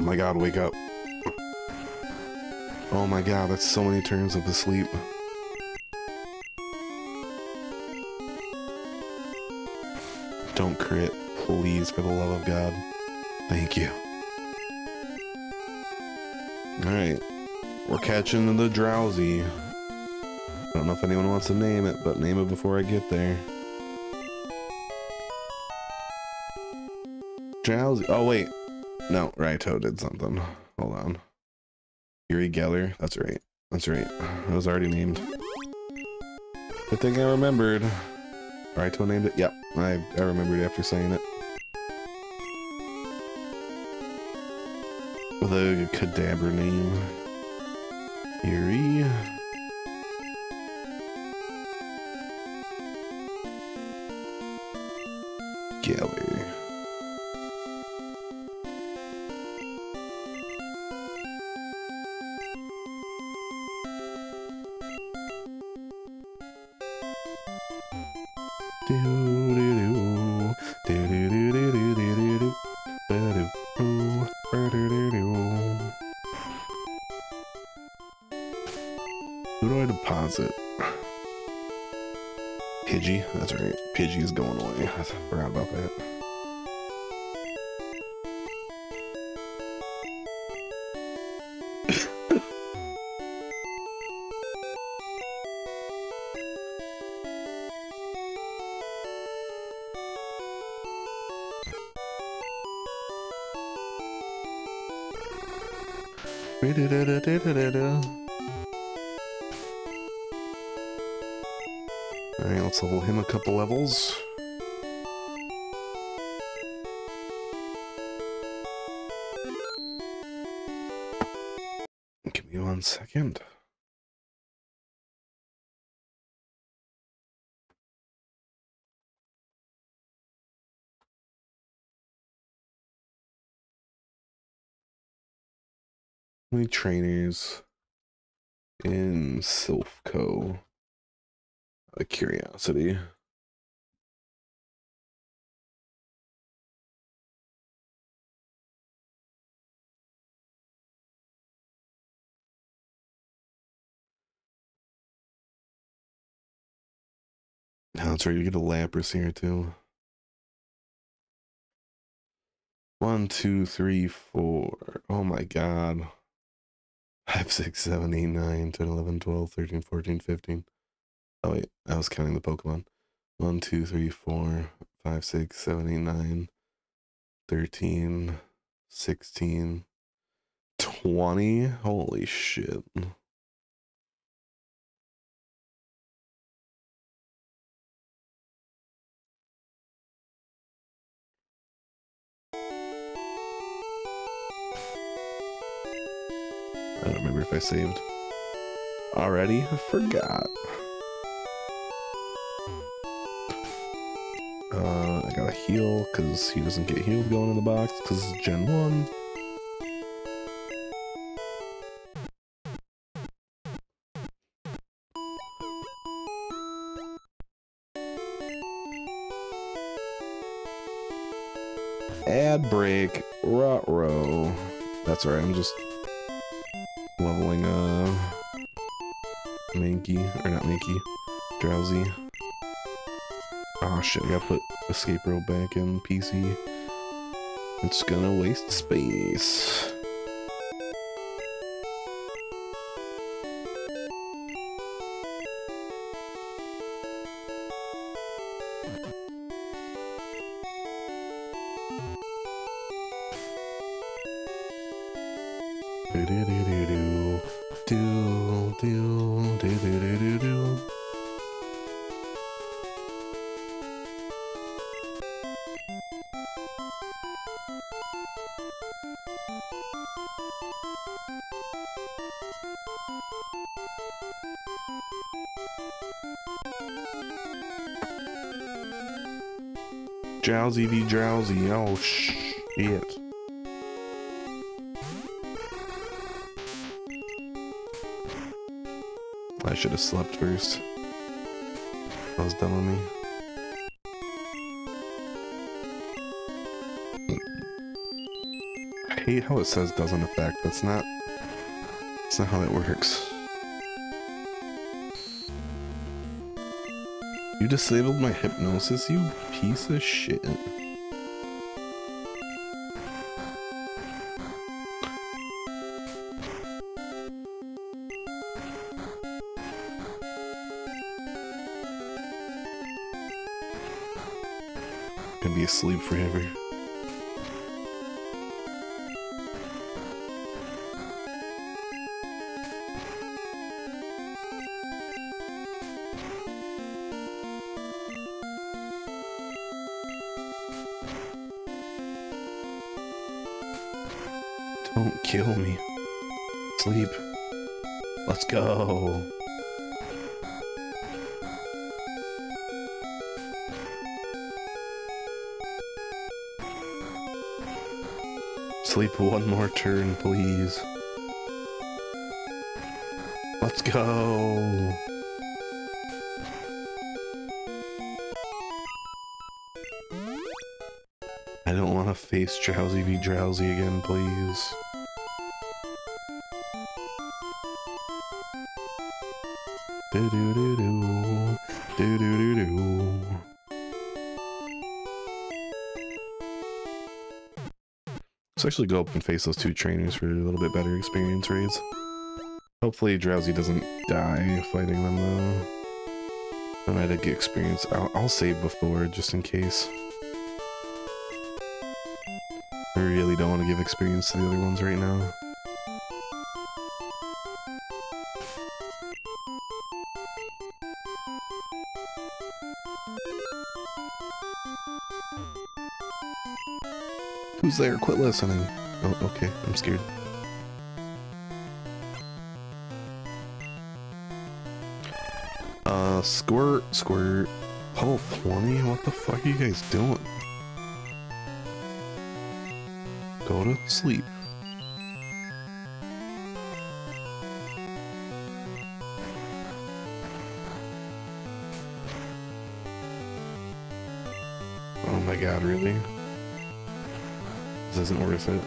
Oh my god, wake up. Oh my god, that's so many turns of the sleep. Don't crit, please, for the love of God. Thank you. Alright. We're catching the Drowzee. I don't know if anyone wants to name it, but name it before I get there. Drowzee. Oh, wait. No, Raito did something. Hold on. Uri Geller. That's right. That's right. It was already named. Good thing I remembered. Raito named it. Yep, I, I remembered after saying it. With a Kadabra name. Uri. I forgot about that. Curiosity. Now it's right, to get a Lapras here too. One, two, three, four. Oh my god. 5, 6, 7, 8, 9, 10, 11, 12, 13, 14, 15. Oh wait, I was counting the Pokemon. 1, 2, 3, 4, 5, 6, 7, 8, 9, 13, 16, 20. Holy shit. I don't remember if I saved. Already? I forgot. Uh, I gotta heal because he doesn't get healed going in the box because it's Gen 1. Ad break, rot row. That's right, I'm just leveling uh Mankey, or not Mankey, Drowzee. Oh shit, gotta put escape rope back in PC. It's gonna waste space. Drowzee v Drowzee. Oh shit. I should have slept first. That was dumb of me. I hate how it says doesn't affect. That's not. That's not how that works. Disabled my hypnosis, you piece of shit. Turn, please. Let's go. I don't want to face Drowzee be Drowzee again, please. Do do do do. Do do do do. Let's actually go up and face those two trainers for a little bit better experience rates. Hopefully Drowzee doesn't die fighting them though. I did get experience. I'll, I'll save before just in case. I really don't want to give experience to the other ones right now. There? Quit listening. Oh, okay. I'm scared. Uh, squirt, squirt. Level 20? What the fuck are you guys doing? Go to sleep. Oh my god, really? This isn't worth it.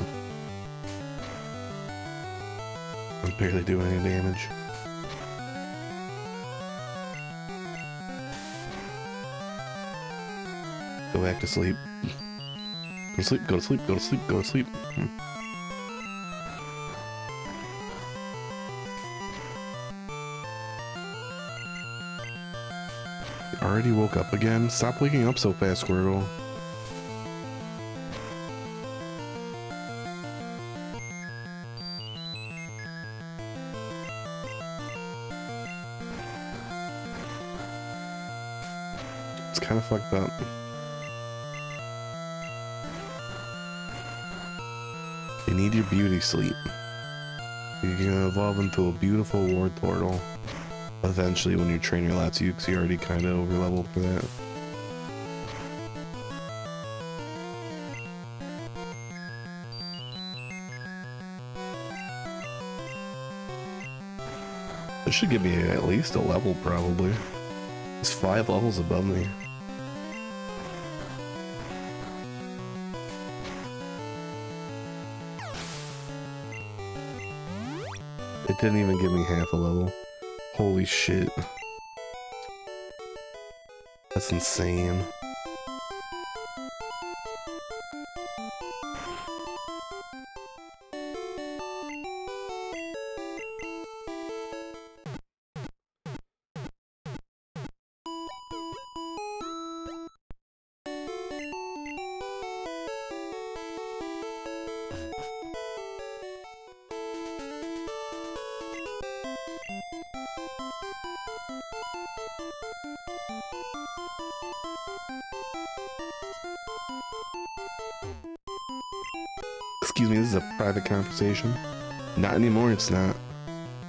I'm barely doing any damage. Go back to sleep. Go to sleep, go to sleep, go to sleep, go to sleep. Hmm. Already woke up again? Stop waking up so fast, Squirtle. Of fucked up. You need your beauty sleep. You're gonna evolve into a beautiful war Wartortle. Eventually when your trainer lets you, because you're already kind of over leveled for that. This should give me at least a level, probably. It's five levels above me. Didn't even give me half a level. Holy shit. That's insane. Conversation. Not anymore, it's not.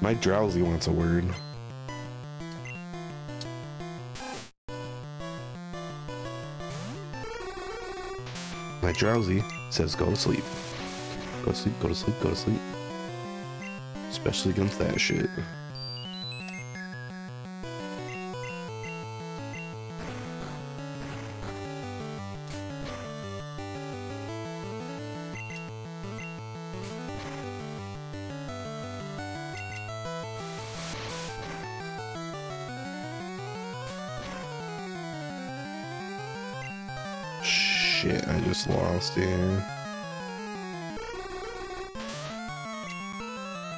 My Drowzee wants a word. My Drowzee says go to sleep. Go to sleep, go to sleep, go to sleep. Especially against that. Shit,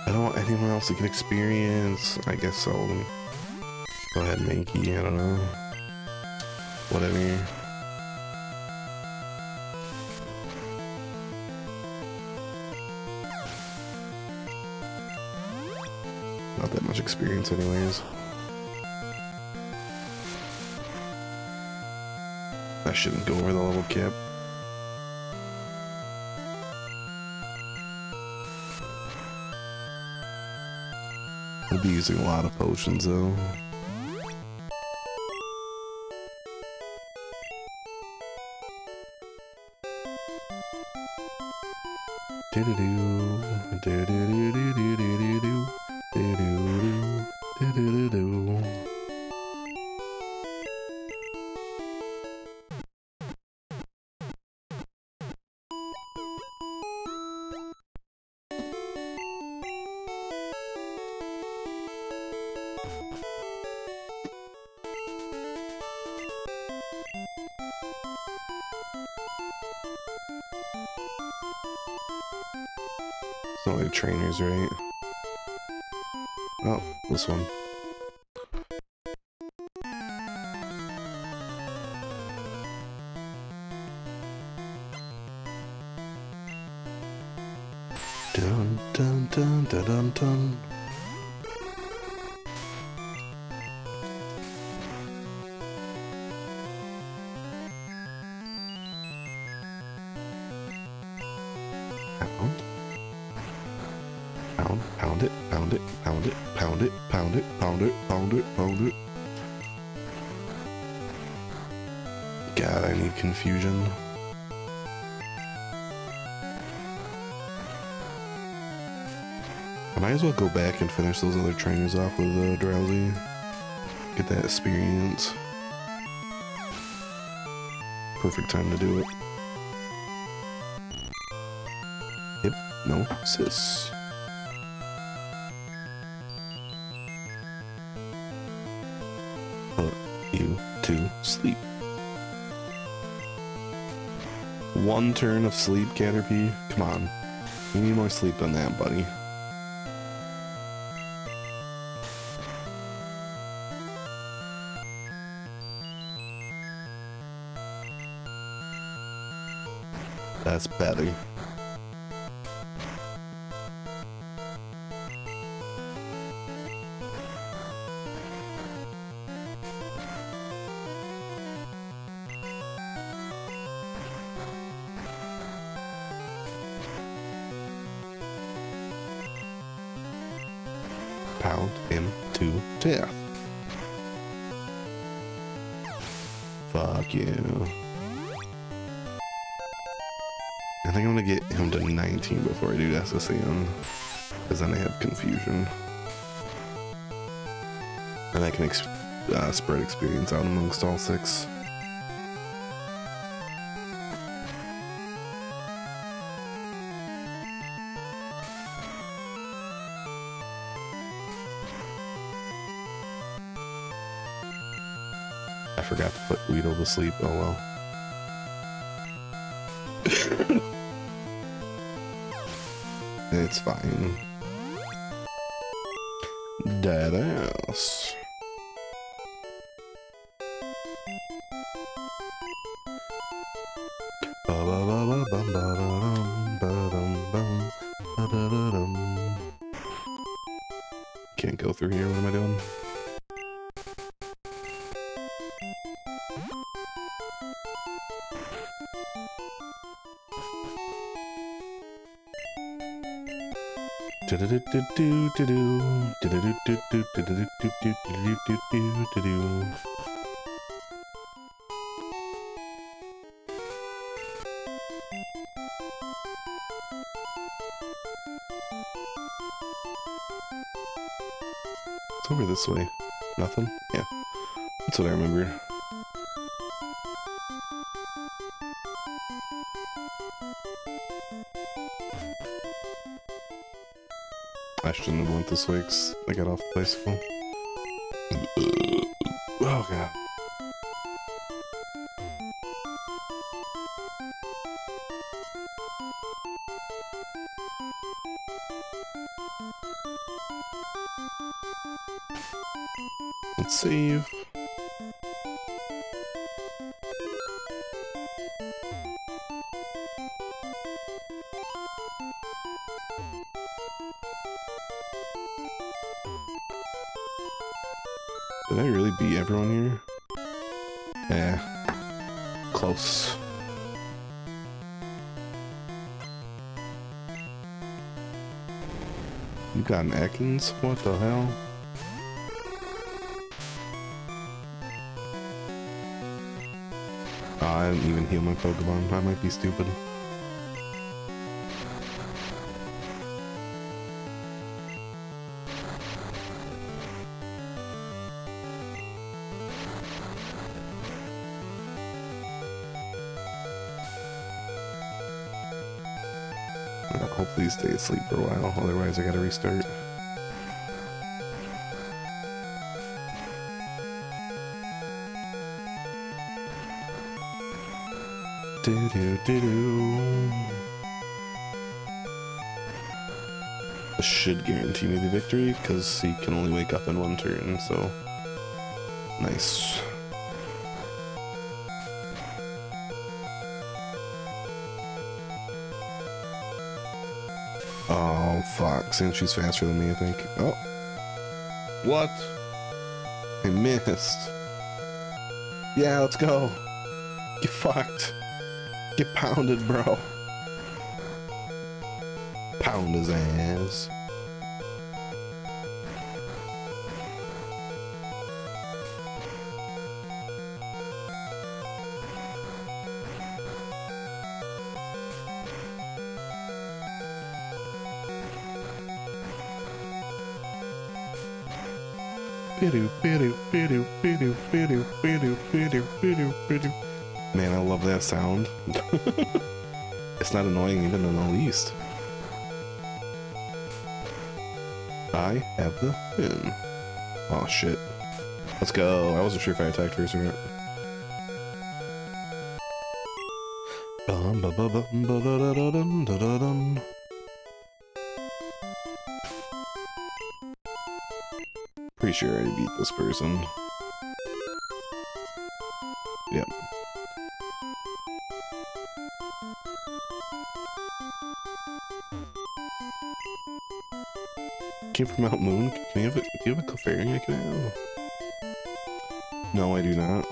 I don't want anyone else to get experience. I guess I'll go ahead make I don't know. Whatever. Not that much experience anyways. I shouldn't go over the level cap. Be using a lot of potions though. Do do do do right? Oh, this one. As well go back and finish those other trainers off with uh, Drowzee. Get that experience. Perfect time to do it. Yep, no, sis. Put you to sleep. one turn of sleep, Caterpie? Come on. You need more sleep than that, buddy. That's better. Pound him to death. Fuck you. Before I do S.S. Anne, because then I have confusion. And I can ex uh, spread experience out amongst all six. I forgot to put Weedle to sleep, oh well. It's fine. Da da It's over this way. Nothing? Yeah. That's what I remembered. question went this week. I got off place school. oh god. Let's save. Beat everyone here? Yeah. Close. You got an Ekans? What the hell? Oh, I didn't even heal my Pokemon. I might be stupid. Stay asleep for a while, otherwise I gotta restart. Do do do do. This should guarantee me the victory because he can only wake up in one turn, so nice. Fuck, she's faster than me, I think. Oh. What? I missed. Yeah, let's go. Get fucked. Get pounded, bro. Pound his ass. Man, I love that sound. it's not annoying even in the least. I have the pin. Oh shit. Let's go. I wasn't sure if I attacked first or not. Bum, ba, ba, ba, da, da, da, dum, da, da, dum. Sure I beat this person. Yep. Came from Mount Moon? Can you have a, do you have a Clefairy I can have? No, I do not.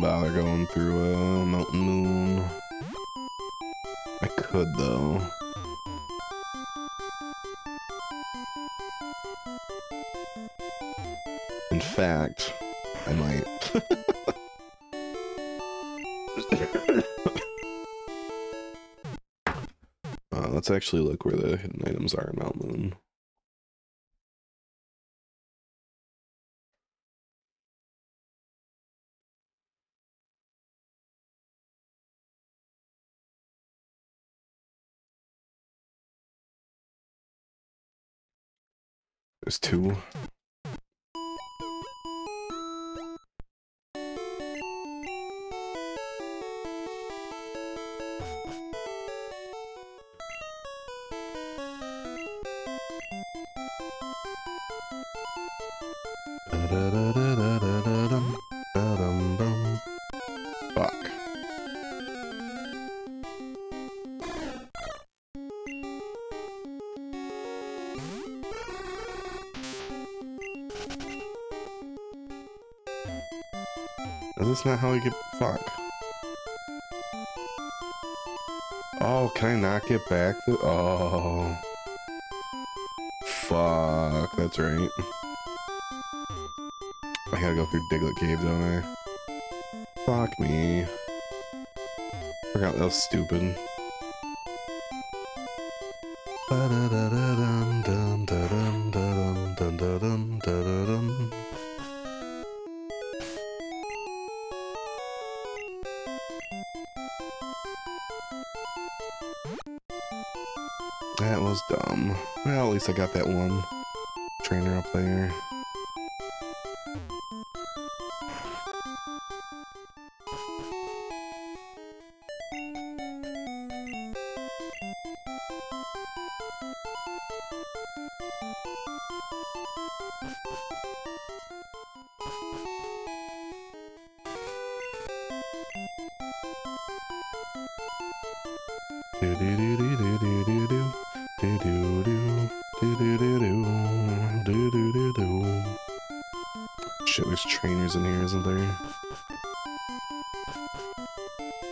Bother going through uh, Mountain Moon. I could though. In fact, I might. uh, let's actually look where the hidden items are in Mount Moon. There's two. This not how you get... Fuck. Oh, can I not get back? Oh. Fuck, that's right. I gotta go through Diglett Cave, don't I? Fuck me. Forgot that was stupid. Da-dum, da-dum, dum, da-dum, da-da-dum. That was dumb. Well, at least I got that one trainer up there.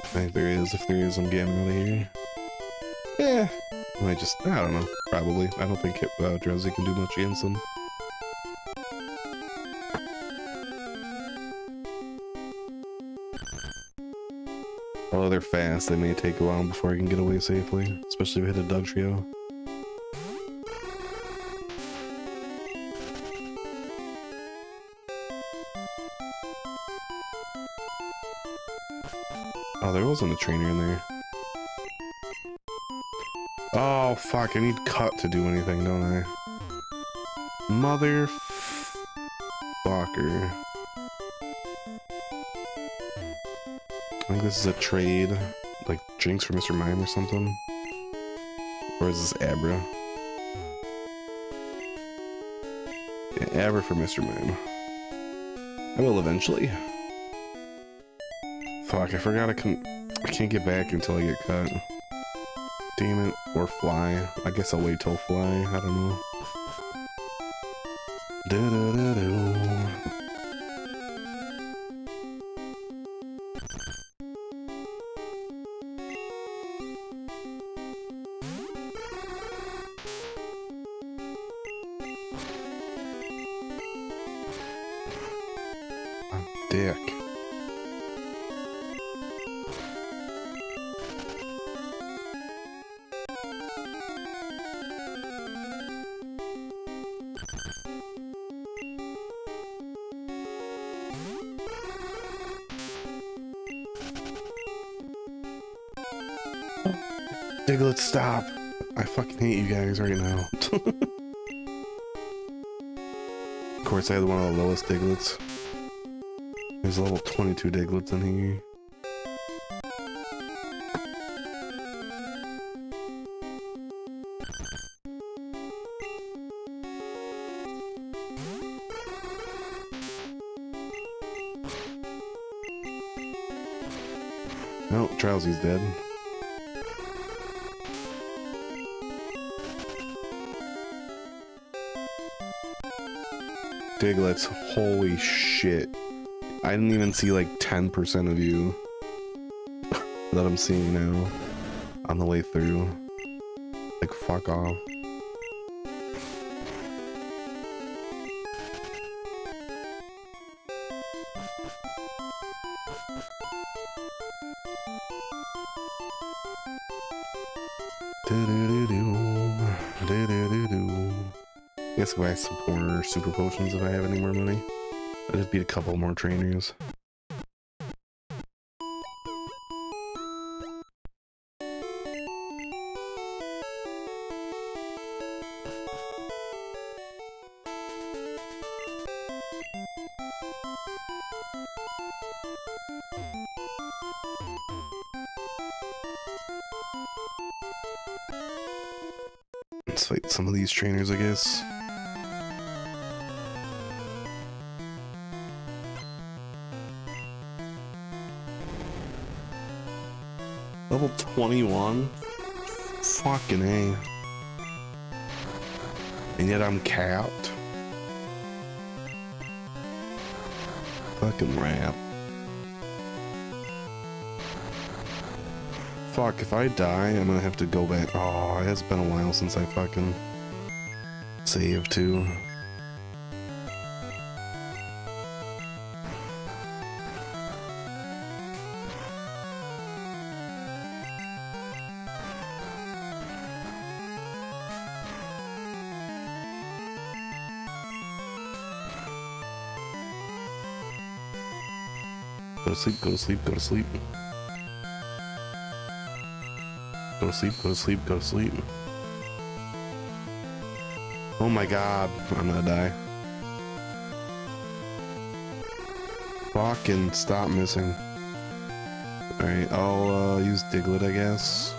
I think there is. If there is, I'm getting out of here. Yeah. I just, I don't know. Probably. I don't think uh, Drowzee can do much against them. Although they're fast, they may take a while before I can get away safely, especially if I hit a Dugtrio. Oh, there wasn't a trainer in there. Oh, fuck, I need cut to do anything, don't I? Mother... Fucker. I think this is a trade, like Jynx for Mr. Mime or something. Or is this Abra? Yeah, Abra for Mr. Mime. I will eventually. Fuck, I forgot I can I can't get back until I get cut. Damn it. Or fly. I guess I'll wait till fly. I don't know. Da -da. Ah, dick. Diglett, stop. I fucking hate you guys right now. of course, I had one of the lowest Digletts. There's level 22 Digletts in here. No, Drowzee's dead. Digletts, holy shit. I didn't even see like 10% of you that I'm seeing now on the way through. Like, fuck off. I I have some super potions if I have any more money. I'll just beat a couple more trainers. Let's fight some of these trainers, I guess. Level 21? Fucking A. And yet I'm capped. Fucking rap. Fuck, if I die, I'm gonna have to go back. Oh, it has been a while since I fucking saved too. Go to sleep, go to sleep, go to sleep. Go to sleep, go to sleep, go to sleep. Oh my god, I'm gonna die. Fucking stop missing. Alright, I'll uh, use Diglett, I guess.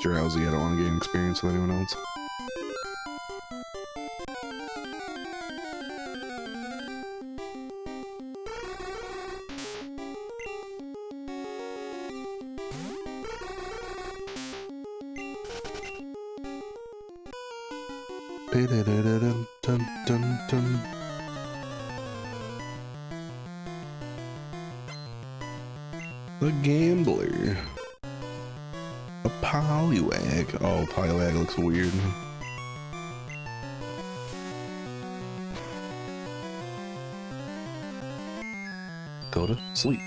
Drowzee, I don't want to gain experience with anyone else. Weird. Go to sleep.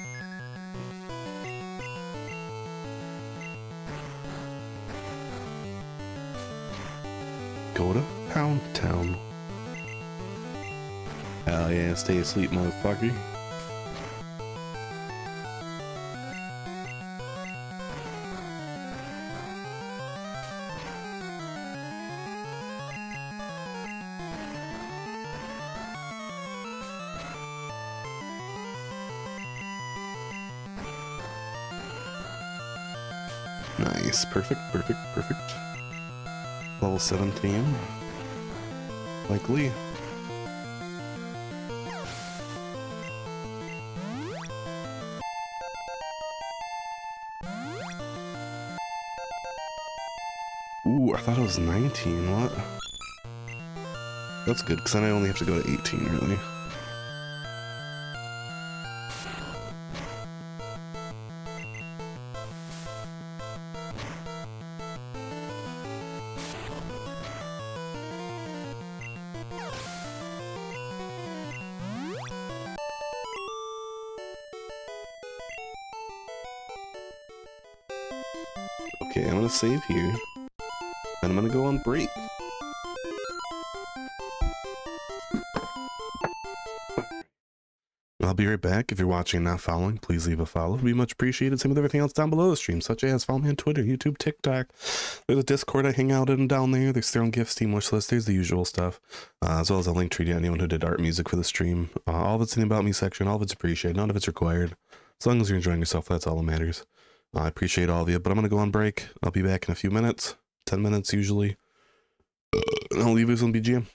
Go to Pound Town. Hell yeah, stay asleep, motherfucker. Perfect, perfect, perfect. Level 17. Likely. Ooh, I thought it was 19, what? That's good, because then I only have to go to 18, really. Save here. And I'm gonna go on break. I'll be right back. If you're watching and not following, please leave a follow. It'd be much appreciated. Same with everything else down below the stream, such as follow me on Twitter, YouTube, TikTok. There's a Discord I hang out in down there. There's their own gifts, team wish list. There's the usual stuff, uh, as well as a link tree to anyone who did art music for the stream. Uh, all of it's in the About Me section. All of it's appreciated. None of it's required. As long as you're enjoying yourself, that's all that matters. I appreciate all of you, but I'm going to go on break. I'll be back in a few minutes, 10 minutes usually. And I'll leave you some BGM.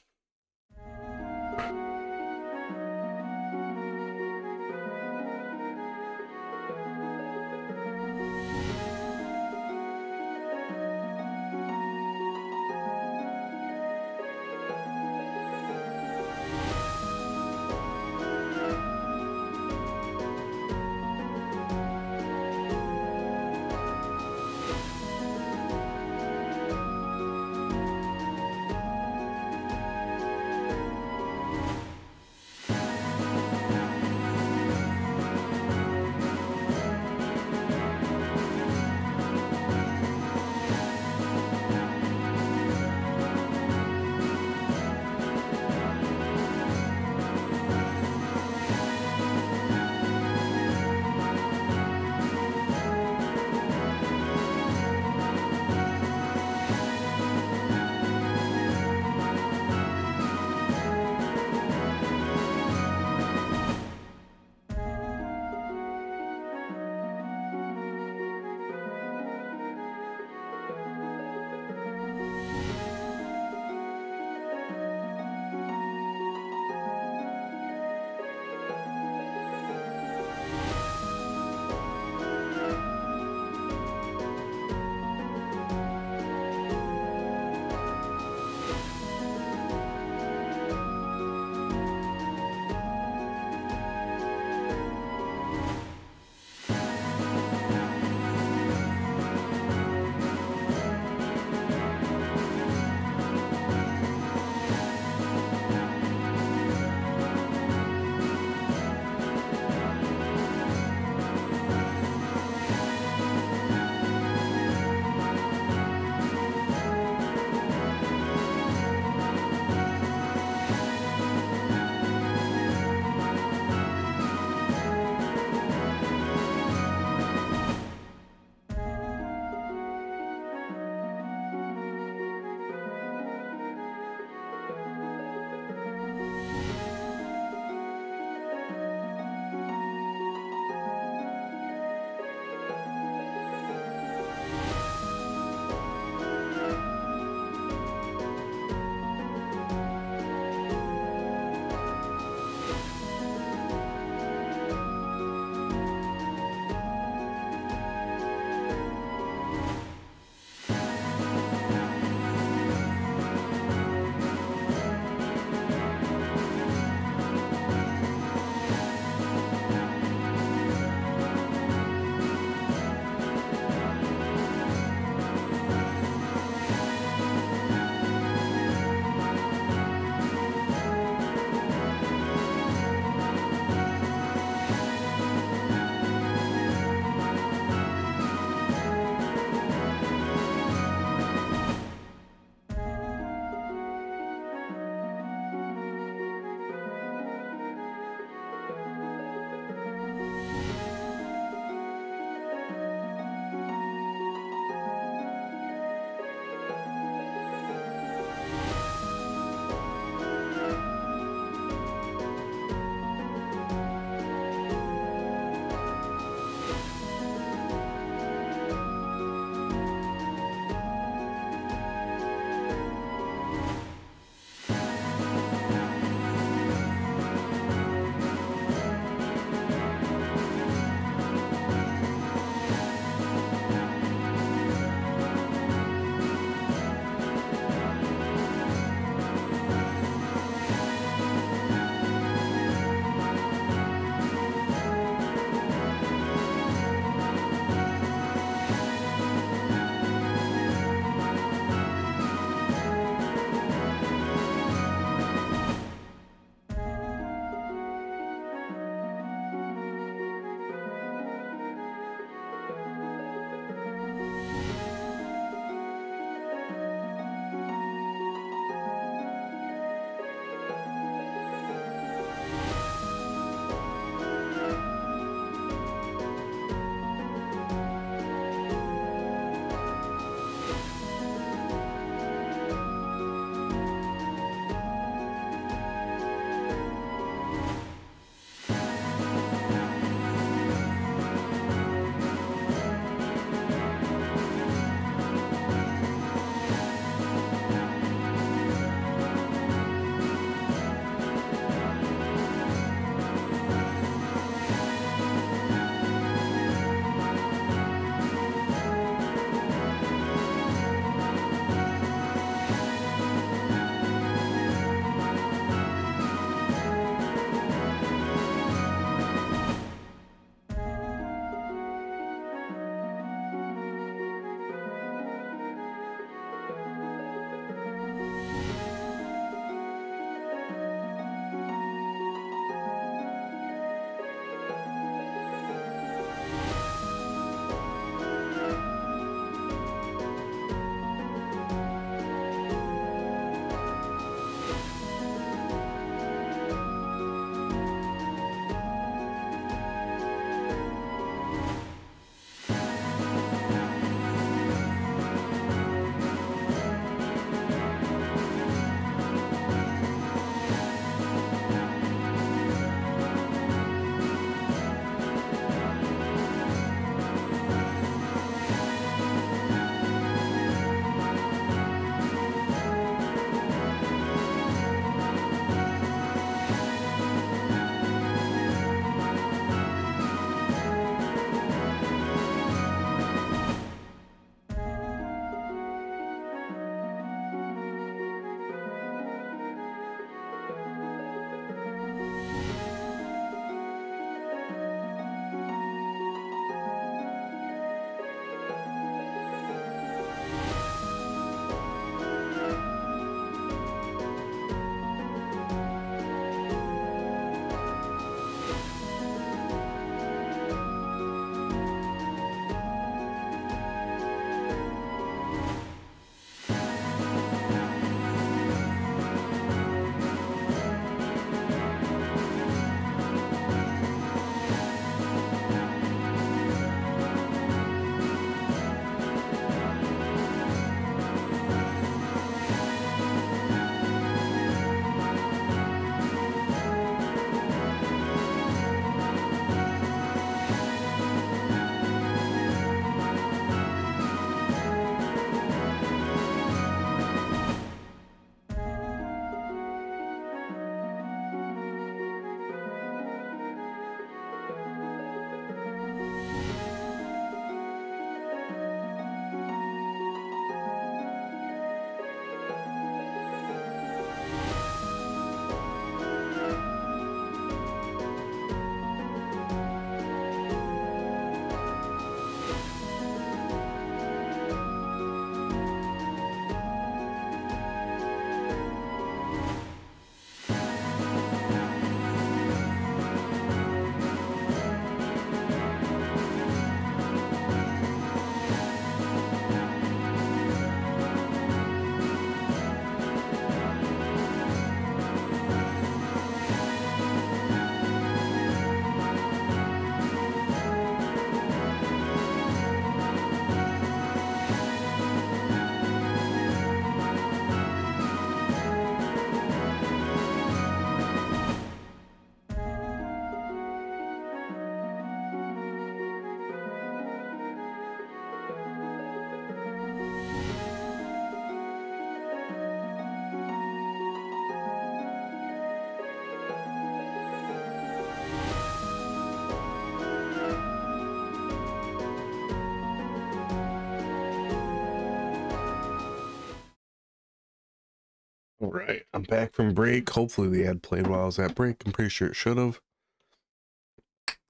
I'm back from break. Hopefully the ad played while I was at break. I'm pretty sure it should have.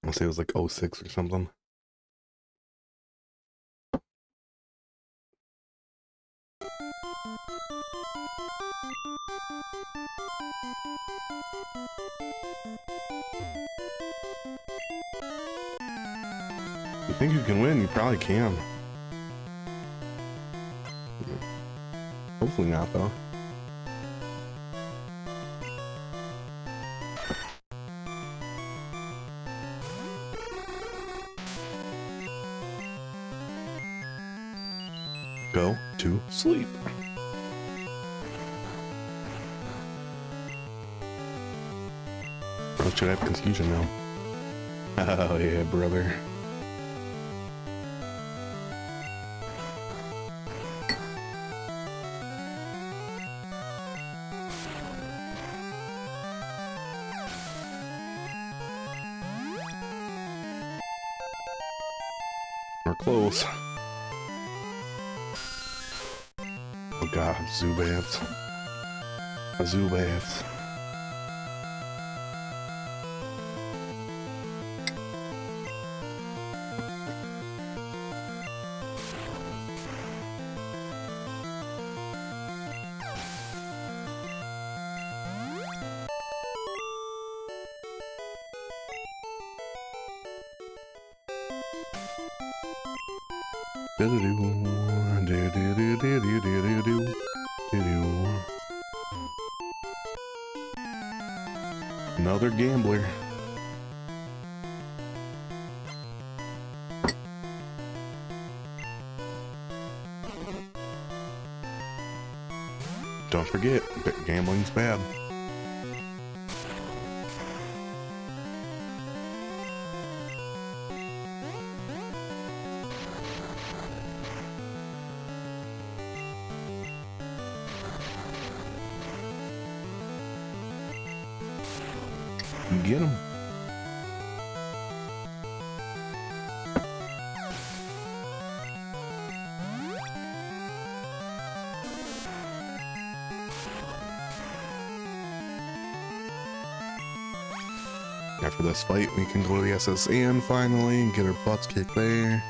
I'll say it was like 06 or something. You think you can win? You probably can. Hopefully not, though. Sleep. Oh, should I have confusion now? Oh yeah, brother. We're close. God, Zubats. Zubats. After this fight, we can go to the S.S. Anne finally and get our butts kicked there.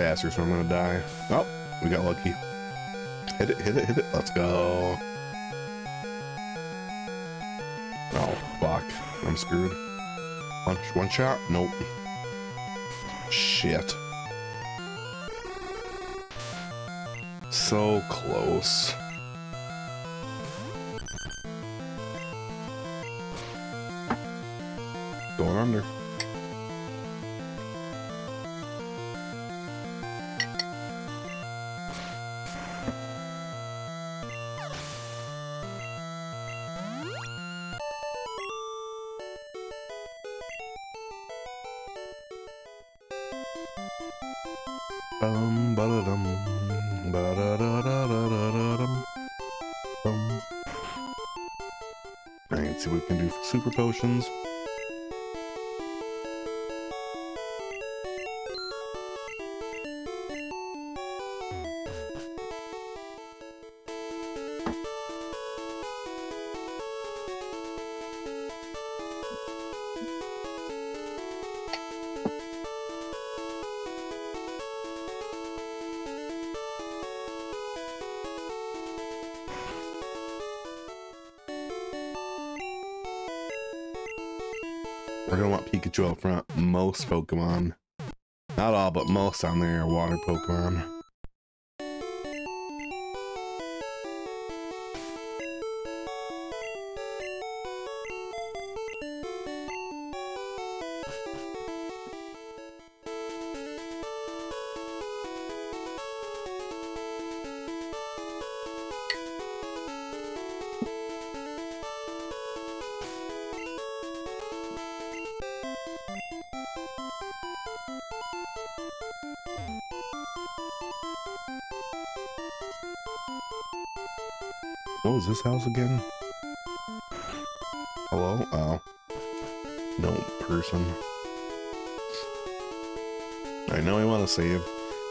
I think these bastards are gonna die. Oh, we got lucky. Hit it, hit it, hit it. Let's go. Oh, fuck. I'm screwed. Punch, one shot? Nope. Shit. So close. Going under. Most Pokemon. Not all, but most on there are water Pokemon. This house again? Hello? Oh. No person. I know I want to save.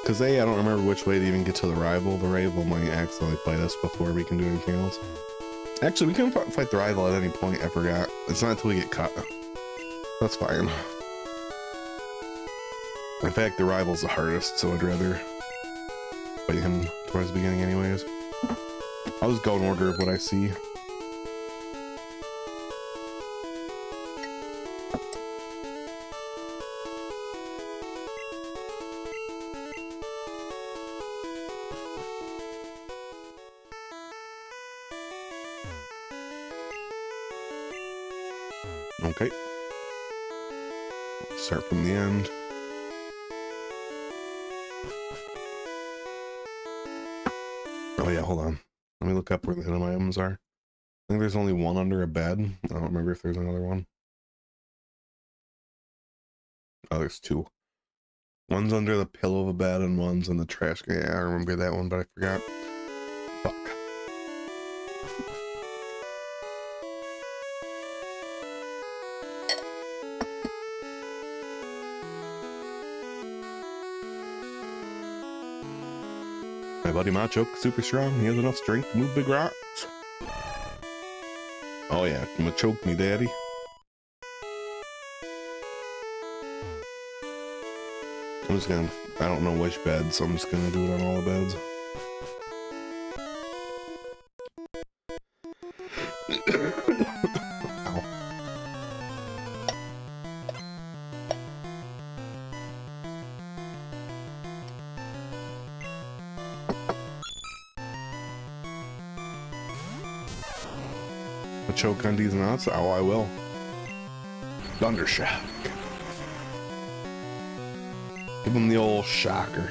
Because A, I don't remember which way to even get to the rival. The rival might accidentally fight us before we can do anything else. Actually, we can fight the rival at any point. I forgot. It's not until we get caught. That's fine. In fact, the rival's the hardest, so I'd rather fight him towards the beginning. I'll go in order of what I see. If there's another one. Oh, there's two. One's under the pillow of a bed and one's in the trash can. Yeah, I remember that one, but I forgot. Fuck. My buddy Machoke, super strong. He has enough strength to move big rocks. Oh yeah, gonna choke me, daddy. I'm just gonna, I don't know which bed, so I'm just gonna do it on all the beds. A choke on these nuts? Oh, I will. Thundershock. Give him the old shocker.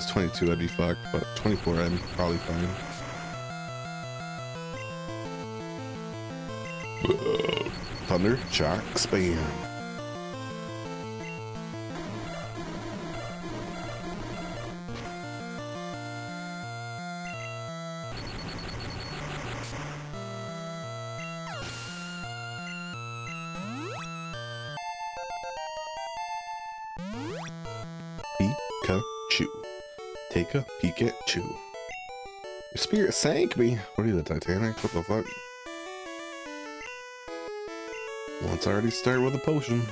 Was 22, I'd be fucked, but 24, I'm probably fine. Thunder, shock, spam. Sank me. What are you, the Titanic? What the fuck? Let's already start with a potion.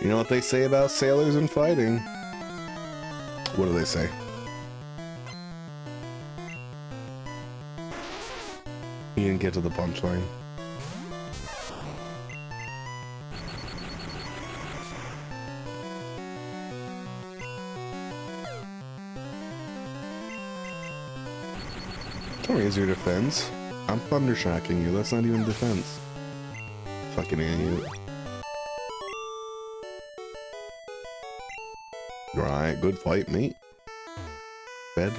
You know what they say about sailors and fighting? What do they say? He didn't get to the punchline. Don't your defense. I'm thundershocking you. That's not even defense. Fucking idiot. Right, good fight, mate. Bed.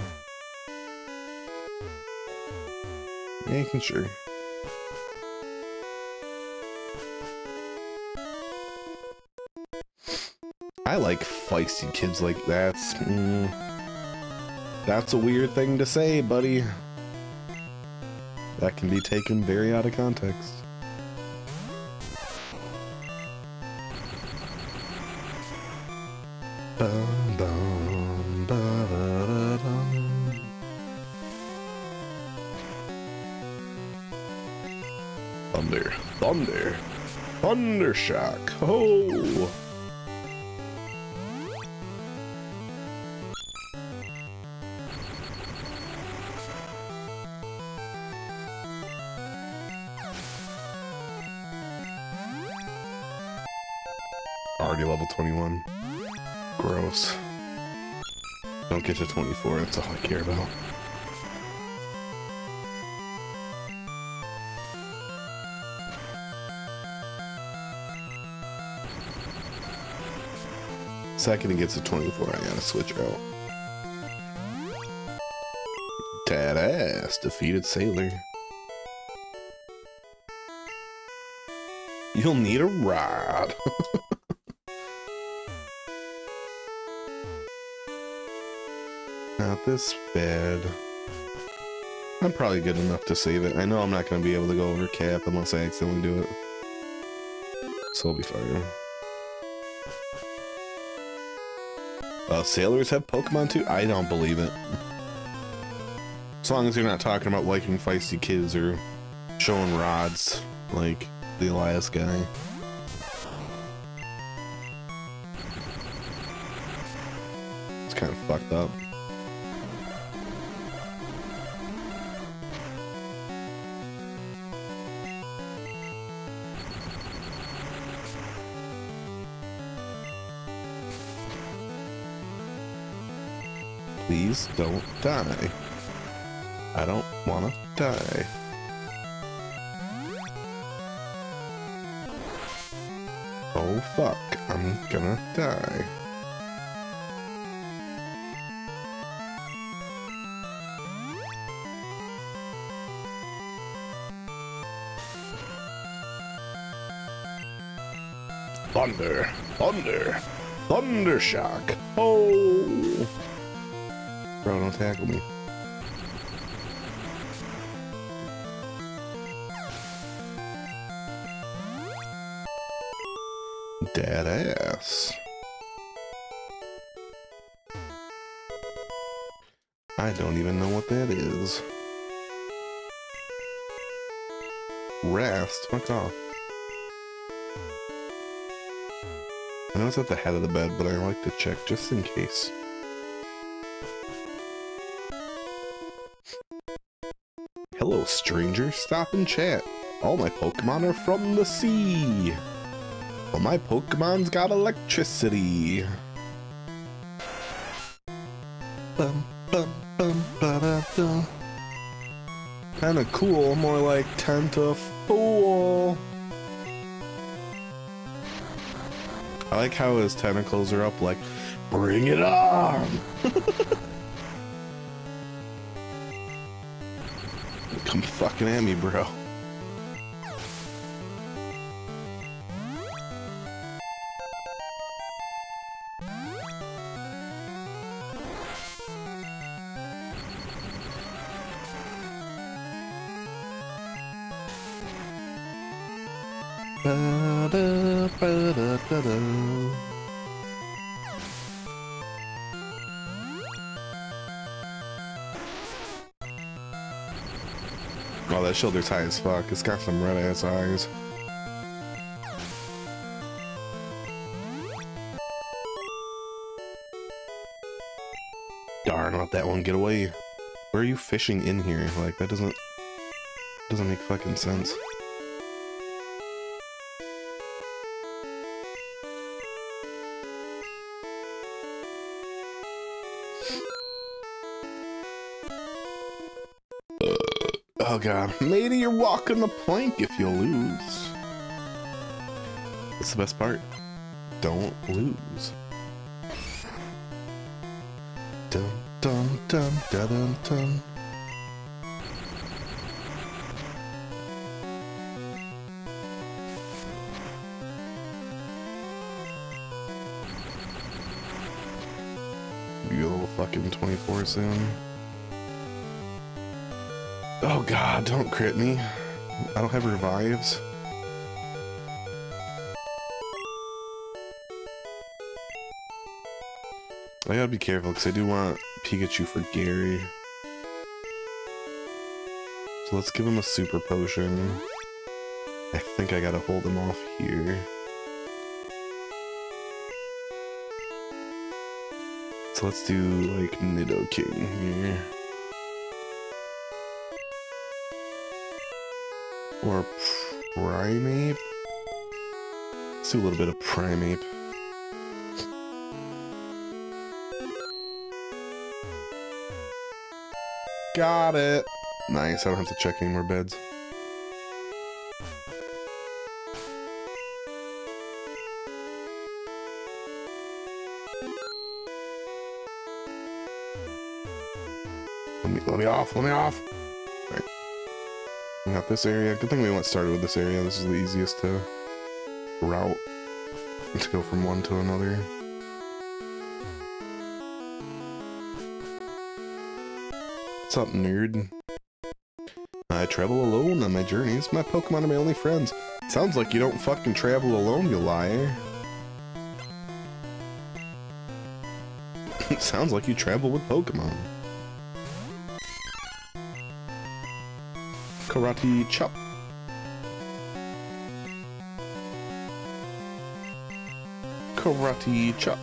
Making sure. I like feisty kids like that. Mm. That's a weird thing to say, buddy. That can be taken very out of context. Thunder, thunder, thunder shock. Oh! Get to 24, that's all I care about. Second he gets to 24, I gotta switch out. Tad ass, defeated sailor. You'll need a rod. this bed. I'm probably good enough to save it. I know I'm not going to be able to go over cap unless I accidentally do it. So I'll be fine. Uh, sailors have Pokemon too? I don't believe it. As long as you're not talking about liking feisty kids or showing rods like the Elias guy. It's kind of fucked up. Please don't die. I don't wanna die. Oh fuck, I'm gonna die. Thunder, thunder, thunder shock. Oh! Bro, don't tackle me. Dead ass. I don't even know what that is. Rest? Fuck off. I know it's at the head of the bed, but I like to check just in case. Hello, stranger. Stop and chat. All my Pokemon are from the sea. But my Pokemon's got electricity. Bum, bum, bum, ba, da, da. Kinda cool, more like Tentafool. I like how his tentacles are up like, bring it on! fucking at me, bro. That Shellder's high as fuck. It's got some red ass eyes. Darn, let that one get away. Where are you fishing in here? Like, that doesn't... Doesn't make fucking sense. Oh god. Lady, you're walking the plank if you lose. That's the best part. Don't lose. Dun dun dun dun dun dun. You little fucking 24 soon. Oh god, don't crit me. I don't have revives. I gotta be careful because I do want Pikachu for Gary. So let's give him a super potion. I think I gotta hold him off here. So let's do like Nidoking here. Or Primeape? Let's do a little bit of Primeape. Got it! Nice, I don't have to check any more beds. Let me off, let me off! Got this area. Good thing we went started with this area. This is the easiest to route to go from one to another. What's up, nerd? I travel alone on my journeys. My Pokemon are my only friends. Sounds like you don't fucking travel alone, you liar. Sounds like you travel with Pokemon. Karate Chop. Karate Chop.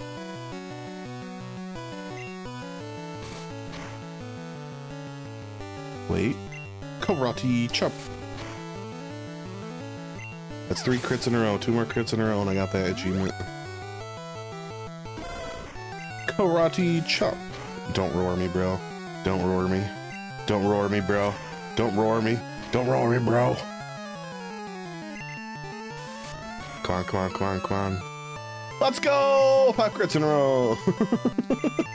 Wait. Karate Chop. That's three crits in a row. Two more crits in a row and I got that achievement. Karate Chop. Don't roar me, bro. Don't roar me. Don't roar me, bro. Don't roar me. Don't roar me, bro. Come on, come on, come on, come on. Let's go! Five crits in a row.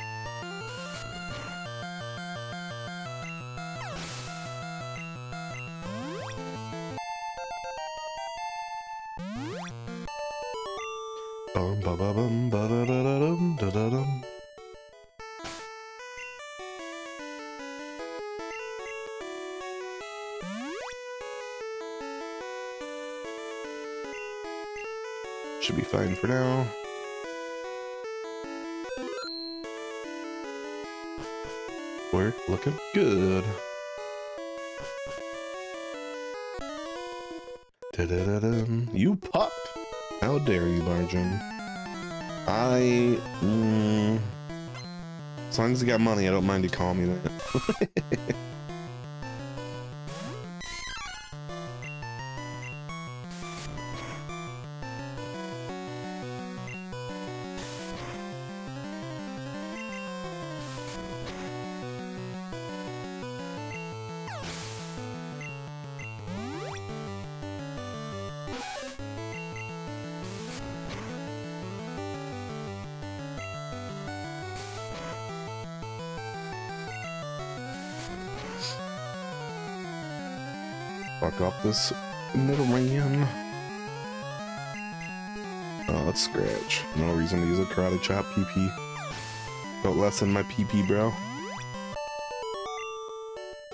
Should be fine for now. We're looking good. Da-da-da-dum. You pup! How dare you barge in? I... Mm, as long as you got money, I don't mind you calling me that. Fuck up this middleman. Oh, let's scratch. No reason to use a karate chop PP. Don't lessen my PP, bro.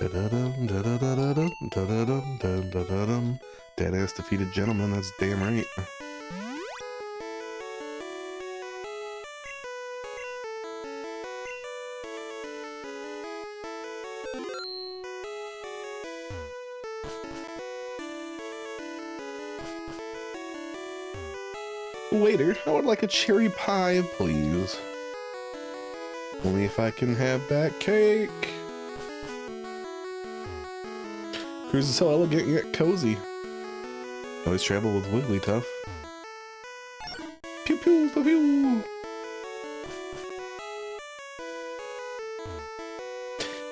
Da-da-da-dum. Deadass defeated gentleman, that's damn right. A cherry pie, please. Only if I can have that cake. Cruise is so elegant yet cozy. Always travel with Wigglytuff. Pew pew pew pew.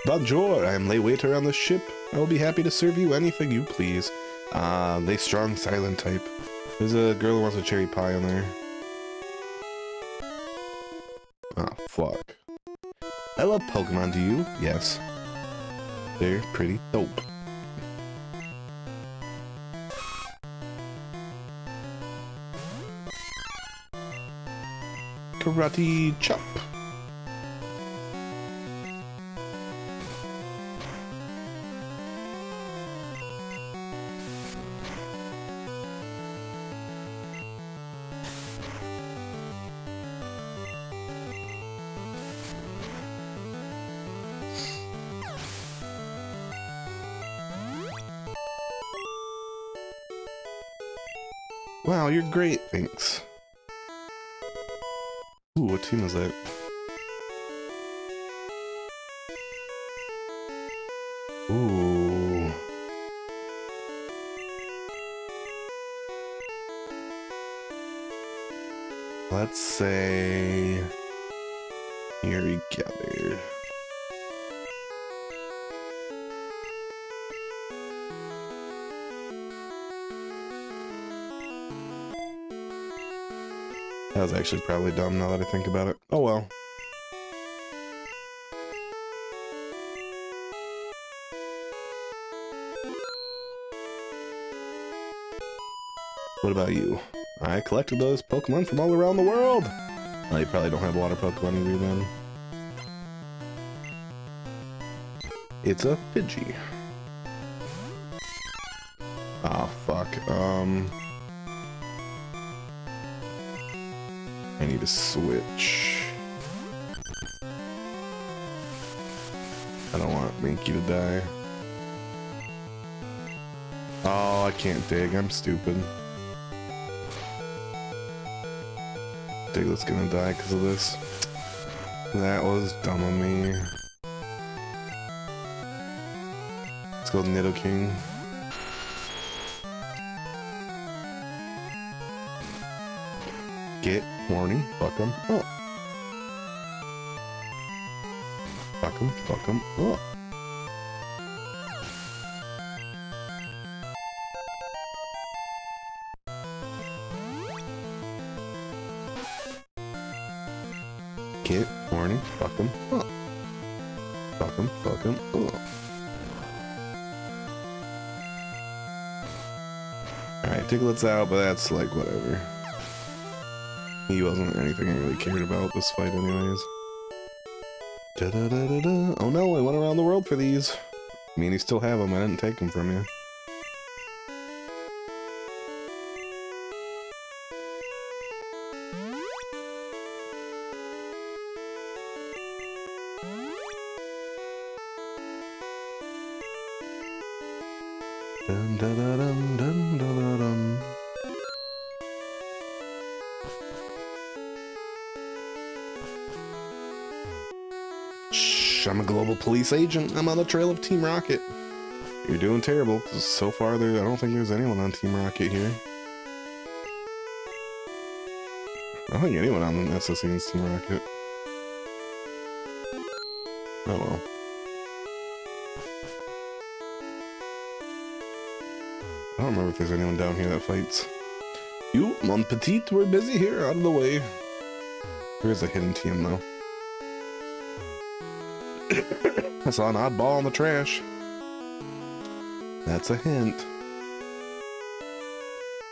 Bonjour, I am lay waiter on the ship. I will be happy to serve you anything you please. Ah, uh, lay strong silent type. There's a girl who wants a cherry pie in there. Ah, oh, fuck. I love Pokemon, do you? Yes. They're pretty dope. Karate chop. You're great, thanks. Ooh, what team is that? Ooh. Let's say was actually probably dumb now that I think about it. Oh well. What about you? I collected those Pokemon from all around the world! Well, you probably don't have of Pokemon either then. It's a Pidgey. Ah, oh, fuck. Um... I need to switch. I don't want Minky to die. Oh, I can't dig. I'm stupid. Diglett's gonna die because of this. That was dumb of me. Let's go Nidoking. Get horny, fuck him up. Fuck him, fuck him up. Get horny, fuck him up. Fuck him, fuck him up. Alright, Diglett's out, but that's like whatever. He wasn't anything I really cared about this fight anyways. Da -da -da. Oh no, I went around the world for these. I mean, you still have them, I didn't take them from you. Police agent. I'm on the trail of Team Rocket. You're doing terrible, so far there, I don't think there's anyone on Team Rocket here. I don't think anyone on the SSC's Team Rocket. Oh well. I don't remember if there's anyone down here that fights. You, Mon Petit, we're busy here, out of the way. There's a hidden team, though. I saw an oddball in the trash. That's a hint.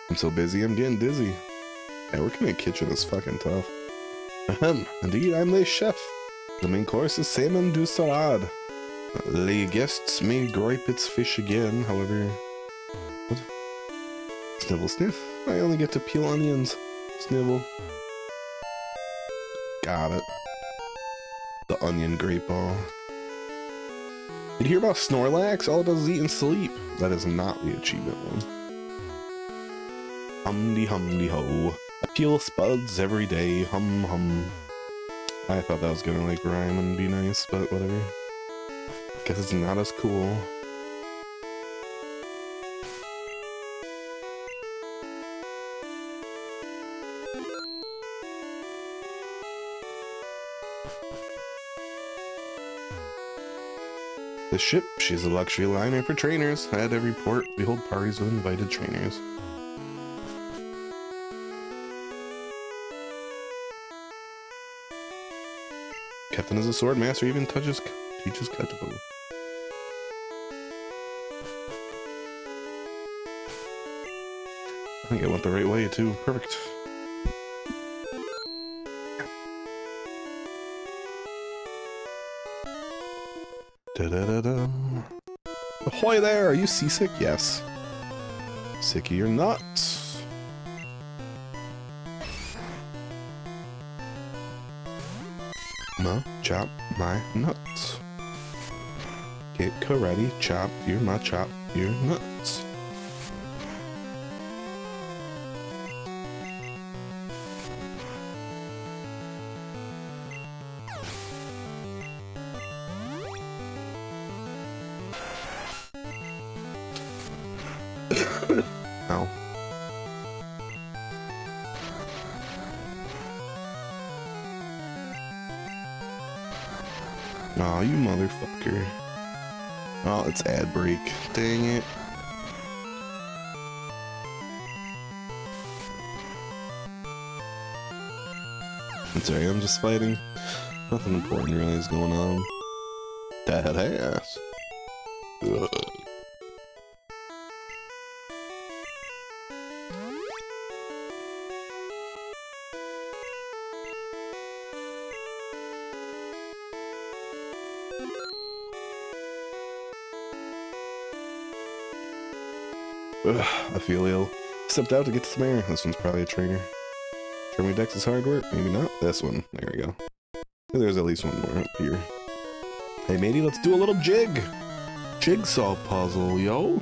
I'm so busy, I'm getting dizzy. Yeah, working in a kitchen is fucking tough. Ahem, indeed, I'm the chef. The main course is salmon du salade. The guests may gripe its fish again, however... What? Snibble sniff. I only get to peel onions. Snivel. Got it. The onion great ball. You hear about Snorlax? All it does is eat and sleep. That is not the achievement one. Humdy humdy ho. I peel spuds every day. Hum hum. I thought that was gonna like rhyme and be nice, but whatever. Guess it's not as cool. The ship, she's a luxury liner for trainers. At every port, we hold parties with invited trainers. Captain is a sword master, even touches, teaches Katabu. I think I went the right way too. Perfect. Ahoy there! Are you seasick? Yes. Sick of your nuts. Ma, chop my nuts. Get karate, chop your ma chop your nuts. It's ad break. Dang it. I'm sorry, I'm just fighting. Nothing important really is going on. That ass. Feel. Stepped out to get some air. This one's probably a trainer. Jeremy Dex is hard work. Maybe not. This one. There we go. There's at least one more up here. Hey, matey, let's do a little jig. Jigsaw puzzle, yo.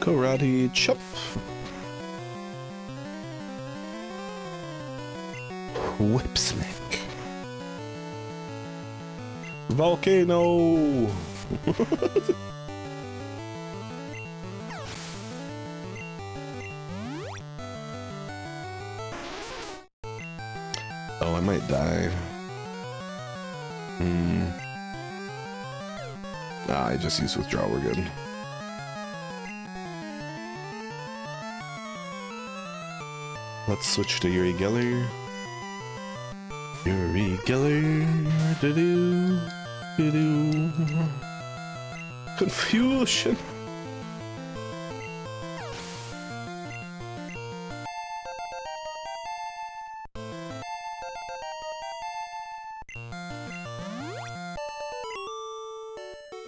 Karate chop. Whip smack. Volcano! oh, I might die. Hmm. Ah, I just used withdraw, we're good. Let's switch to Uri Geller. Geller, do do do do. Confusion.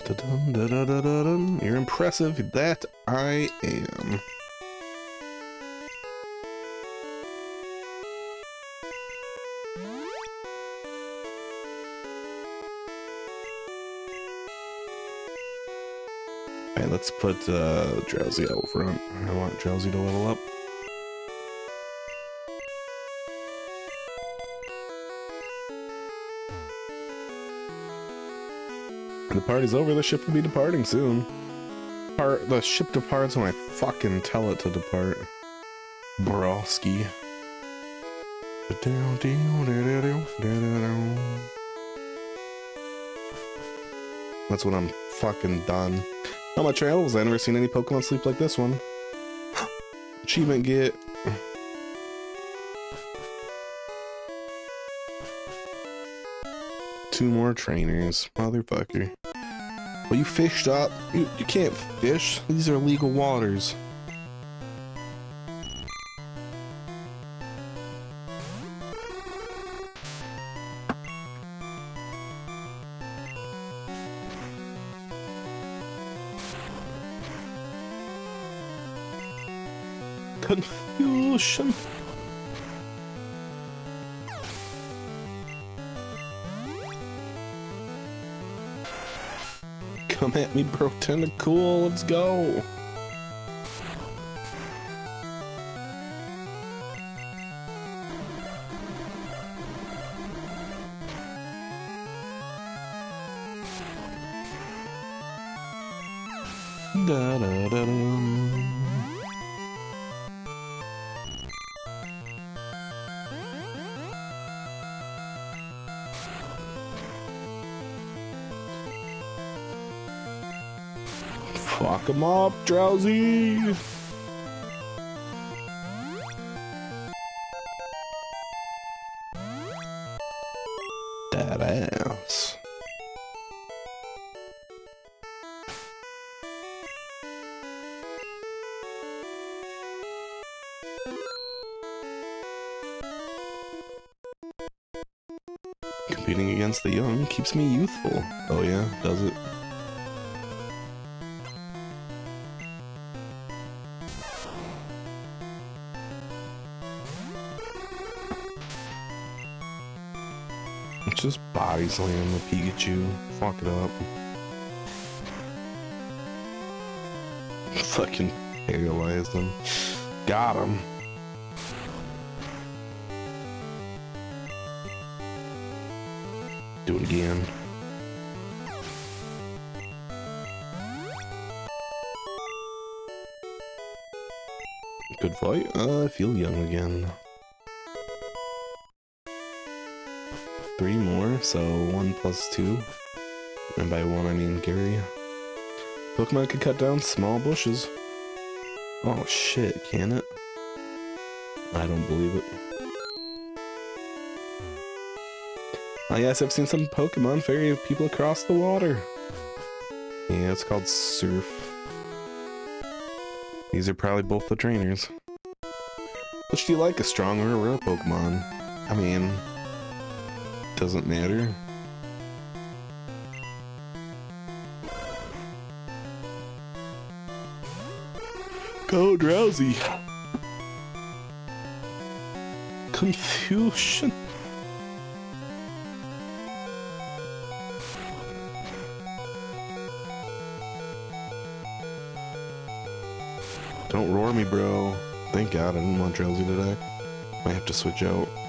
Dun, dun, dun, You're impressive. That I am. Put uh, Drowzee out front. I want Drowzee to level up. The party's over. The ship will be departing soon. Part the ship departs when I fucking tell it to depart. Brosky. That's when I'm fucking done. On my travels, I never seen any Pokemon sleep like this one. Achievement get. Two more trainers. Motherfucker. Well, you fished up. You, you can't fish. These are legal waters. Me. Tentacool. Let's go. Drowzee! That ass. Competing against the young keeps me youthful. Oh yeah, does it? Just body slam the Pikachu. Fuck it up. Fucking paralyzed him. Got him. Do it again. Good fight. Uh, I feel young again. Three more, so one plus two. And by one, I mean Gary. Pokemon can cut down small bushes. Oh shit, can it? I don't believe it. Oh yes, I've seen some Pokemon ferry people across the water. Yeah, it's called Surf. These are probably both the trainers. Which do you like, a strong or a rare Pokemon? I mean, doesn't matter. Go Drowzee. Confusion. Don't roar me, bro. Thank God I didn't want Drowzee today. Might have to switch out.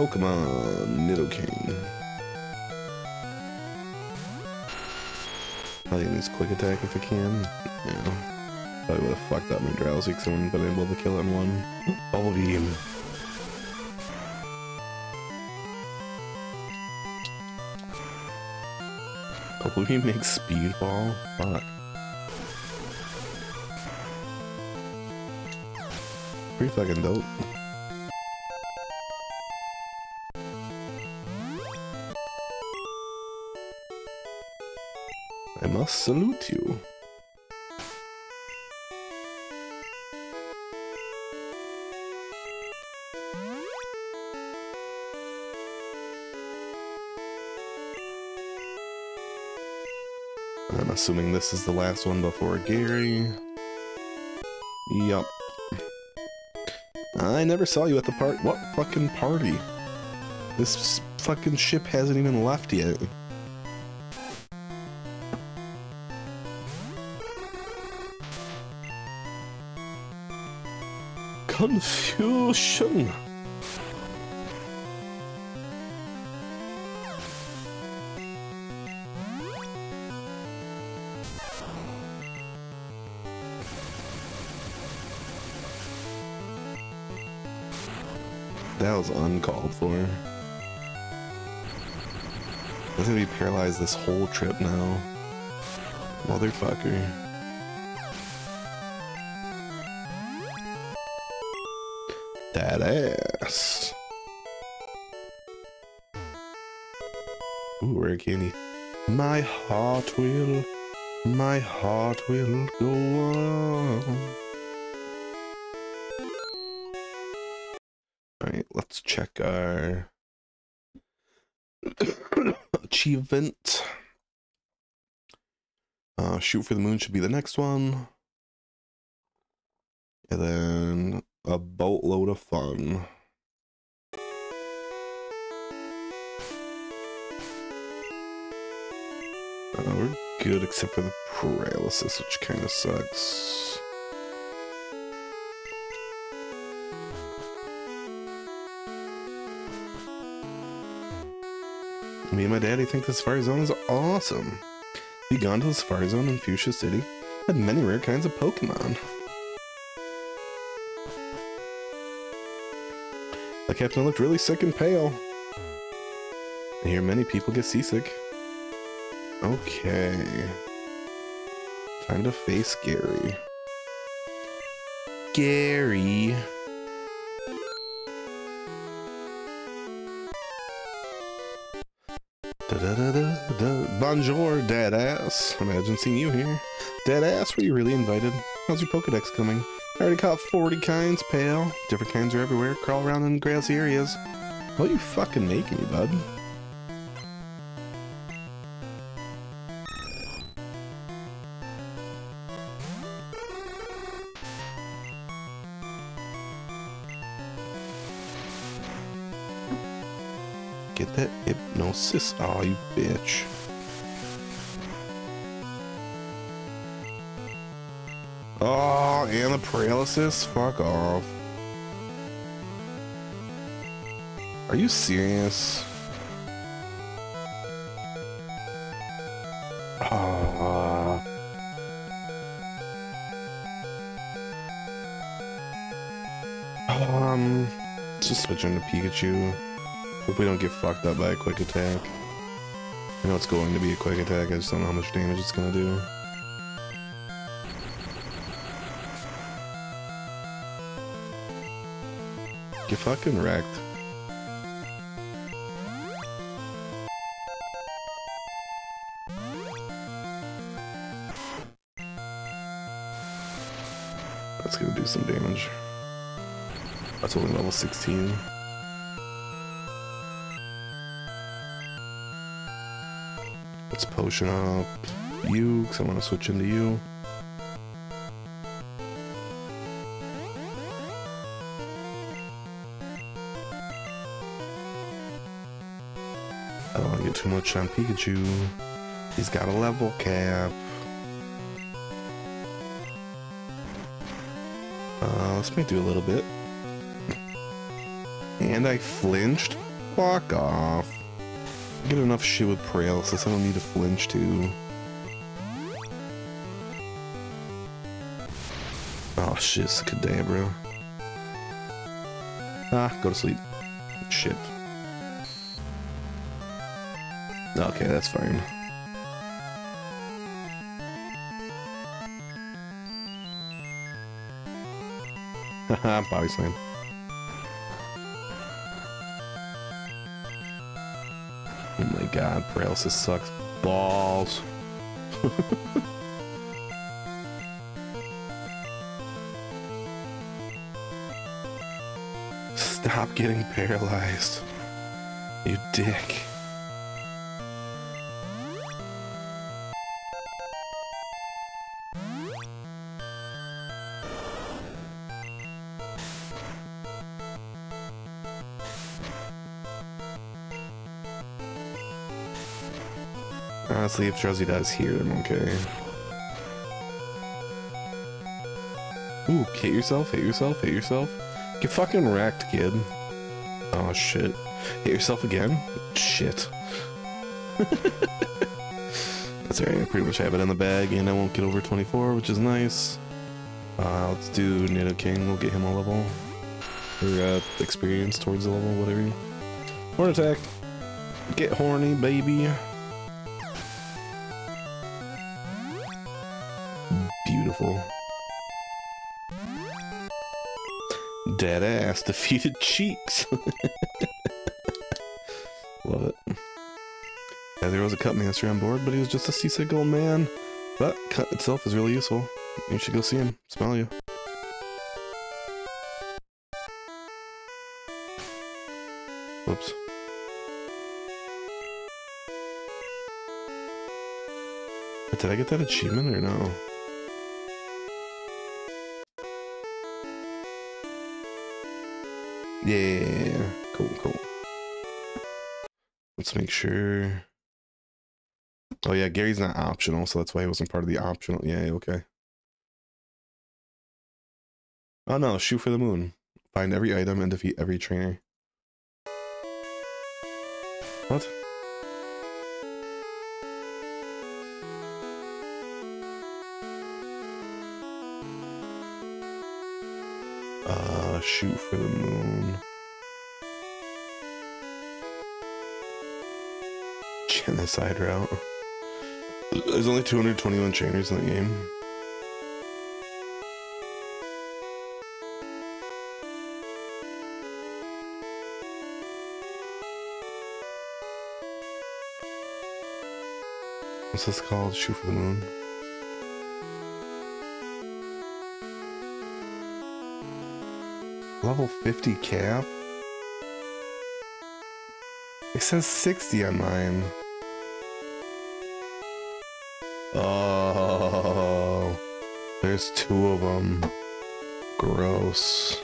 Pokemon Nidoking. Probably use quick attack if I can. Yeah. Probably would have fucked up my Drowzee because I wouldn't been able to kill it in one. Bubble Beam. Bubble Beam makes Speedball? Fuck. Pretty fucking dope. Salute you. I'm assuming this is the last one before Gary. Yup. I never saw you at the part. What fucking party? This fucking ship hasn't even left yet. Confusion. That was uncalled for. I'm gonna be paralyzed this whole trip now. Motherfucker. That ass. Ooh, rare candy. My heart will, my heart will go on. Alright, let's check our achievement. Uh, shoot for the moon should be the next one. And then a boatload of fun. Uh, we're good except for the paralysis, which kind of sucks. Me and my daddy think the Safari Zone is awesome. We've gone to the Safari Zone in Fuchsia City. Had many rare kinds of Pokemon. The captain looked really sick and pale. I hear many people get seasick. Okay. Time to face Gary. Gary. Da da da da da. Bonjour, dead ass. Imagine seeing you here. Dead ass, were you really invited? How's your Pokedex coming? I already caught 40 kinds, pale. Different kinds are everywhere. Crawl around in grassy areas. What are you fucking making me, bud? Get that hypnosis. Aw, you bitch. Oh, and the paralysis? Fuck off. Are you serious? Ah. Um, just switch into Pikachu. Hope we don't get fucked up by a quick attack. I know it's going to be a quick attack, I just don't know how much damage it's gonna do. Get fucking wrecked. That's gonna do some damage. That's only level 16. Let's potion up you, because I want to switch into you. Too much on Pikachu. He's got a level cap. Uh, let's make do a little bit. And I flinched? Fuck off. I get enough shit with paralysis, I don't need to flinch too. Oh shit, it's a Kadabra. Ah, go to sleep. Shit. Okay, that's fine. Haha, body slam. Oh my god, paralysis sucks balls. Stop getting paralyzed. You dick. Honestly, if Drowzee dies here, I'm okay. Ooh, hit yourself, hit yourself, hit yourself. Get fucking wrecked, kid. Oh, shit. Hit yourself again? Shit. That's alright, I pretty much have it in the bag, and I won't get over 24, which is nice. Uh, let's do Nidoking, we'll get him a level. Or, uh, experience towards the level, whatever. Horn attack. Get horny, baby. Ass defeated cheeks. Love it. Yeah, there was a cut master on board, but he was just a seasick old man. But cut itself is really useful. You should go see him. Smell you. Whoops. Did I get that achievement or no? Yeah, cool, cool. Let's make sure. Oh yeah, Gary's not optional, so that's why he wasn't part of the optional. Yeah, okay. Oh no, shoot for the moon. Find every item and defeat every trainer. What? Shoot for the moon. Genocide route. There's only 221 trainers in the game. What's this called? Shoot for the moon. Level 50 cap? It says 60 on mine. Oh, there's two of them. Gross.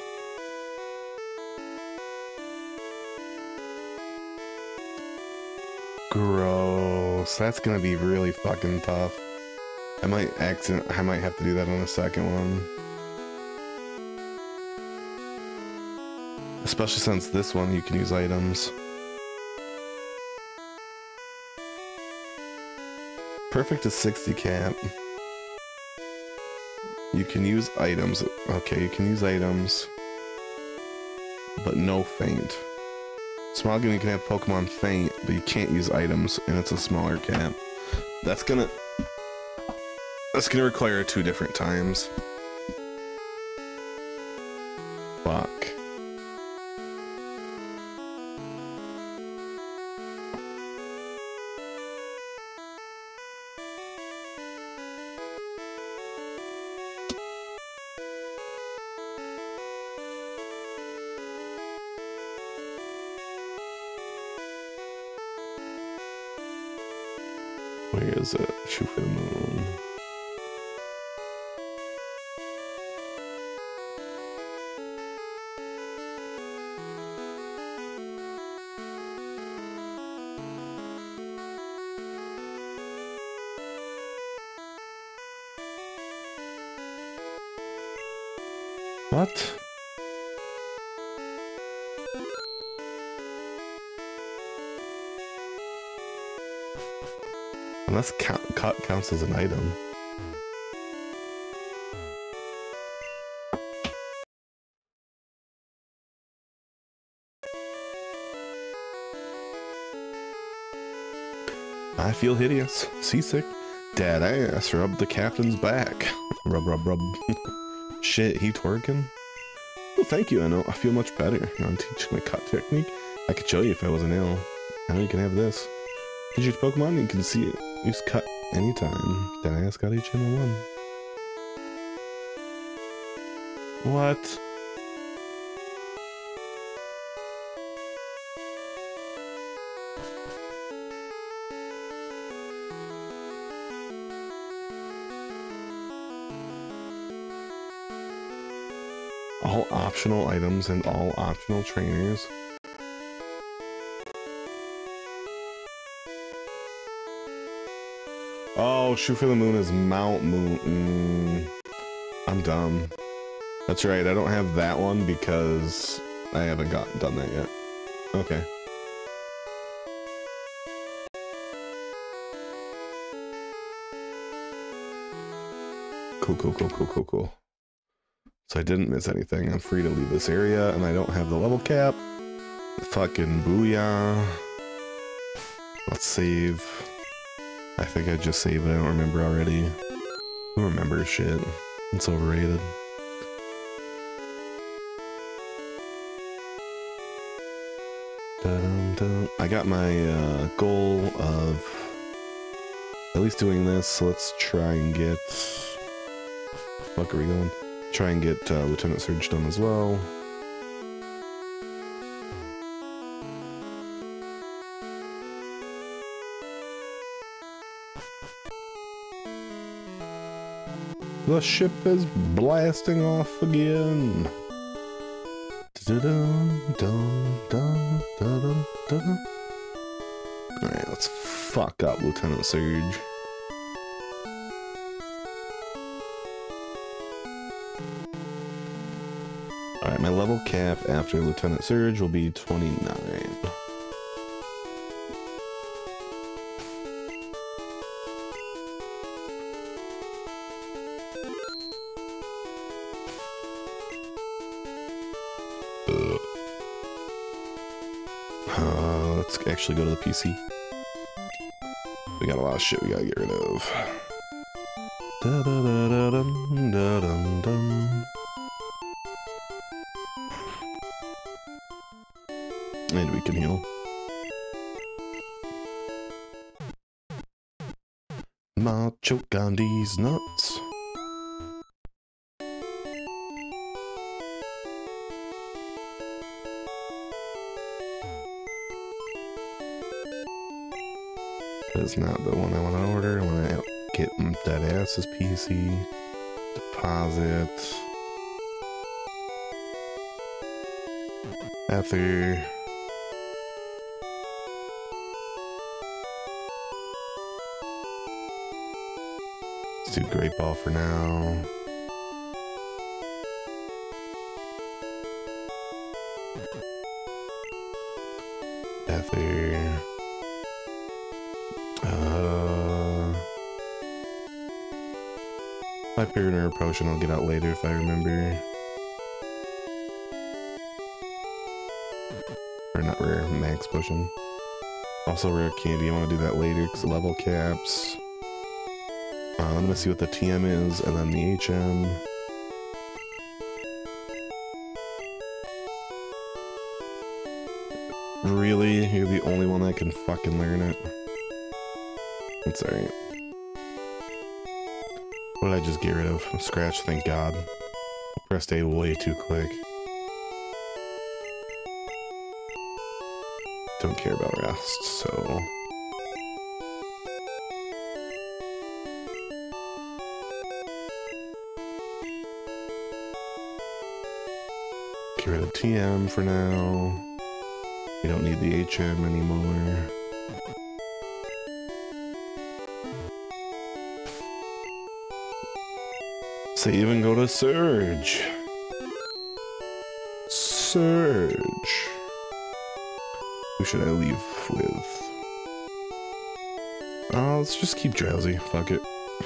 Gross. That's gonna be really fucking tough. I might accident. I might have to do that on the second one. Especially since this one you can use items. Perfect is 60 cap. You can use items. Okay, you can use items. But no faint. Smogon, you can have Pokemon faint, but you can't use items, and it's a smaller cap. That's gonna... That's gonna require two different times. Is it? Shoot for the moon. Cut counts as an item. I feel hideous, seasick. Dad ass, rub the captain's back. Rub, rub, rub. Shit, he twerking? Well, thank you, I know. I feel much better. You want to teach my cut technique? I could show you if I wasn't ill. Now you can have this. Did you Pokemon? You can see it. Use cut anytime. Then I ask out channel one. What? All optional items and all optional trainers. Shoot for the Moon is Mount Moon. I'm dumb. That's right, I don't have that one because I haven't got done that yet. Okay. Cool, cool, cool, cool, cool, cool. So I didn't miss anything. I'm free to leave this area, and I don't have the level cap. Fucking booyah. Let's save. I think I just saved it. I don't remember already. Who remembers shit? It's overrated. I got my uh, goal of at least doing this. So let's try and get. Fuck, are we going? Try and get uh, Lieutenant Surge done as well. The ship is blasting off again. Alright, let's fuck up Lieutenant Surge. Alright, my level cap after Lieutenant Surge will be 29. Actually go to the PC. We got a lot of shit we gotta get rid of. Da da da da dum da dum dum. And we can heal. Macho Gandhi's nuts. Is not the one I want to order. I want to get that ass's PC. Deposit. Ether. Let's do Great Ball for now. Ether. Hyperion Potion I'll get out later if I remember. Or not rare, max potion. Also rare candy, I want to do that later because level caps. Uh, I'm gonna see what the TM is and then the HM. Really? You're the only one that can fucking learn it? It's alright. What did I just get rid of? From scratch, thank god. I pressed A way too quick. Don't care about rest, so... Get rid of TM for now. We don't need the HM anymore. Save and go to Surge. Surge. Who should I leave with? Oh, let's just keep Drowzee. Fuck it.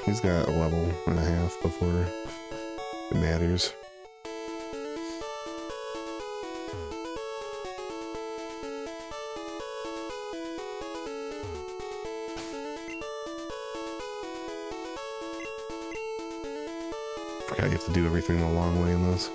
He's got a level and a half before it matters. Have to do everything the long way in this.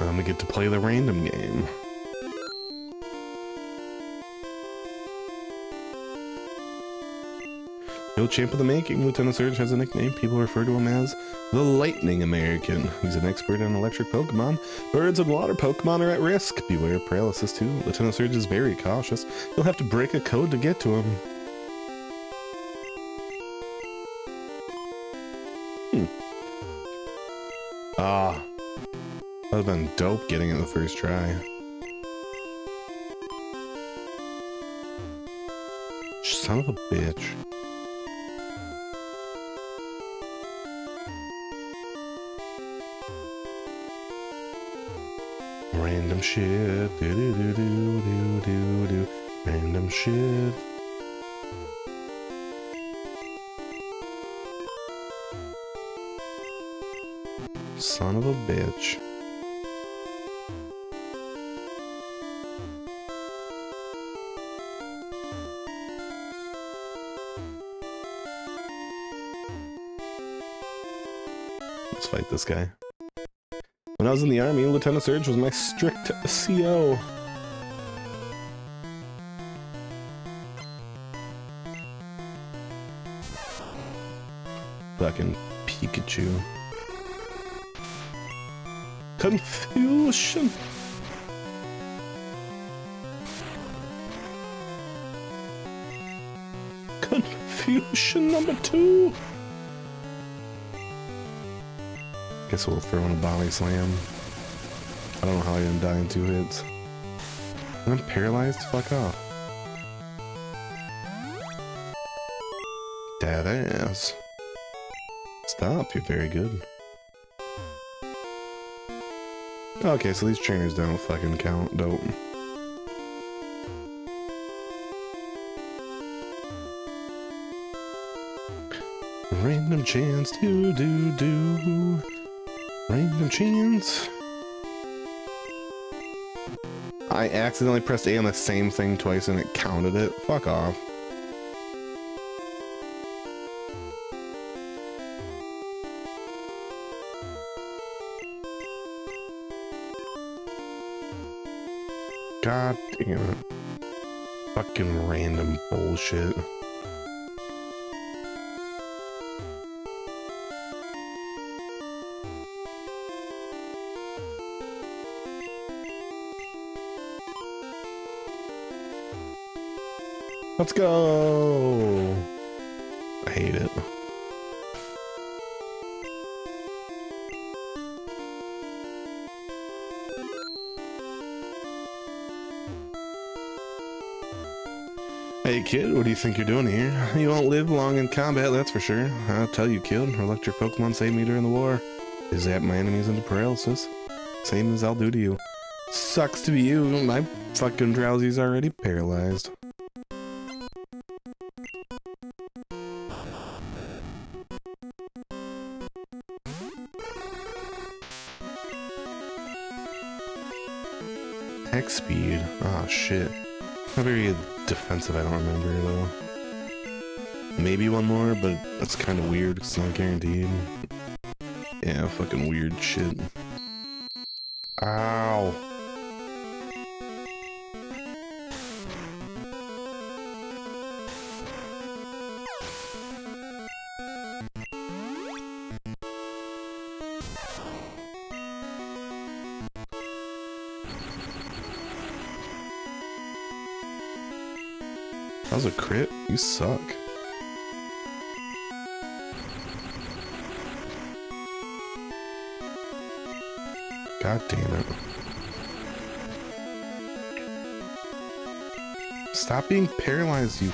I'm gonna get to play the random game. No champ of the making, Lieutenant Surge has a nickname. People refer to him as the Lightning American. He's an expert on electric Pokemon. Birds and water Pokemon are at risk. Beware of paralysis too. Lieutenant Surge is very cautious. You'll have to break a code to get to him. Hmm. Ah. That would have been dope getting it the first try. Son of a bitch. Shit. Do do do do do do do. Random shit. Son of a bitch. Let's fight this guy. I was in the army, Lieutenant Surge was my strict CO. Fucking Pikachu. Confusion. Confusion number two. Guess we'll throw in a body slam. I don't know how I didn't die in two hits. I'm paralyzed? Fuck off. Dead ass. Stop, you're very good. Okay, so these trainers don't fucking count. Dope. Random chance to do do. Chance. I accidentally pressed A on the same thing twice and it counted it. Fuck off. God damn it. Fucking random bullshit. Let's go! I hate it. Hey kid, what do you think you're doing here? You won't live long in combat, that's for sure. I'll tell you kid, electric Pokemon saved me during the war. They zap my enemies into paralysis. Same as I'll do to you. Sucks to be you, my fucking Drowzee's already paralyzed. X Speed. Oh shit. Not very defensive, I don't remember though. Maybe one more, but that's kind of weird. It's not guaranteed. Yeah, fucking weird shit. Ow. Was a crit? You suck. God damn it. Stop being paralyzed, you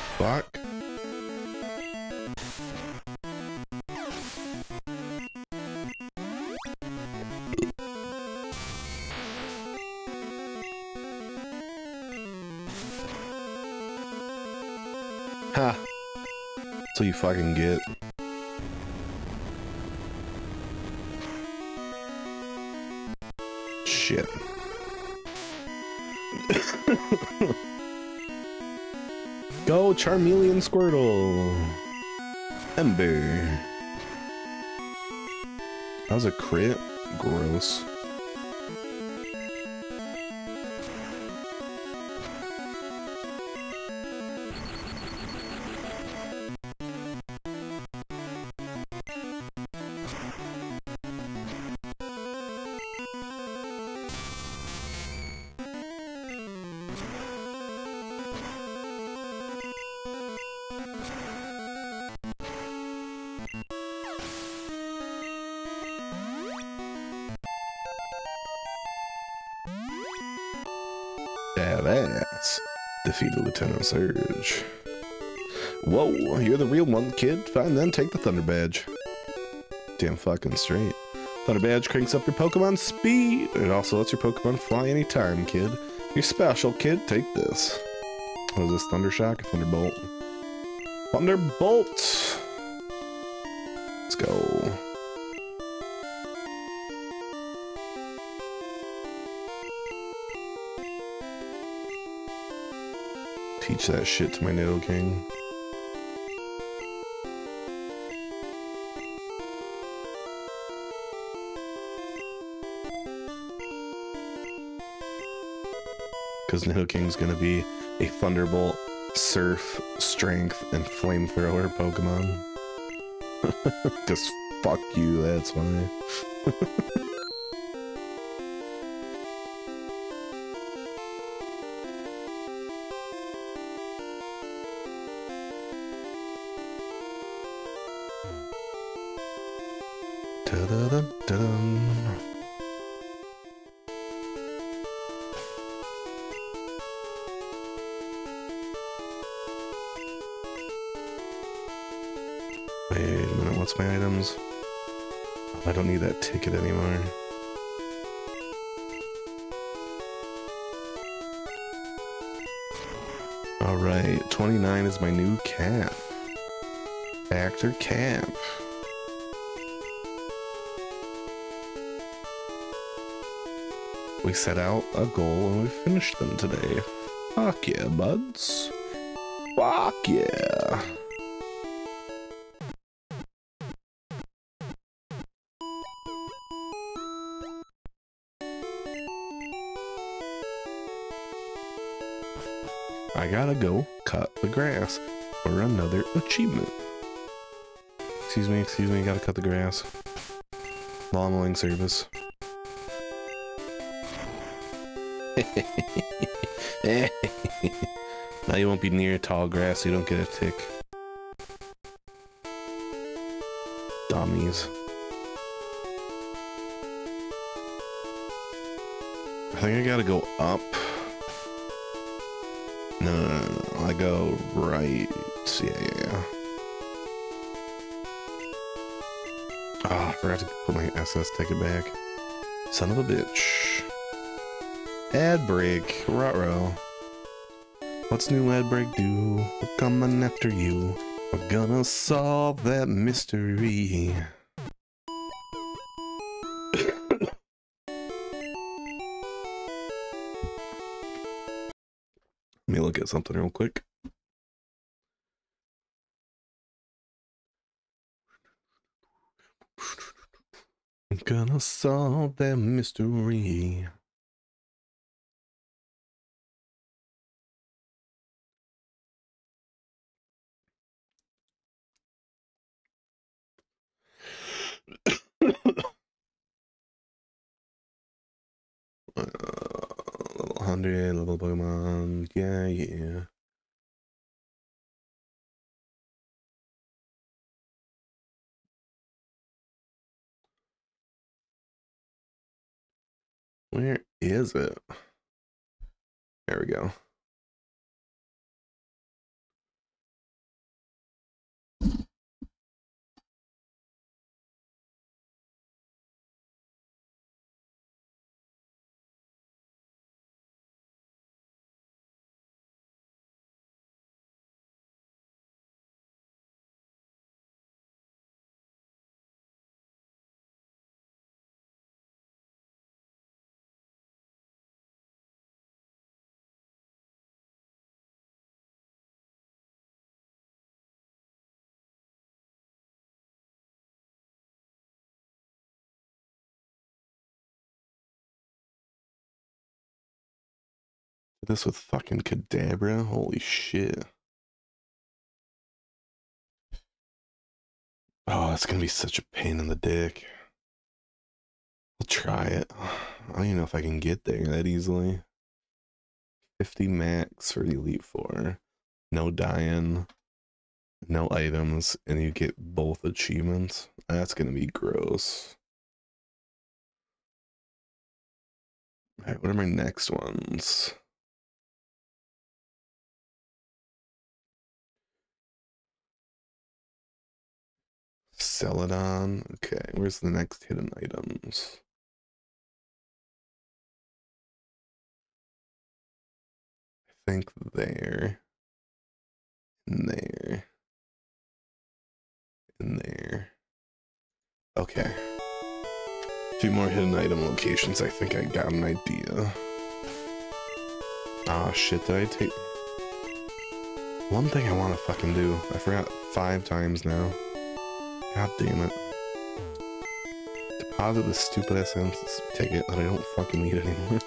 You fucking get. Shit. Go Charmeleon Squirtle. Ember. That was a crit? Gross. Lieutenant Surge. Whoa, you're the real one, kid. Fine then, take the Thunder Badge. Damn fucking straight. Thunder Badge cranks up your Pokemon speed. It also lets your Pokemon fly anytime, kid. You're special, kid. Take this. What is this, Thunder Shock Thunderbolt? Thunderbolt! Let's go. That shit to my Nidoking. Because Nidoking's gonna be a Thunderbolt, Surf, Strength, and Flamethrower Pokemon. Because fuck you, that's why. set out a goal and we finished them today. Fuck yeah, buds. Fuck yeah. I gotta go cut the grass for another achievement. Excuse me, excuse me, gotta cut the grass. Lawn mowing service. now you won't be near tall grass so you don't get a tick. Dummies. I think I gotta go up. No, no, no, no. I go right. Yeah, yeah, yeah. Ah, I forgot to put my SS ticket back. Son of a bitch. Ad break. Ruh-roh. What's new ad break do? We're coming after you. We're gonna solve that mystery. Let me look at something real quick. I'm Gonna solve that mystery. This with fucking Kadabra? Holy shit. Oh, it's gonna be such a pain in the dick. I'll try it. I don't even know if I can get there that easily. 50 max for the Elite Four. No dying. No items. And you get both achievements. That's gonna be gross. Alright, what are my next ones? Celadon. Okay, where's the next hidden items? I think there. In there. In there. Okay. A few more hidden item locations. I think I got an idea. Ah, shit, did I take... One thing I want to fucking do. I forgot five times now. God damn it. Deposit the stupid ass ticket that I don't fucking need anymore.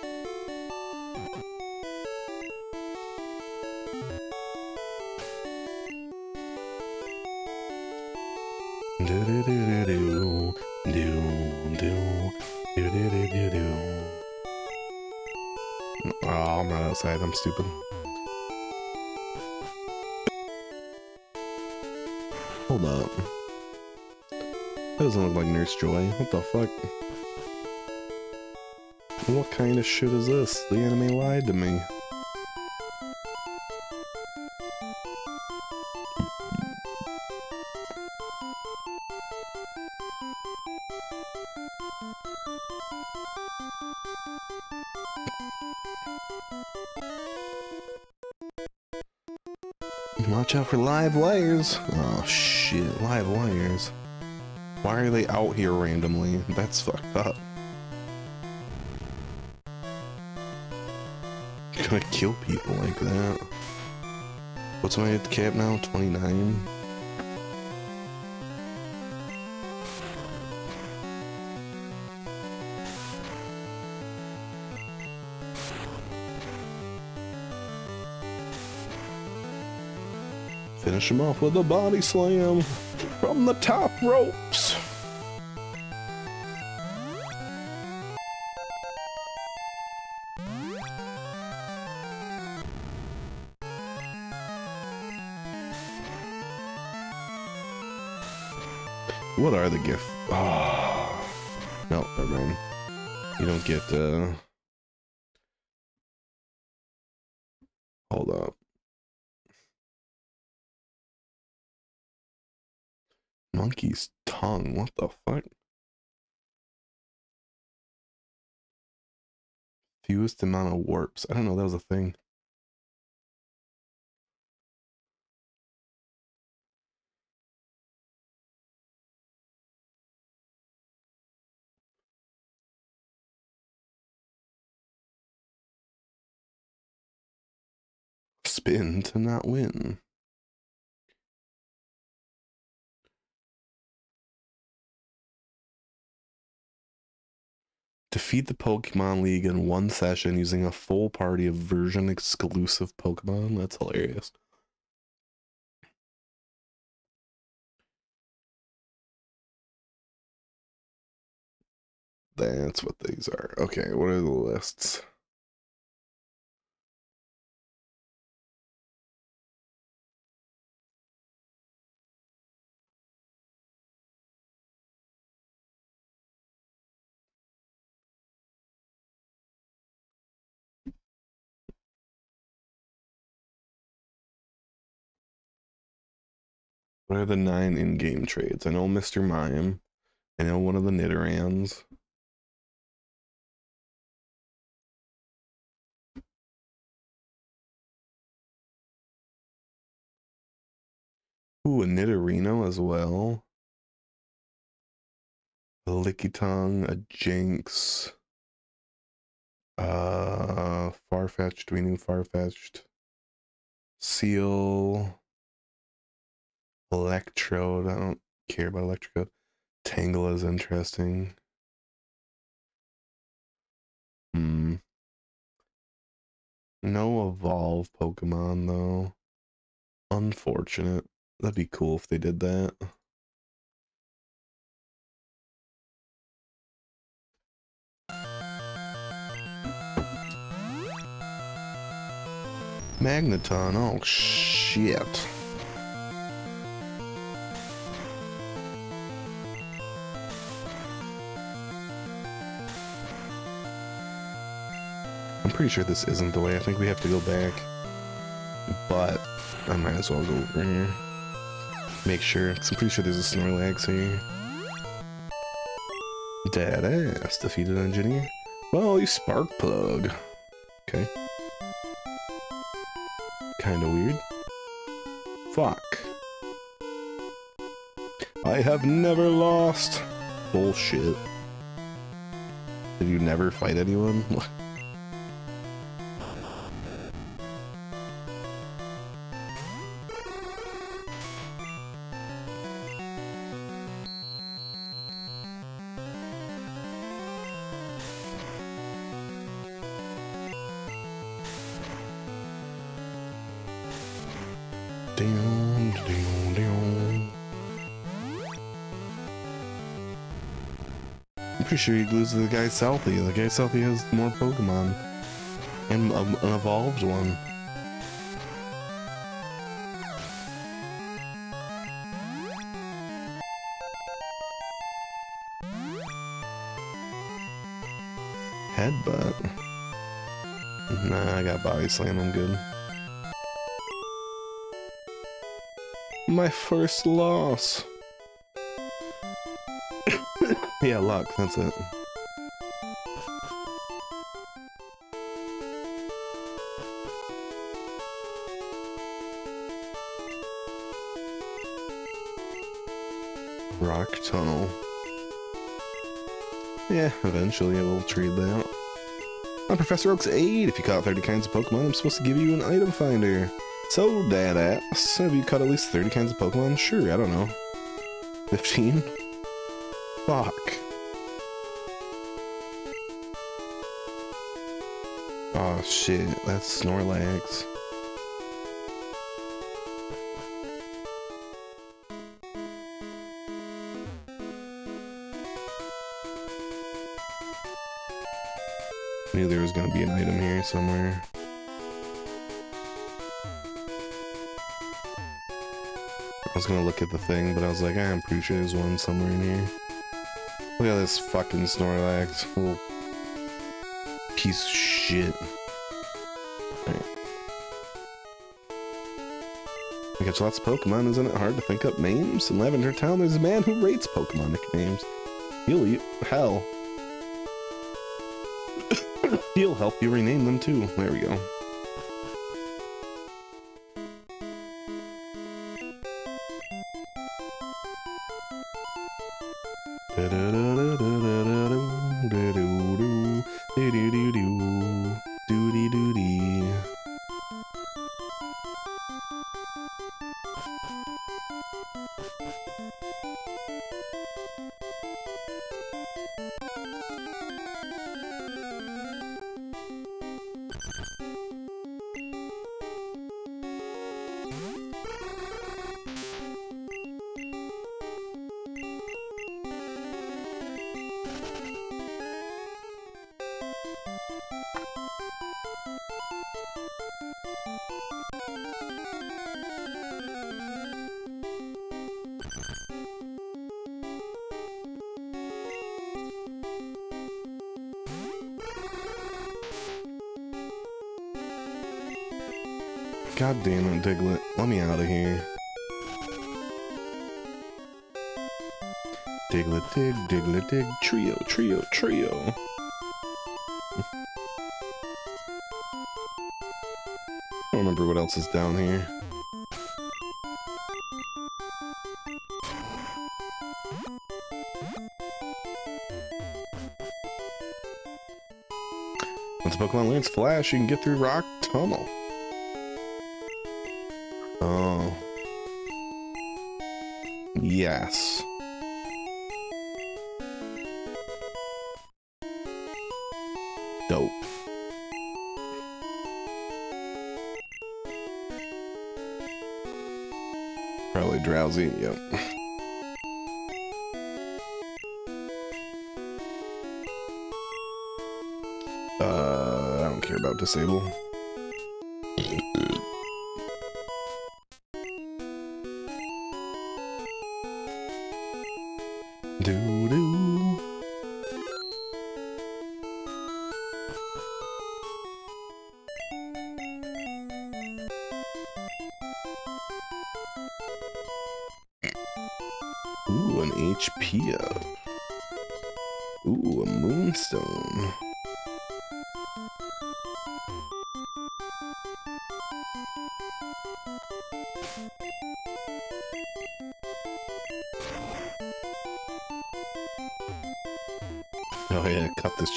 I'm stupid. Hold up. That doesn't look like Nurse Joy. What the fuck? What kind of shit is this? The anime lied to me. Watch out for live wires. Oh shit, live wires. Why are they out here randomly? That's fucked up. Gonna kill people like that. What's my cap now? 29? Finish him off with a body slam from the top ropes. What are the gift? Oh. No, never mind. You don't get, uh... Hold up. Monkey's tongue. What the fuck? Fewest amount of warps. I don't know that was a thing. Spin to not win. Defeat the Pokemon League in one session using a full party of version exclusive Pokemon. That's hilarious. That's what these are. Okay, what are the lists? What are the nine in-game trades? I know Mr. Mime. I know one of the Nidorans. Ooh, a Nidorino as well. A Lickitung, a Jynx. Uh, Farfetch'd, we knew Farfetch'd. Seel. Electrode. I don't care about Electrode. Tangle is interesting. Hmm. No evolve Pokemon though. Unfortunate. That'd be cool if they did that. Magneton. Oh shit. I'm pretty sure this isn't the way. I think we have to go back. But I might as well go over here. Make sure, because I'm pretty sure there's a Snorlax here. Dead ass defeated engineer. Well, you spark plug. Okay. Kinda weird. Fuck. I have never lost. Bullshit. Did you never fight anyone? sure he loses to the guy Southie. The guy Southie has more Pokemon. And an evolved one. Headbutt. Nah, I got body slam, I'm good. My first loss. Yeah, luck, that's it. Rock tunnel. Yeah, eventually I will trade that. I'm Professor Oak's aide. If you caught 30 kinds of Pokemon, I'm supposed to give you an item finder. So, dad ass, have you caught at least 30 kinds of Pokemon? Sure, I don't know. 15? Fuck. Oh shit, that's Snorlax. Knew there was gonna be an item here somewhere. I was gonna look at the thing, but I was like, ah, I'm pretty sure there's one somewhere in here. Look at this fucking Snorlax. Little piece of shit. Catch lots of Pokemon, isn't it hard to think up names? In Lavender Town, there's a man who rates Pokemon nicknames. He'll eat hell. He'll help you rename them too. There we go. Trio, trio. I don't remember what else is down here. Once Pokemon learns Flash, you can get through Rock Tunnel. Oh. Yes. Yep. Uh, I don't care about disable.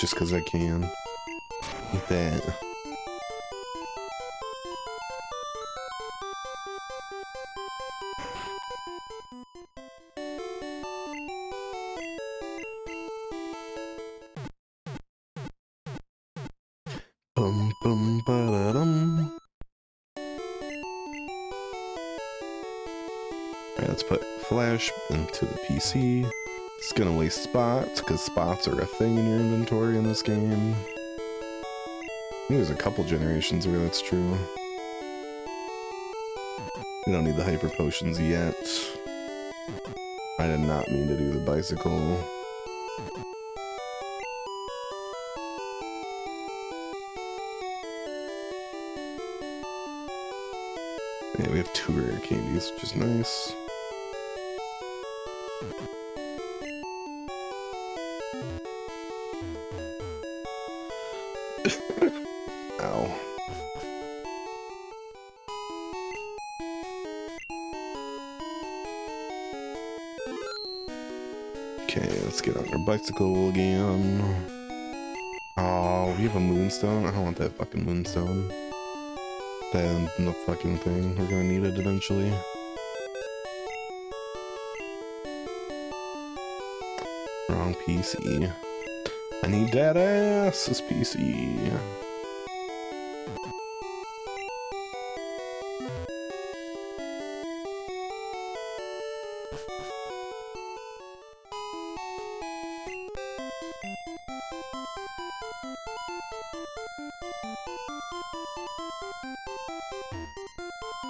Just because I can. Eat that. Let's put Flash into the PC. Gonna waste spots, because spots are a thing in your inventory in this game. There's a couple generations where that's true. We don't need the hyper potions yet. I did not mean to do the bicycle. Yeah, we have two rare candies, which is nice. Bicycle again. Oh, we have a moonstone? I don't want that fucking moonstone. That the fucking thing. We're gonna need it eventually. Wrong PC. I need that ass, this PC.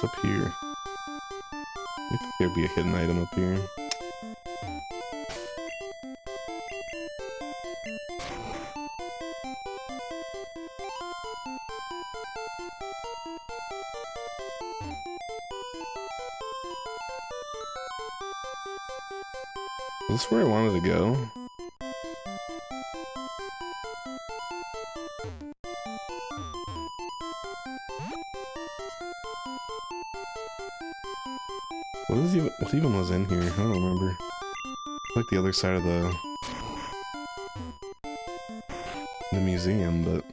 What's up here? There'd be a hidden item up here. Is this where I wanted to go? Even was in here? I don't remember. Like the other side of the the museum, but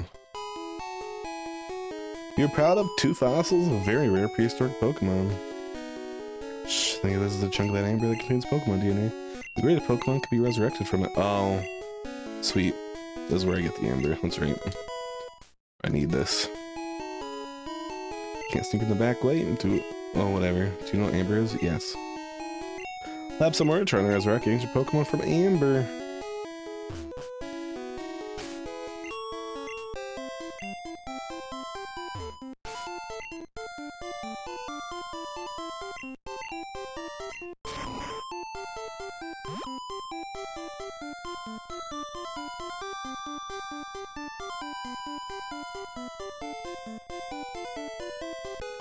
you're proud of two fossils of very rare prehistoric Pokemon. Shh, think this is a chunk of that amber that contains Pokemon DNA. The greatest Pokemon could be resurrected from it. Oh, sweet. This is where I get the amber. That's right. I need this. Can't sneak in the back way into Oh, whatever. Do you know what Amber is? Yes. Lab somewhere trying to resurrect ancient Pokemon from Amber.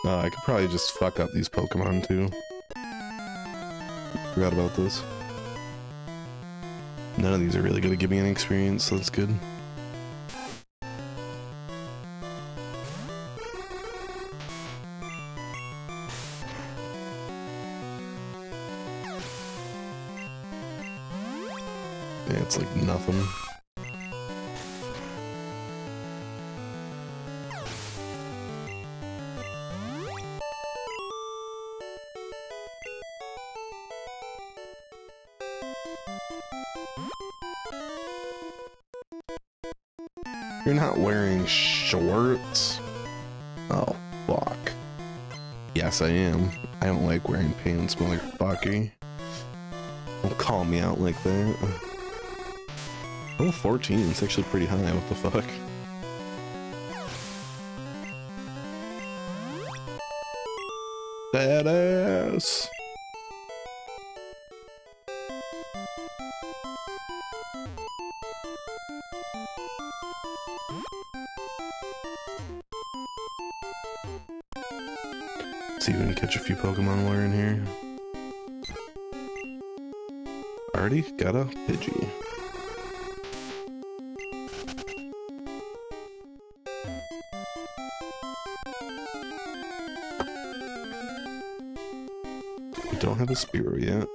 Uh, I could probably just fuck up these Pokemon too. Forgot about this. None of these are really going to give me any experience, so that's good. Yeah, it's like nothing. Pants, motherfucker. Don't call me out like that. Level 14 is actually pretty high, what the fuck? Badass! See if we can catch a few Pokemon while we're in here. Got a Pidgey. We don't have a Spearow yet.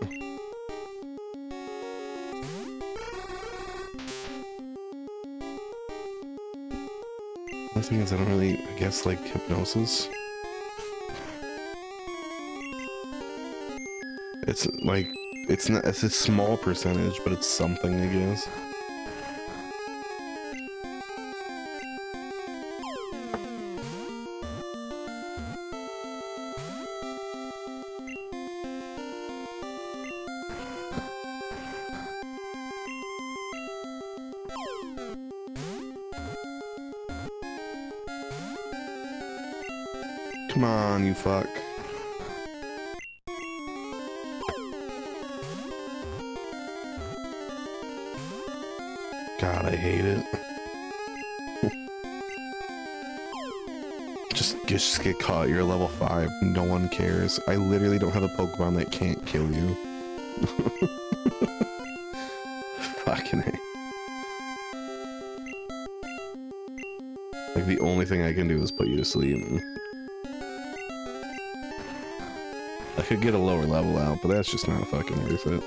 The thing is, I don't really, I guess, like hypnosis. It's like, it's not, it's a small percentage, but it's something, I guess. Come on, you fuck. You're level 5. No one cares. I literally don't have a Pokemon that can't kill you. Fucking A. Like, the only thing I can do is put you to sleep. I could get a lower level out, but that's just not fucking worth it.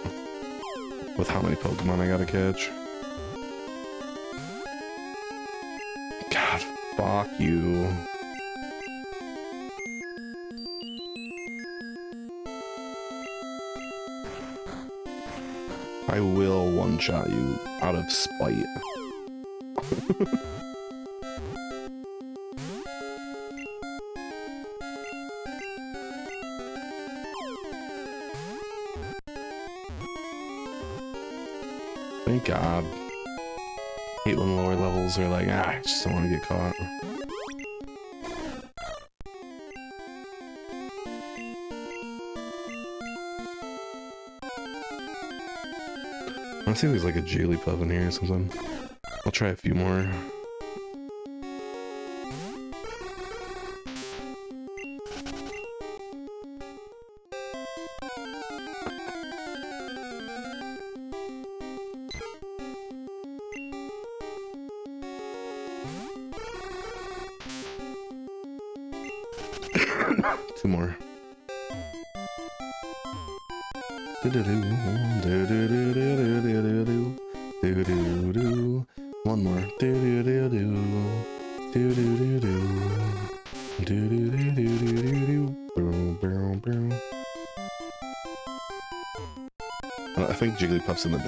With how many Pokemon I gotta catch. God, fuck you. I will one-shot you out of spite. Thank God. I hate when lower levels are like, ah, I just don't want to get caught. I think there's like a Jigglypuff in here or something. I'll try a few more.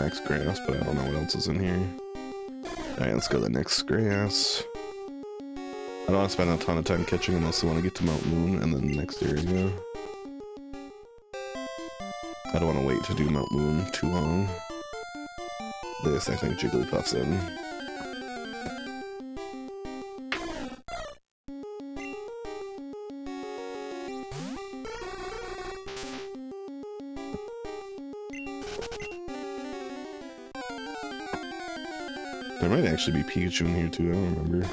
Next grass, but I don't know what else is in here. Alright, let's go to the next grass. I don't want to spend a ton of time catching unless I want to get to Mount Moon and then the next area. I don't want to wait to do Mount Moon too long. This, I think Jigglypuff's in. Actually be Pikachu in here too, I don't remember.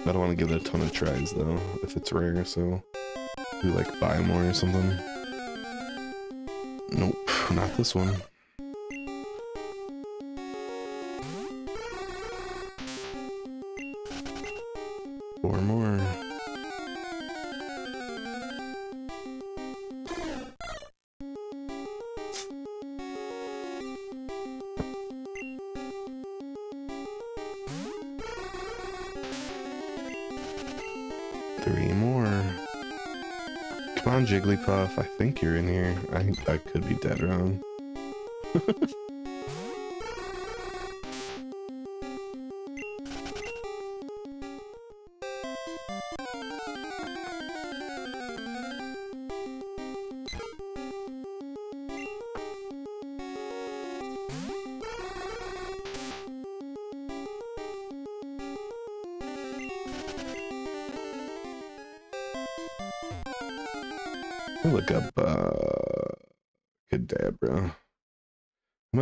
I don't want to give it a ton of tries though, if it's rare, so we like buy more or something. Nope, not this one. Jigglypuff. I think you're in here. I I could be dead wrong.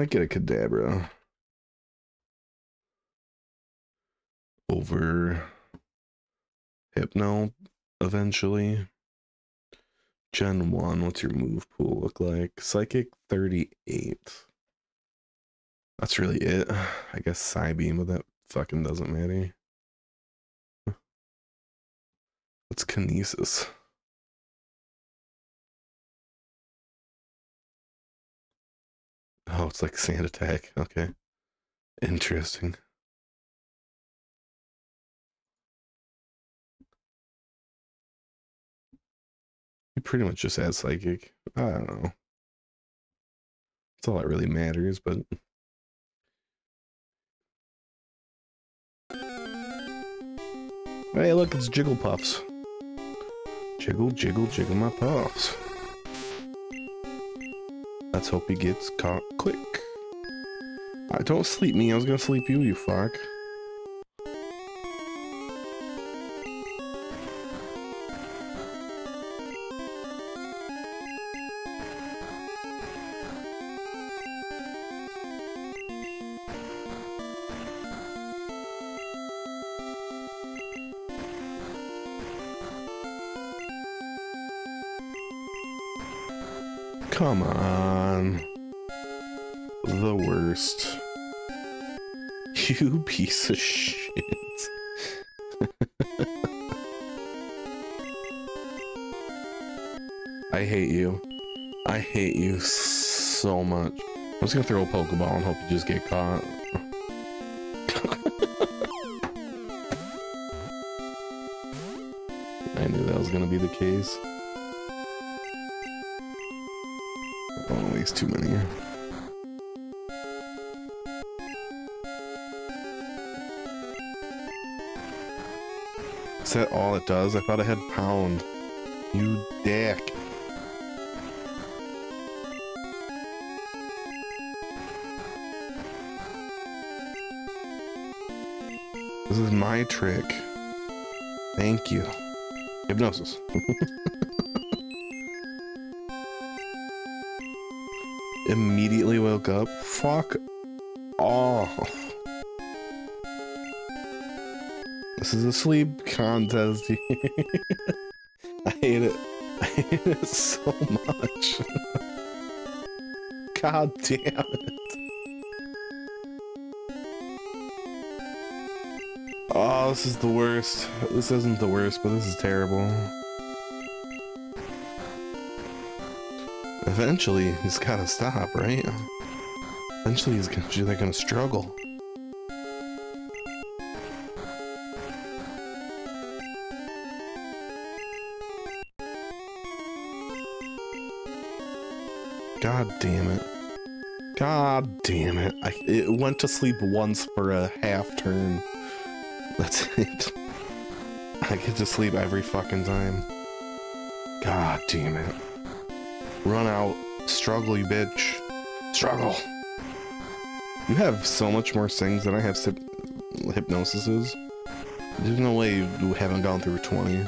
might get a Kadabra over Hypno eventually. Gen 1, what's your move pool look like? Psychic 38. That's really it. I guess Psybeam, but that fucking doesn't matter. What's Kinesis? It's like sand attack. Okay. Interesting. He pretty much just has psychic. I don't know. That's all that really matters, but Hey, look, it's Jigglypuffs. Jiggle, jiggle, jiggle my puffs. Let's hope he gets caught quick. Uh, don't sleep me, I was gonna sleep you, you fuck. Piece of shit. I hate you. I hate you so much. I'm just gonna throw a Pokeball and hope you just get caught. I knew that was gonna be the case. Oh, these too many. Is that all it does? I thought I had pound. You dick. This is my trick. Thank you. Hypnosis. Immediately woke up. Fuck off. This is a sleep contest. I hate it. I hate it so much. God damn it. Oh, this is the worst. This isn't the worst, but this is terrible. Eventually, he's gotta stop, right? Eventually, he's gonna, they're gonna struggle. Damn it. God damn it. I, it went to sleep once for a half turn. That's it. I get to sleep every fucking time. God damn it. Run out. Struggle, you bitch. Struggle. You have so much more things than I have hypnosises. There's no way you haven't gone through 20.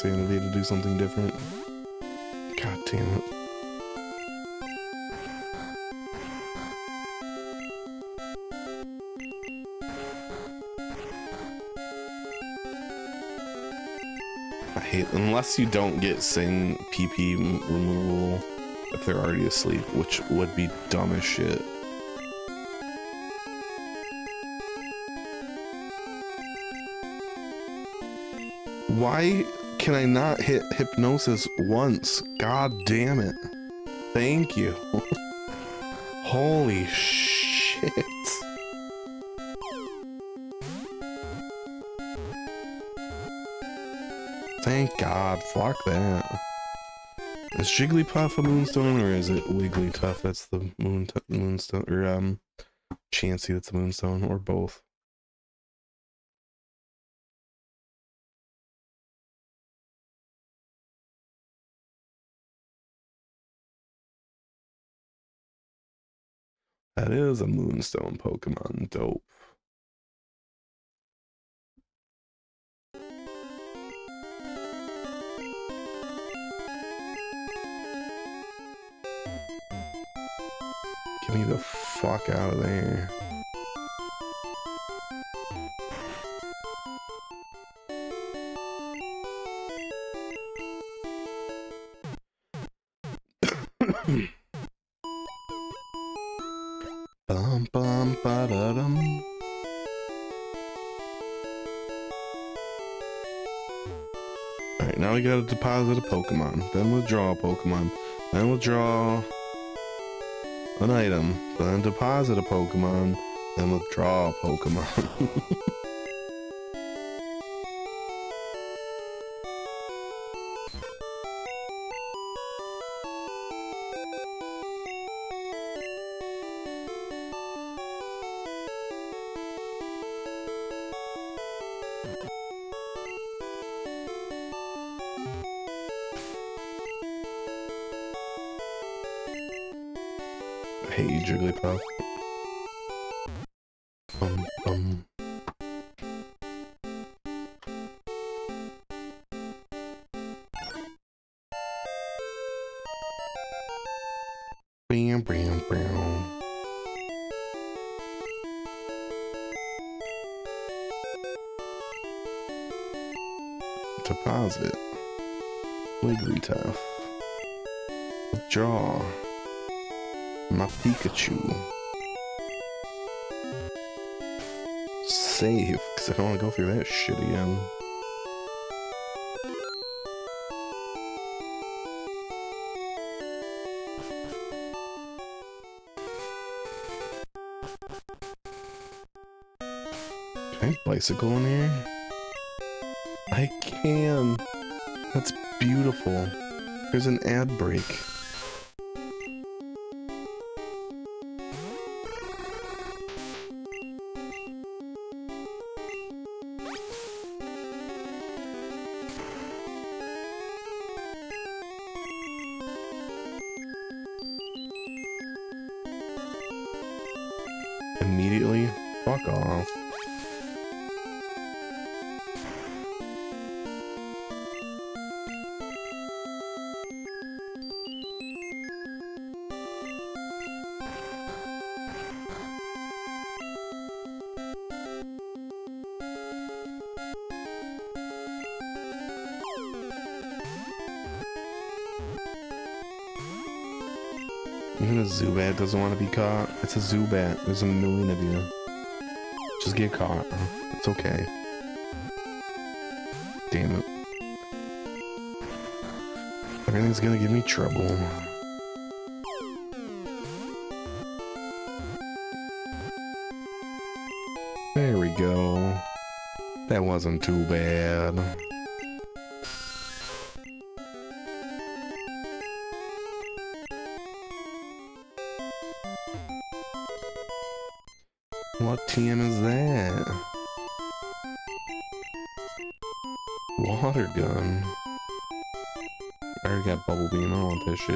For my own sanity to do something different. God damn it. I hate, unless you don't get Sing PP removal if they're already asleep, which would be dumb as shit. Why can I not hit hypnosis once? God damn it. Thank you. Holy shit. Thank God. Fuck that. Is Jigglypuff a Moonstone or is it Wigglytuff that's the moon Moonstone or um Chansey that's the Moonstone or both? That is a Moonstone Pokemon. Dope. Get me the fuck out of there. Deposit a Pokemon, then withdraw a Pokemon, then withdraw an item, then deposit a Pokemon, then withdraw a Pokemon. Can caught. It's a Zubat. There's a million of you. Just get caught. It's okay. Damn it. Everything's gonna give me trouble. There we go. That wasn't too bad. What TM is that? Water gun. I already got bubble beam. I don't want this shit.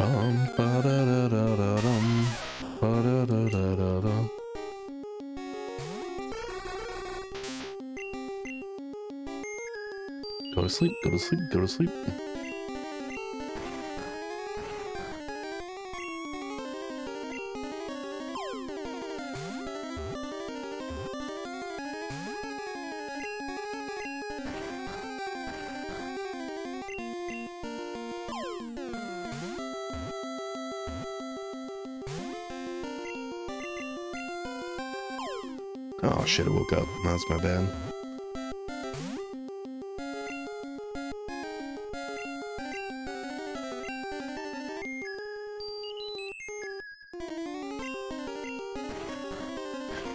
Um, ba da da da da dum, ba da da da da da. Go to sleep. Go to sleep. Go to sleep. Shit, I woke up. That's my bad.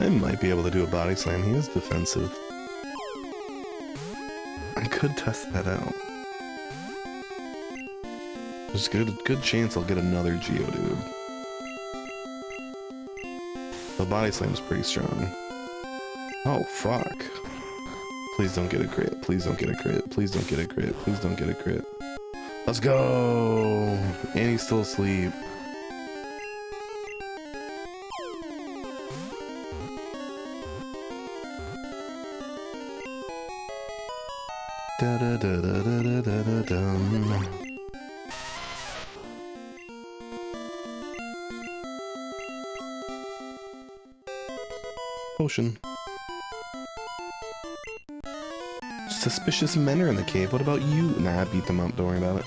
I might be able to do a body slam. He is defensive. I could test that out. There's a good, good chance I'll get another Geodude. The body slam's pretty strong. Oh, fuck. Please don't get a crit. Please don't get a crit. Please don't get a crit. Please don't get a crit. Let's go! And he's still asleep. Da da da da da da da da Potion. Suspicious men are in the cave. What about you? Nah, I beat them up. Don't worry about it.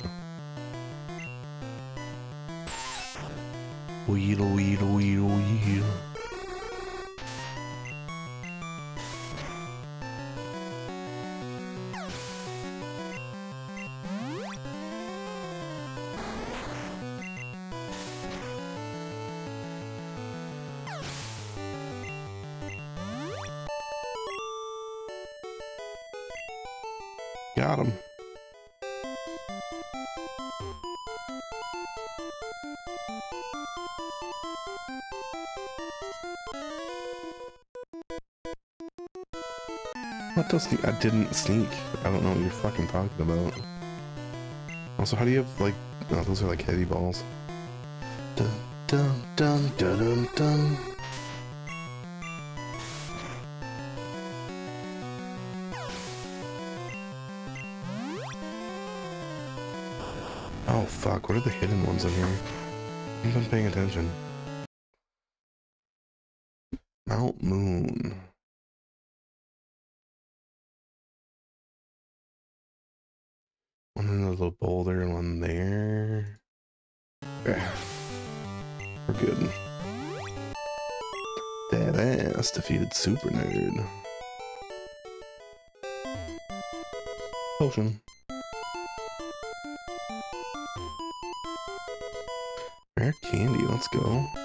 Weedle, weedle, weedle, weedle. Sneak? I didn't sneak. I don't know what you're fucking talking about. Also, how do you have like? Oh, those are like heavy balls. Dun dun dun dun dun dun. Oh fuck, what are the hidden ones in here? I haven't paying attention. Super Nerd. Potion. Rare candy, let's go.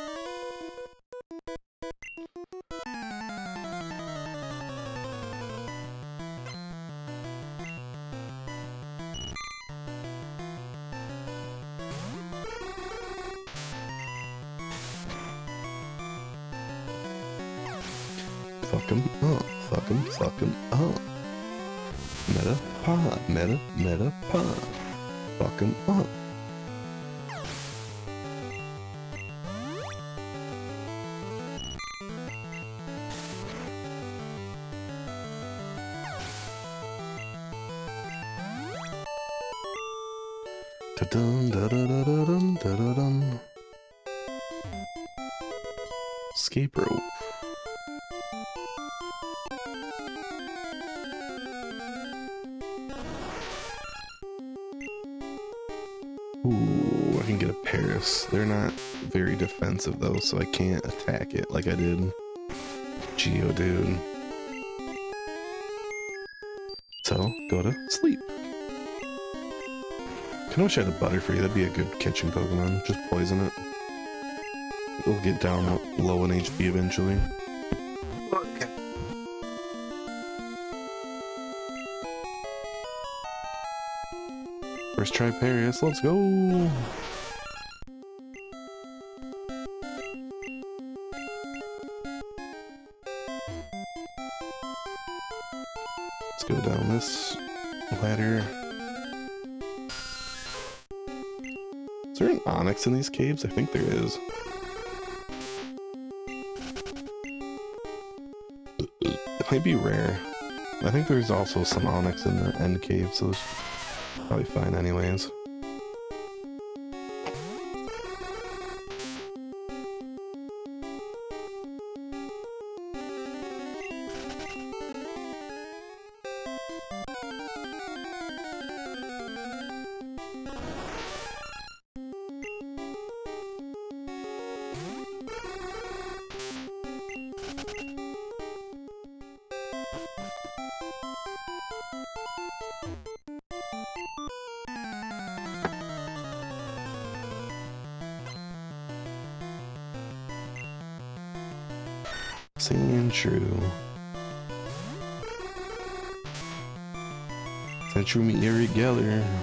Defensive though, so I can't attack it like I did Geodude. So, go to sleep. Kinda wish I had a Butterfree, that'd be a good catching Pokemon. Just poison it. It'll get down low in HP eventually. Okay. First try Paras, let's go! In these caves? I think there is. It might be rare. I think there's also some Onix in the end cave, so it's probably fine anyways. Me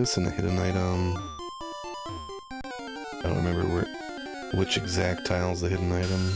this and a hidden item. I don't remember where, which exact tile's the hidden item.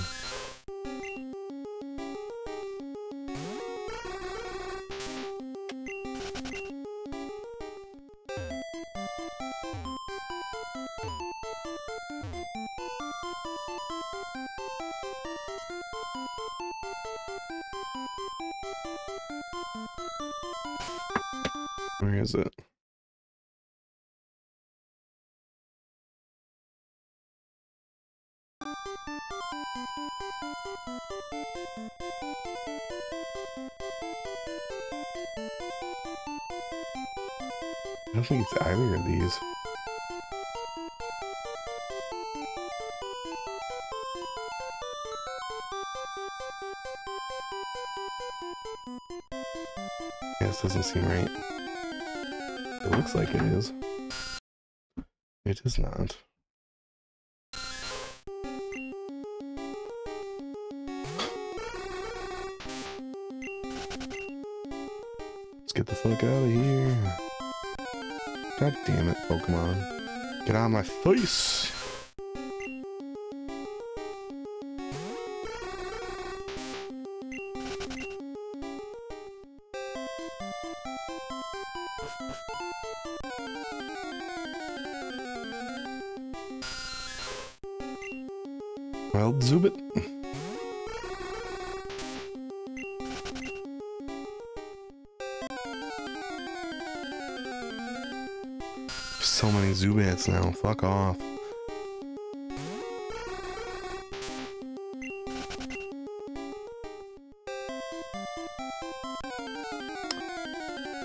Now, fuck off.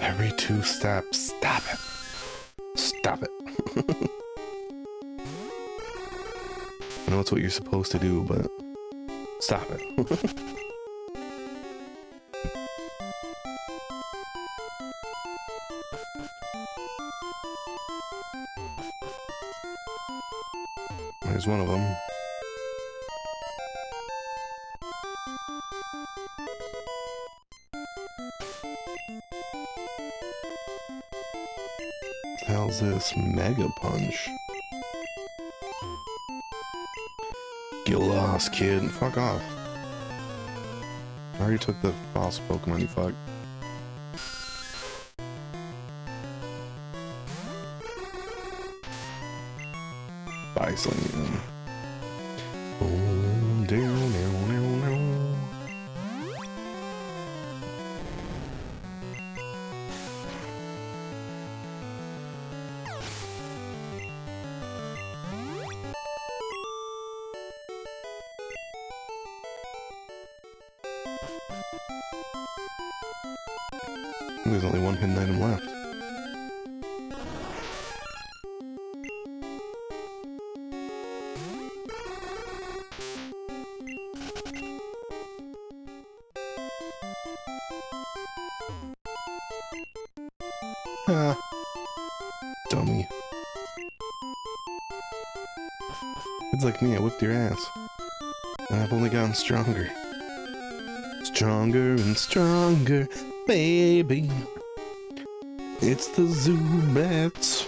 Every two steps, stop it. Stop it. I know it's what you're supposed to do, but stop it. One of them. How's this Mega Punch? Get lost, kid. Fuck off. I already took the boss Pokemon, you fuck. Whipped your ass. I've only gotten stronger. Stronger and stronger, baby. It's the Zubats.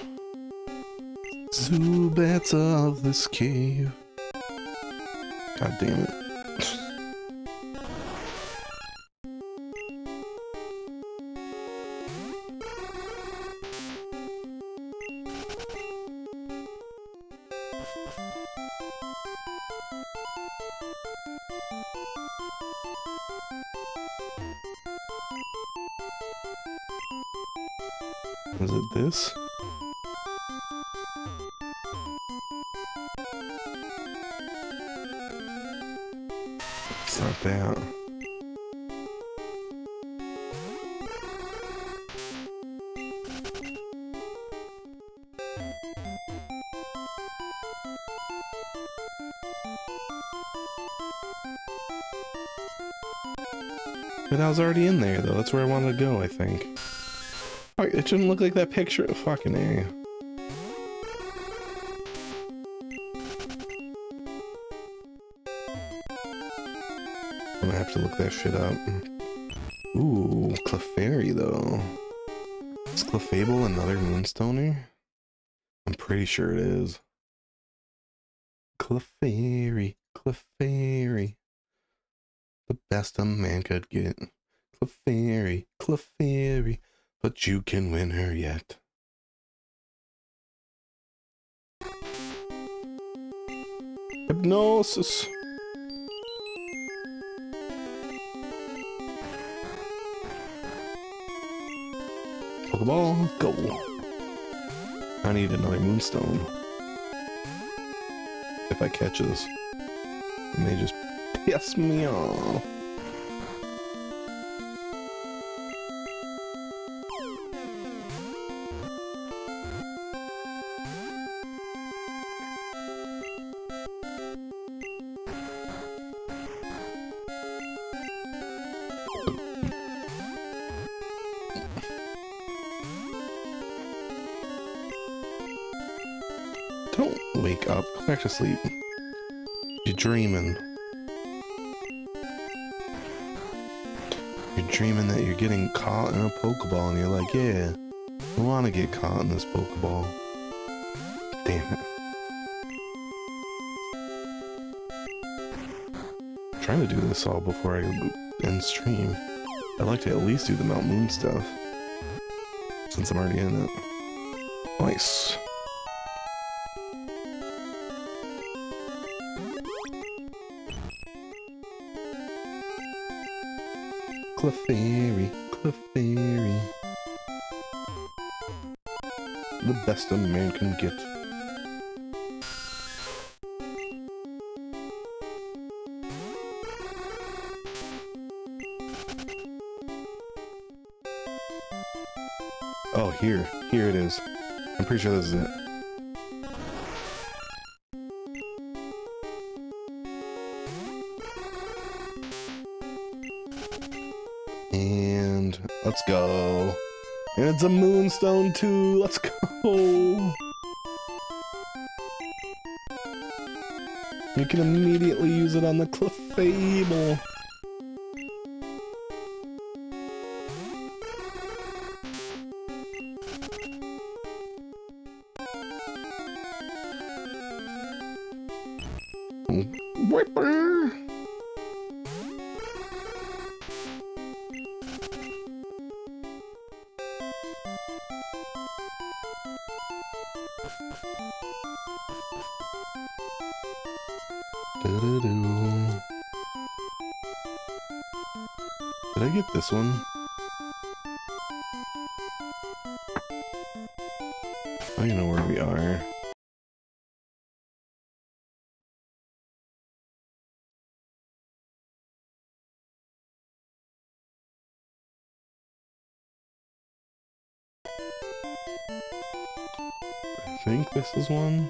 Zubats of this cave. God damn it. There, though. That's where I wanted to go, I think. It shouldn't look like that picture of fucking A. I'm gonna have to look that shit up. Ooh, Clefairy though. Is Clefable another Moonstoner? I'm pretty sure it is. Clefairy, Clefairy. The best a man could get. Clefairy, Clefairy but you can win her yet. Hypnosis. Pokeball, go. I need another Moonstone. If I catch this, it may just piss me off. To sleep. You're dreaming. You're dreaming that you're getting caught in a Pokeball and you're like, yeah, I want to get caught in this Pokeball. Damn it. trying to do this all before I end stream. I'd like to at least do the Mount Moon stuff. Since I'm already in it. Nice. Clefairy, Clefairy. The best a man can get. Oh, here. Here it is. I'm pretty sure this is it. Let's go. And it's a moonstone too. Let's go. You can immediately use it on the Clefable. This one.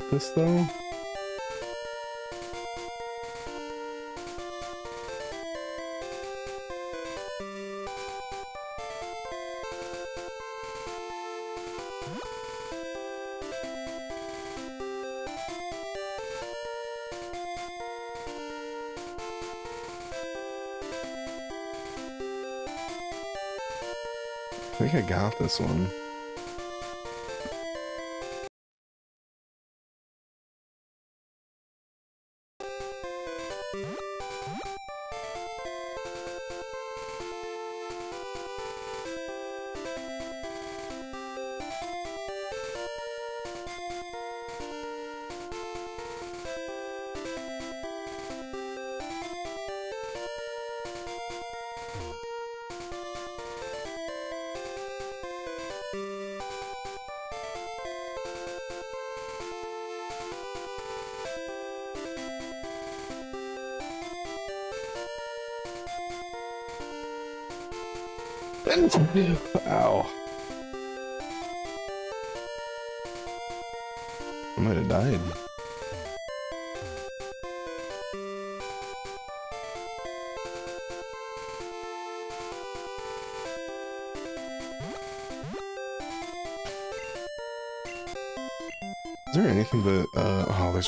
get this, though? I think I got this one.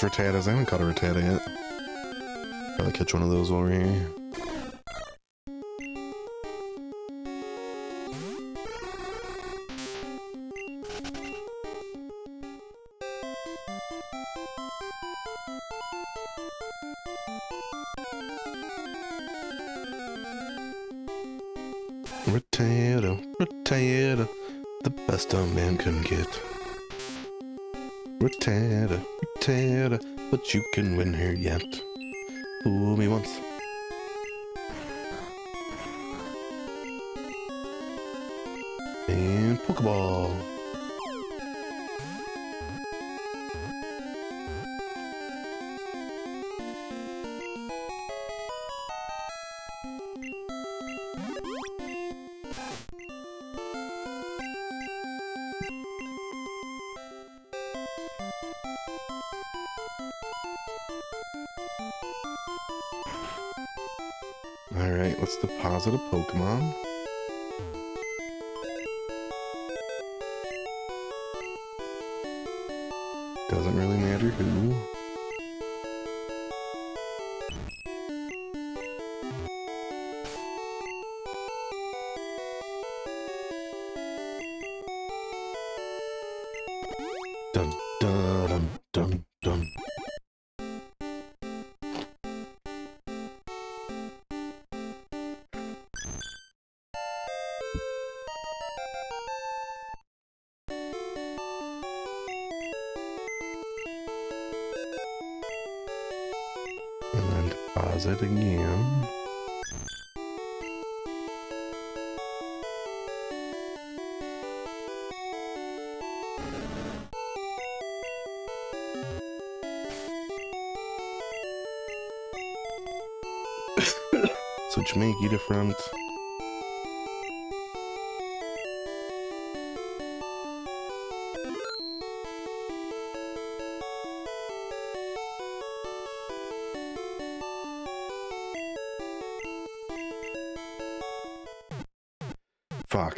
Rattatas. I haven't caught a Rattata yet. Gotta catch one of those while we're here.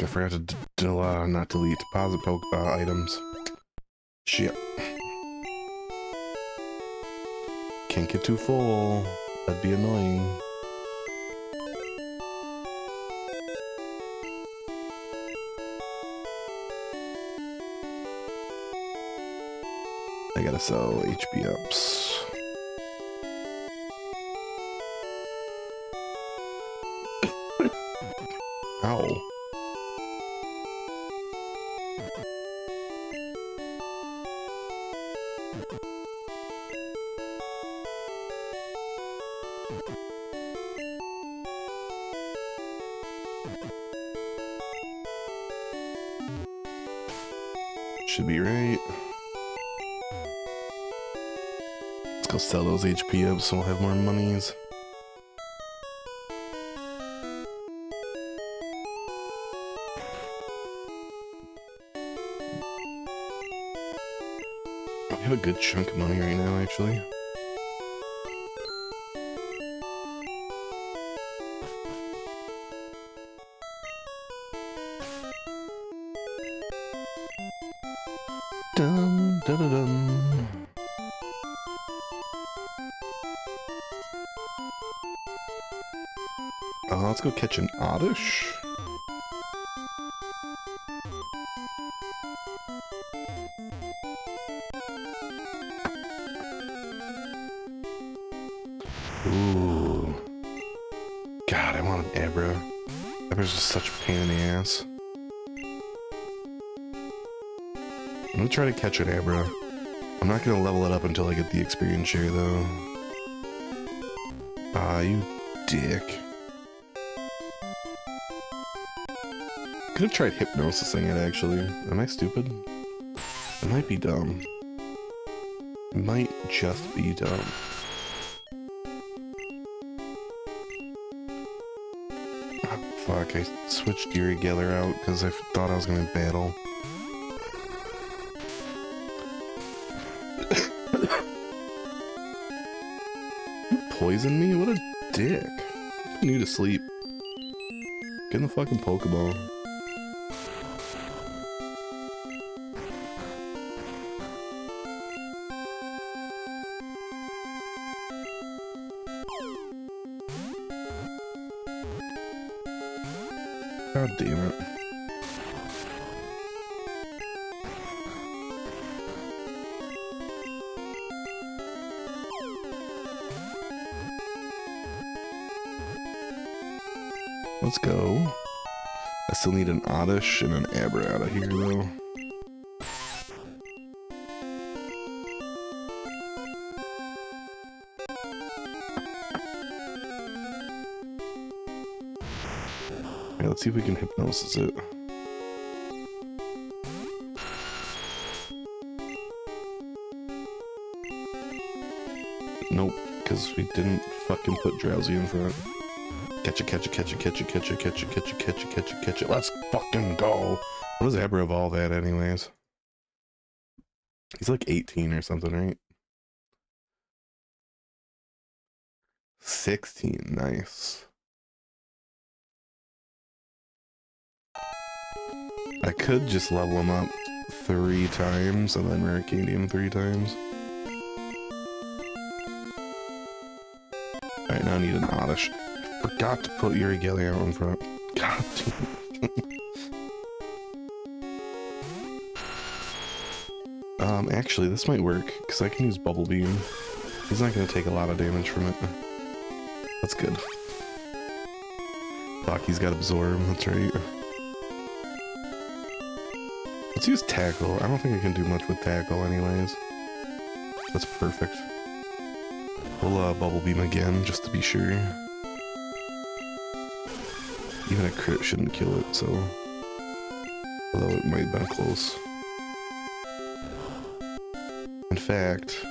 Forgot to uh, not delete deposit poke uh, items. Shit. Can't get too full. That'd be annoying. I gotta sell HP ups. Those HP up so we'll have more monies. I have a good chunk of money right now, actually. Dun, dun, dun. Uh, let's go catch an oddish. Ooh. God, I want an Abra. Abra's just such a pain in the ass. I'm gonna try to catch an Abra. I'm not gonna level it up until I get the experience share, though. Ah, you dick. Could have tried hypnosising it, actually. Am I stupid? I might be dumb. Might just be dumb. Ah, fuck, I switched Uri Geller out because I thought I was gonna battle. You poisoned me? What a dick. I need to sleep. Get in the fucking Pokeball. Oddish and an Abra out of here, though. Let's see if we can hypnosis it. Nope, because we didn't fucking put Drowzee in front. Catch it, catch it, catch it, catch it, catch it, catch it, catch it, catch it, catch it, catch it. Let's fucking go. What does Abra evolve at anyways? He's like 18 or something, right? 16, nice. I could just level him up three times and then Arcadian him three times. Alright, now I need an Oddish. Forgot to put Uri out in front. God Um, actually, this might work, because I can use Bubble Beam. He's not going to take a lot of damage from it. That's good. Fuck, he's got Absorb, that's right. Let's use Tackle. I don't think I can do much with Tackle anyways. That's perfect. We'll uh, Bubble Beam again, just to be sure. Even a crit shouldn't kill it, so... Although it might have been close. In fact...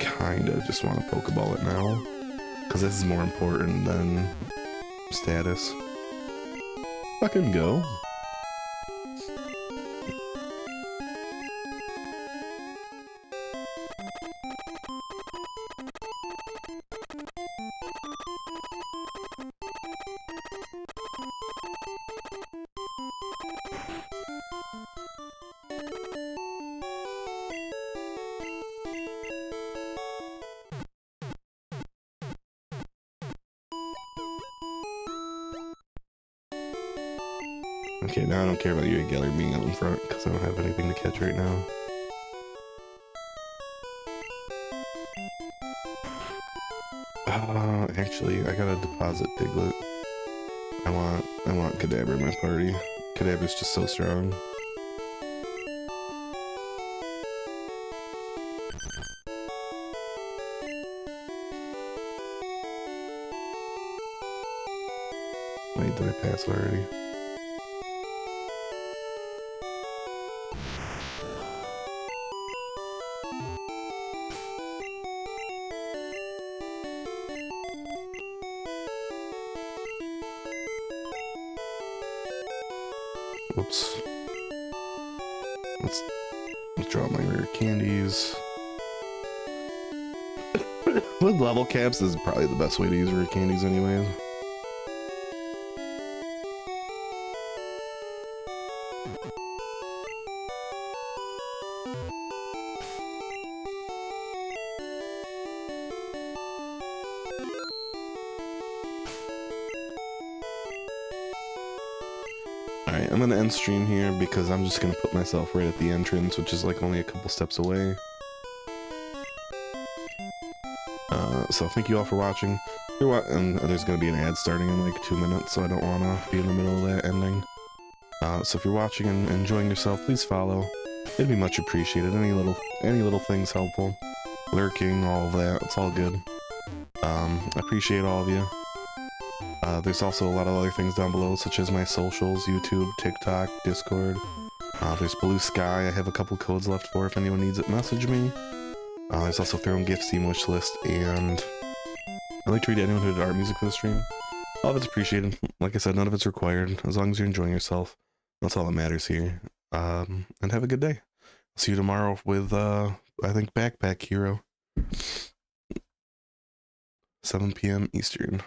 Kinda just want to Pokeball it now. Because this is more important than status. Fucking go. Already? Whoops. Let's withdraw my rare candies. With level caps, this is probably the best way to use rare candies anyways. End stream here because I'm just gonna put myself right at the entrance, which is like only a couple steps away. Uh, so thank you all for watching. And there's gonna be an ad starting in like two minutes, so I don't wanna be in the middle of that ending. Uh, so if you're watching and enjoying yourself, please follow. It'd be much appreciated. Any little, any little things helpful. Lurking, all of that, it's all good. Um, I appreciate all of you. Uh, there's also a lot of other things down below, such as my socials, YouTube, TikTok, Discord. Uh, there's Bluesky, I have a couple codes left for if anyone needs it, message me. Uh, there's also Throne Gift Steam wish list, and I'd like to read anyone who did art music for the stream. All of it's appreciated. Like I said, none of it's required, as long as you're enjoying yourself. That's all that matters here. Um, and have a good day. See you tomorrow with, uh, I think, Backpack Hero. 7 p.m. Eastern.